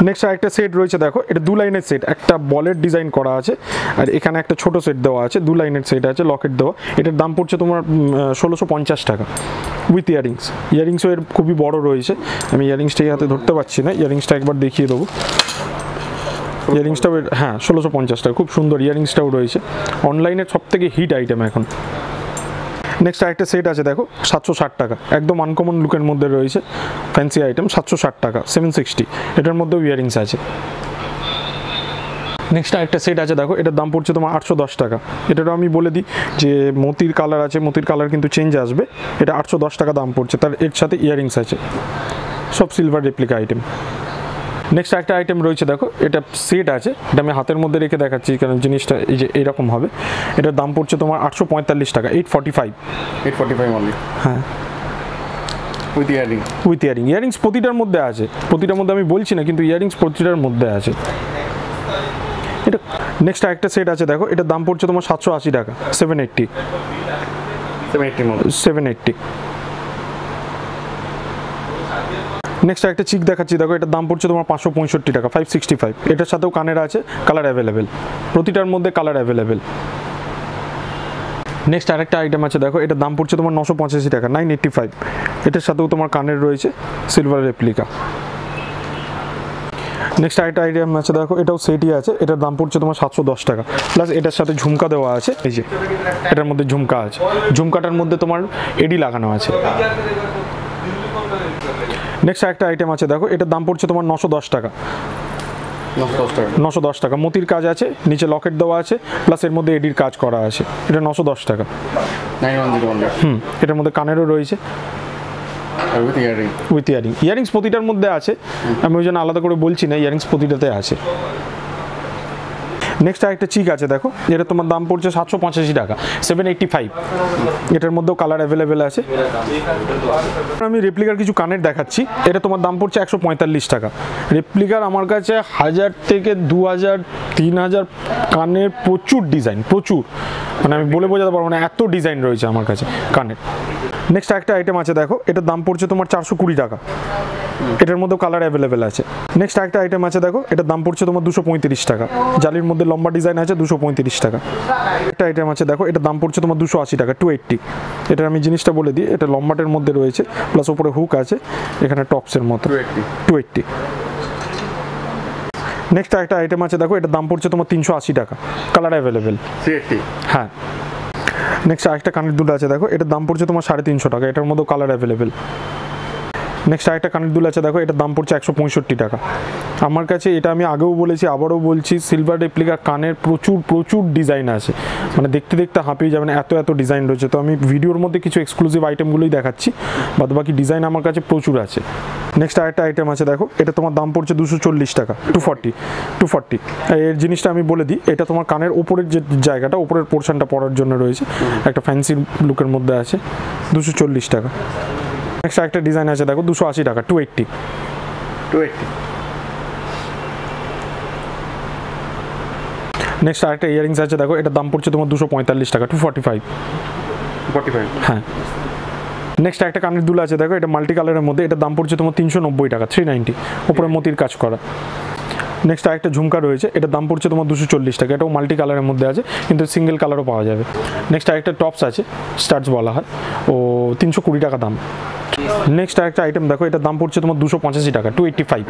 নেক্সট আরেকটা সেট রয়েছে দেখো, এটা দু লাইনের সেট একটা বলের ডিজাইন করা আছে, আর এখানে একটা ছোট সেট দেওয়া আছে, দু লাইনের সেট আছে লকেট দেওয়া। এটার দাম পড়ছে তোমার ষোলোশো পঞ্চাশ টাকা। উইথ ইয়ারিংস ইয়ারিংসও এর খুবই বড় রয়েছে। আমি ইয়ারিংসটা এই হাতে ধরতে পারছি না। ইয়ারিংসটা একবার দেখিয়ে দেবো। ইয়ারিংসটাও হ্যাঁ ষোলোশো পঞ্চাশ টাকা। খুব সুন্দর ইয়ারিংসটাও রয়েছে। অনলাইনের সব থেকে হিট আইটেম এখন। নেক্সট আরেকটা সেট আছে, দেখো, সাতশো ষাট টাকা। একদম আনকমন লুকের মধ্যে রয়েছে। ফ্যান্সি আইটেম সাতশো ষাট টাকা সেভেন সিক্সটি এটার মধ্যেও ইয়ারিংস আছে। নেক্সট আরেকটা সেট আছে দেখো এটার দাম পড়ছে তোমার আটশো দশ টাকা। এটারও আমি বলে দিই যে মতির কালার আছে মতির কালার কিন্তু চেঞ্জ আসবে। এটা আটশো দশ টাকা দাম পড়ছে তার এর সাথে ইয়ারিংস আছে। সব সিলভার রেপ্লিকা আইটেম নেক্সট একটা আইটেম রয়েছে দেখো এটা সেট আছে এটা আমি হাতের মধ্যে রেখে দেখাচ্ছি কারণ জিনিসটা এই যে এরকম হবে। এটার দাম পড়ছে তোমার আটশো পঁয়তাল্লিশ টাকা eight forty five eight forty five only হ্যাঁ। With earring with earring earrings প্রতিটার মধ্যে আছে। প্রতিটার মধ্যে আমি বলছি না কিন্তু ইয়ারিংস প্রতিটার মধ্যে আছে। এটা নেক্সট একটা সেট আছে দেখো। এটার দাম পড়ছে তোমার সাতশো আশি টাকা seven eighty seven eighty next একটা চিক দেখাচ্ছি দেখো এটার দাম পড়ছে তোমার পাঁচশো পঁয়ষট্টি টাকা ফাইভ সিক্সটি ফাইভ এটার সাথেও কানের আছে কালার অ্যাভেলেবেল প্রতিটার মধ্যে কালার অ্যাভেলেবেল নেক্সট আরেকটা আইটেম আছে দেখো এটার দাম পড়ছে তোমার নশো পঁচাশি টাকা নাইন এইট্টি ফাইভ এটার সাথেও তোমার কানের রয়েছে সিলভার রেপ্লিকা নেক্সট আরেকটা আইটেম আছে দেখো এটাও সেটই আছে এটার দাম পড়ছে তোমার সাতশো দশ টাকা। প্লাস এটার সাথে ঝুমকা দেওয়া আছে এই যে এটার মধ্যে ঝুমকা আছে। ঝুমকাটার মধ্যে তোমার এডি লাগানো আছে। নেক্সট একটা আইটেম আছে দেখো এটার দাম পড়ছে তোমার নশো দশ টাকা। নশো দশ টাকা। মতির কাজ আছে নিচে লকেট দেওয়া আছে প্লাস এর মধ্যে এডির কাজ করা আছে। এটা নশো দশ টাকা। হুম এটার মধ্যে কানেরও রয়েছে। With earring with earring earrings প্রতিটার মধ্যে আছে। আমি ওই জন্য আলাদা করে বলছি না ইয়ারিংস প্রতিটাতে আছে। নেক্সট আরেকটা চিক আছে, দেখো। এটা তোমার দাম পড়ছে সাতশো পঁচাশি টাকা সেভেন এইট্টি ফাইভ এটার মধ্যেও কালার অ্যাভেলেবেল আছে। আমি রেপ্লিকার কিছু কানের দেখাচ্ছি। এটা তোমার দাম পড়ছে একশো পঁয়তাল্লিশ টাকা। রেপ্লিকার আমার কাছে হাজার থেকে দু হাজার, তিন হাজার কানের প্রচুর ডিজাইন প্রচুর। মানে আমি বলে বোঝাতে পারব না, এত ডিজাইন রয়েছে আমার কাছে কানের। নেক্সট একটা আইটেম আছে দেখো। এটার দাম পড়ছে তোমার চারশো কুড়ি টাকা। এটার মধ্যে কালার অ্যাভেলেবেল আছে। নেক্সট একটা আইটেম আছে দেখো। এটার দাম পড়ছে তোমার দুশো পঁয়ত্রিশ টাকা। জালির মধ্যে লম্বা ডিজাইন আছে দুশো পঁয়ত্রিশ টাকা। একটা আইটেম আছে দেখো। এটার দাম পড়ছে তোমার দুশো আশি টাকা টু এইট্টি এটার আমি জিনিসটা বলে দিই এটা লম্বাটের মধ্যে রয়েছে প্লাস ওপরে হুক আছে এখানে টপসের মতো। টু এইট্টি নেক্সট একটা আইটেম আছে দেখো। এটার দাম পড়ছে তোমার তিনশো আশি টাকা। কালার অ্যাভেলেবেল হ্যাঁ। নেক্সট আরেকটা কানের দুটো আছে, দেখো। এটার দাম পড়ছে তোমার সাড়ে তিনশো টাকা, এটার মধ্যে কালার অ্যাভেলেবেল নেক্সট আরেকটা কানের দুল আছে, দেখো, এটার দাম পড়ছে একশো পঁয়ষট্টি টাকা। আমার কাছে এটা আমি আগেও বলেছি, আবারও বলছি সিলভার রেপ্লিকা কানের প্রচুর প্রচুর ডিজাইন আছে। মানে দেখতে দেখতে হাঁপিয়ে যাবেন, এত এত ডিজাইন রয়েছে। তো আমি ভিডিওর মধ্যে কিছু এক্সক্লুসিভ আইটেমগুলোই দেখাচ্ছি, বাদ বাকি ডিজাইন আমার কাছে প্রচুর আছে। নেক্সট আরেকটা আইটেম আছে, দেখো, এটা তোমার দাম পড়ছে দুশো চল্লিশ টাকা টু ফর্টি টু ফর্টি এর জিনিসটা আমি বলে দিই, এটা তোমার কানের ওপরের যে জায়গাটা, ওপরের পোর্শনটা পড়ার জন্য রয়েছে, একটা ফ্যান্সি লুকের মধ্যে আছে, দুশো চল্লিশ টাকা। নেক্সট একটা ডিজাইন আছে দেখো দুশো আশি টাকা টু এইট্টি নেক্সট আরেকটা ইয়ারিংস আছে দেখো এটার দাম পড়ছে তোমার দুশো পঁয়তাল্লিশ টাকা টু ফর্টি ফাইভ হ্যাঁ। নেক্সট একটা কানের দুল আছে দেখো এটা মাল্টি কালারের মধ্যে এটার দাম পড়ছে তোমার তিনশো নব্বই টাকা থ্রি নাইনটি উপরে মতির কাজ করা। নেক্সট আরেকটা ঝুমকা রয়েছে এটা দাম পড়ছে তোমার দুশো চল্লিশ টাকা এটাও মাল্টি কালারের মধ্যে আছে কিন্তু সিঙ্গেল কালারও পাওয়া যাবে। নেক্সট আরেকটা টপস আছে স্টার্চ বলা হয় ও তিনশো কুড়ি টাকা দাম। নেক্সট আরেকটা আইটেম দেখো এটার দাম পড়ছে তোমার দুশো পঁচাশি টাকা টু এইট্টি ফাইভ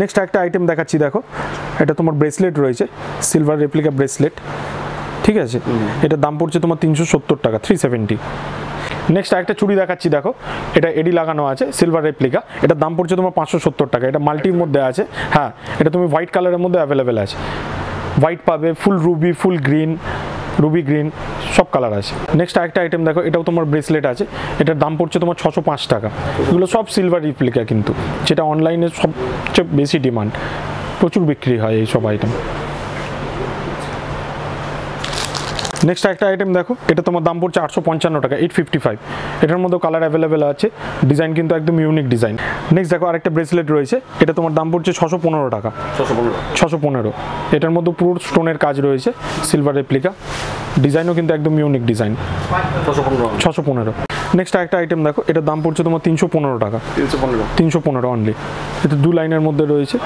নেক্সট একটা আইটেম দেখাচ্ছি দেখো এটা তোমার ব্রেসলেট রয়েছে সিলভার রেপ্লিকা ব্রেসলেট ঠিক আছে? এটার দাম পড়ছে তোমার তিনশো সত্তর টাকা থ্রি সেভেন্টি নেক্সট একটা চুড়ি দেখাচ্ছি, দেখো। এটা এডি লাগানো আছে সিলভার রেপ্লিকা এটার দাম পড়ছে তোমার পাঁচশো সত্তর টাকা। এটা মাল্টির মধ্যে আছে। হ্যাঁ এটা তুমি হোয়াইট কালারের মধ্যে অ্যাভেলেবেল আছে। হোয়াইট পাবে full ruby full green ruby green সব কালার আছে। নেক্সট আরেকটা আইটেম দেখো, এটাও তোমার ব্রেসলেট আছে। এটার দাম পড়ছে তোমার ছশো পাঁচ টাকা। এগুলো সব সিলভার রিপ্লিকা কিন্তু, যেটা অনলাইনে সবচেয়ে বেশি ডিমান্ড প্রচুর বিক্রি হয় এই সব আইটেম নেক্সট একটা আইটেম দেখো এটা তোমার দাম পড়ছে আটশো পঞ্চান্ন টাকা এইট ফিফটি ফাইভ এটার মধ্যেও কালার অ্যাভেলেবেল আছে ডিজাইন কিন্তু একদম ইউনিক ডিজাইন নেক্সট দেখো আরেকটা ব্রেসলেট রয়েছে এটা তোমার দাম পড়ছে ছশো পনেরো টাকা। ছশো পনেরো। এটার মধ্যে পুরো স্টোনের কাজ রয়েছে সিলভার রেপ্লিকা ডিজাইনও কিন্তু একদম ইউনিক ডিজাইন ছশো পনেরো। নেক্সট একটা আইটেম দেখো এটার দাম পড়ছে তোমার তিনশো পনেরো টাকা। তিনশো পনেরো। অনলি এটা দু লাইনের মধ্যে রয়েছে।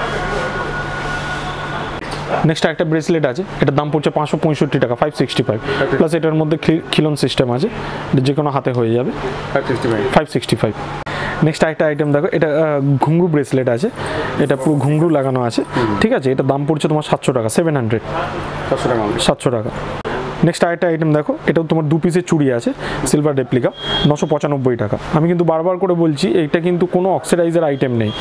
নেক্সট একটা ব্রেসলেট আছে এটার দাম পড়ছে পাঁচশো পঁয়ষট্টি টাকা ফাইভ সিক্সটি ফাইভ প্লাস এটার মধ্যে খিলন সিস্টেম আছে যে কোনো হাতে হয়ে যাবে। ফাইভ সিক্সটি ফাইভ নেক্সট আরেকটা আইটেম দেখো এটা ঘুঙ্গু ঘুংরু ব্রেসলেট আছে এটা পুরো ঘুঙ্গু লাগানো আছে। ঠিক আছে এটা দাম পড়ছে তোমার সাতশো টাকা সেভেন হান্ড্রেড সাতশো টাকা। নেক্সট আরেকটা আইটেম দেখো এটাও তোমার দু পিসের চুড়ি আছে সিলভার রেপ্লিকা নশো পঁচানব্বই টাকা। আমি কিন্তু বারবার করে বলছি এটা কিন্তু কোনো অক্সিডাইজার আইটেম নেই।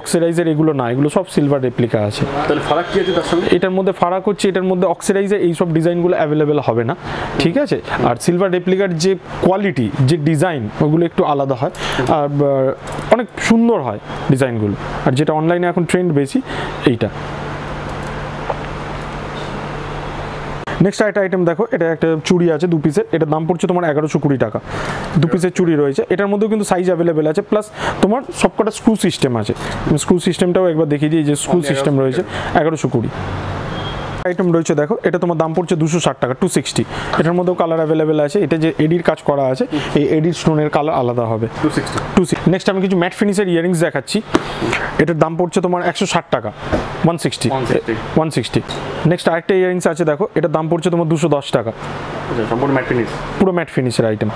অক্সিডাইজার এগুলো না এগুলো সব সিলভার রেপ্লিকা আছে। তাহলে ফারাক কি আছে তার সঙ্গে? এটার মধ্যে ফারাক হচ্ছে এটার মধ্যে অক্সিডাইজার এই সব ডিজাইনগুলো অ্যাভেলেবেল হবে না ঠিক আছে? আর সিলভার রেপ্লিকার যে কোয়ালিটি যে ডিজাইন ওগুলো একটু আলাদা হয়। আর অনেক সুন্দর হয় ডিজাইনগুলো। আর যেটা অনলাইনে এখন ট্রেন্ড বেশি এইটা। নেক্সট একটা আইটেম দেখো এটা একটা চুড়ি আছে দু পিসের এটার দাম পড়ছে তোমার এগারোশো কুড়ি টাকা। দু পিসের চুড়ি রয়েছে এটার মধ্যেও কিন্তু সাইজ অ্যাভেলেবেল আছে প্লাস তোমার সবকটা স্ক্রু সিস্টেম আছে। স্ক্রু সিস্টেমটাও একবার দেখিয়ে দিই যে স্ক্রু সিস্টেম রয়েছে এগারোশো কুড়ি। আইটেম রয়েছে দেখো এটা তোমার দাম পড়ছে দুশো ষাট টাকা টু সিক্সটি এটার মধ্যেও কালার অ্যাভেলেবেল আছে এটা যে এডির কাজ করা আছে এই এডির স্টোনের কালার আলাদা হবে। টু নেক্সট আমি কিছু ম্যাট ফিনিশের ইয়ারিংস দেখাচ্ছি। এটার দাম পড়ছে তোমার একশো ষাট টাকা one sixty one sixty next আরেকটা ইয়ারিংস আছে দেখো এটার দাম পড়ছে তোমার দুশো দশ টাকা। সম্পূর্ণ ম্যাট ফিনিশ পুরো ম্যাট ফিনিশের আইটেম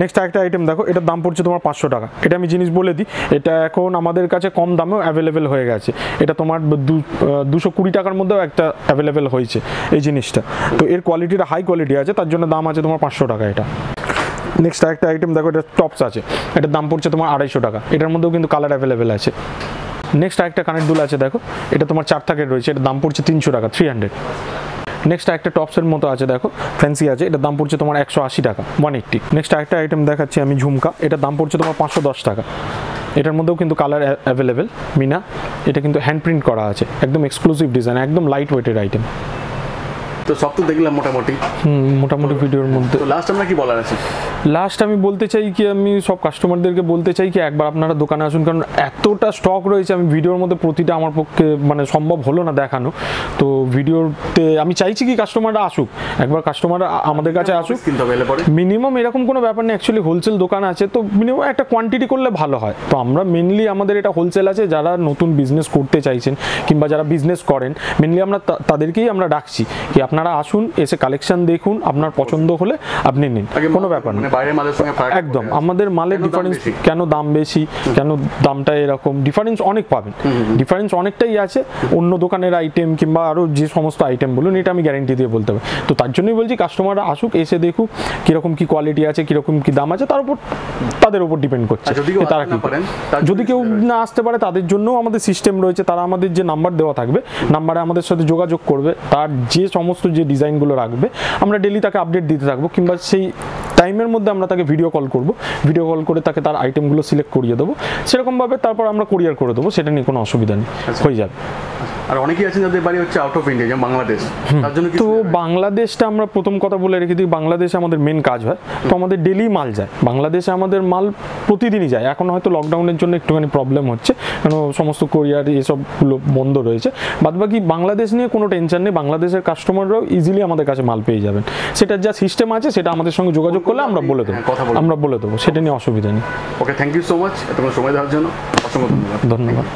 নেক্সট একটা আইটেম দেখো এটার দাম পড়ছে তোমার পাঁচশো টাকা। এটা আমি জিনিস বলে দিই এটা এখন আমাদের কাছে কম দামেও অ্যাভেলেবেল হয়ে গেছে। এটা তোমার দুশো কুড়ি টাকার মধ্যেও একটা অ্যাভেলেবেল হয়েছে এই জিনিসটা। তো এর কোয়ালিটিটা হাই কোয়ালিটি আছে, তার জন্য দাম আছে তোমার পাঁচশো টাকা এটা। নেক্সট একটা আইটেম দেখো, এটা টপস আছে। এটার দাম পড়ছে তোমার আড়াইশো টাকা। এটার মধ্যেও কিন্তু কালার অ্যাভেলেবেল আছে। নেক্সট একটা কানের দুল আছে, দেখো। এটা তোমার চার থাকের রয়েছে, এটার দাম পড়ছে তিনশো টাকা থ্রি হান্ড্রেড নেক্সট একটা টপসের মতো আছে, দেখো। ফ্যান্সি আছে, এটার দাম পড়ছে তোমার একশো আশি টাকা ওয়ান এইট্টি নেক্সট একটা আইটেম দেখাচ্ছি আমি ঝুমকা। এটার দাম পড়ছে তোমার পাঁচশো দশ টাকা। এটার মধ্যেও কিন্তু কালার অ্যাভেলেবেল মিনা। এটা কিন্তু হ্যান্ড প্রিন্ট করা আছে, একদম এক্সক্লুসিভ ডিজাইন একদম লাইট ওয়েটের আইটেম তো সব তো দেখলাম মোটামুটি। মোটামুটি ভিডিওর মধ্যে। তো লাস্ট আমরা কি বলার আছে? লাস্ট আমি বলতে চাই কি আমি সব কাস্টমারদেরকে বলতে চাই কি একবার আপনারা দোকানে আসুন কারণ এতটা স্টক রয়েছে আমি ভিডিওর মধ্যে প্রতিটা আমার পক্ষে মানে সম্ভব হলো না দেখানো। তো ভিডিওতে আমি চাইছি কি কাস্টমাররা আসুক একবার কাস্টমার আমাদের কাছে আসুক। মিনিমাম এরকম কোনো ব্যাপার নেই অ্যাকচুয়ালি হোলসেল দোকান আছে তো মিনিমাম একটা কোয়ান্টিটি করলে ভালো হয়। তো আমরা মেনলি আমাদের এটা হোলসেল আছে যারা নতুন বিজনেস করতে চাইছেন কিংবা যারা বিজনেস করেন মেনলি আমরা তাদেরকেই আমরা ডাকছি কি আপনারা আসুন এসে কালেকশন দেখুন আপনার পছন্দ হলে আপনি নিন। কোনো ব্যাপার না। মানে একদম। আমাদের মালের ডিফারেন্স কেন দাম বেশি? কেন দামটা এরকম? ডিফারেন্স অনেক পাবেন। ডিফারেন্স অনেকটাই আছে। অন্য দোকানের আইটেম কিংবা আরও যে সমস্ত আইটেম বলুন এটা আমি গ্যারেন্টি দিয়ে বলতে পারি। তো তার জন্যই বলছি কাস্টমাররা আসুক এসে দেখুক কীরকম কি কোয়ালিটি আছে কীরকম কি দাম আছে তার উপর তাদের উপর ডিপেন্ড করছে। তারা কি যদি কেউ না আসতে পারে তাদের জন্যও আমাদের সিস্টেম রয়েছে তারা আমাদের যে নাম্বার দেওয়া থাকবে নাম্বারে আমাদের সাথে যোগাযোগ করবে তার যে সমস্ত যে ডিজাইনগুলো রাখবে আমরা ডেলি তাকে আপডেট দিতে থাকব কিংবা সেই টাইমের মধ্যে আমরা তাকে ভিডিও কল করব। ভিডিও কল করে তাকে তার আইটেমগুলো সিলেক্ট করিয়ে দেবো। সেরকমভাবে তারপর আমরা কুরিয়ার করে দেবো সেটা নিয়ে কোনো অসুবিধা নেই। হয়ে যাবে। আর অনেকেই আছেন যাদের বাড়ি হচ্ছে আউট অফ ইন্ডিয়া যেমন বাংলাদেশ। তার জন্য তো বাংলাদেশটা আমরা প্রথম কথা বলে রেখে দিই বাংলাদেশে আমাদের মেন কাজ হয়। তো আমাদের ডেলি মাল যায়। বাংলাদেশে আমাদের মাল প্রতিদিনই যায়। এখন হয়তো লকডাউনের জন্য একটুখানি প্রবলেম হচ্ছে। কেন সমস্ত কোরিয়ার এসবগুলো বন্ধ রয়েছে। বাদবাকি বাংলাদেশ নিয়ে কোনো টেনশন নেই। বাংলাদেশের কাস্টমাররাও ইজিলি আমাদের কাছে মাল পেয়ে যাবেন। সেটার যা সিস্টেম আছে সেটা আমাদের সঙ্গে যোগাযোগ করলে আমরা বলে দেবো। হ্যাঁ, আমরা বলে দেবো। সেটা নিয়ে অসুবিধা নেই। Okay thank you so much এত সময় দেওয়ার জন্য অসংখ্য ধন্যবাদ। ধন্যবাদ।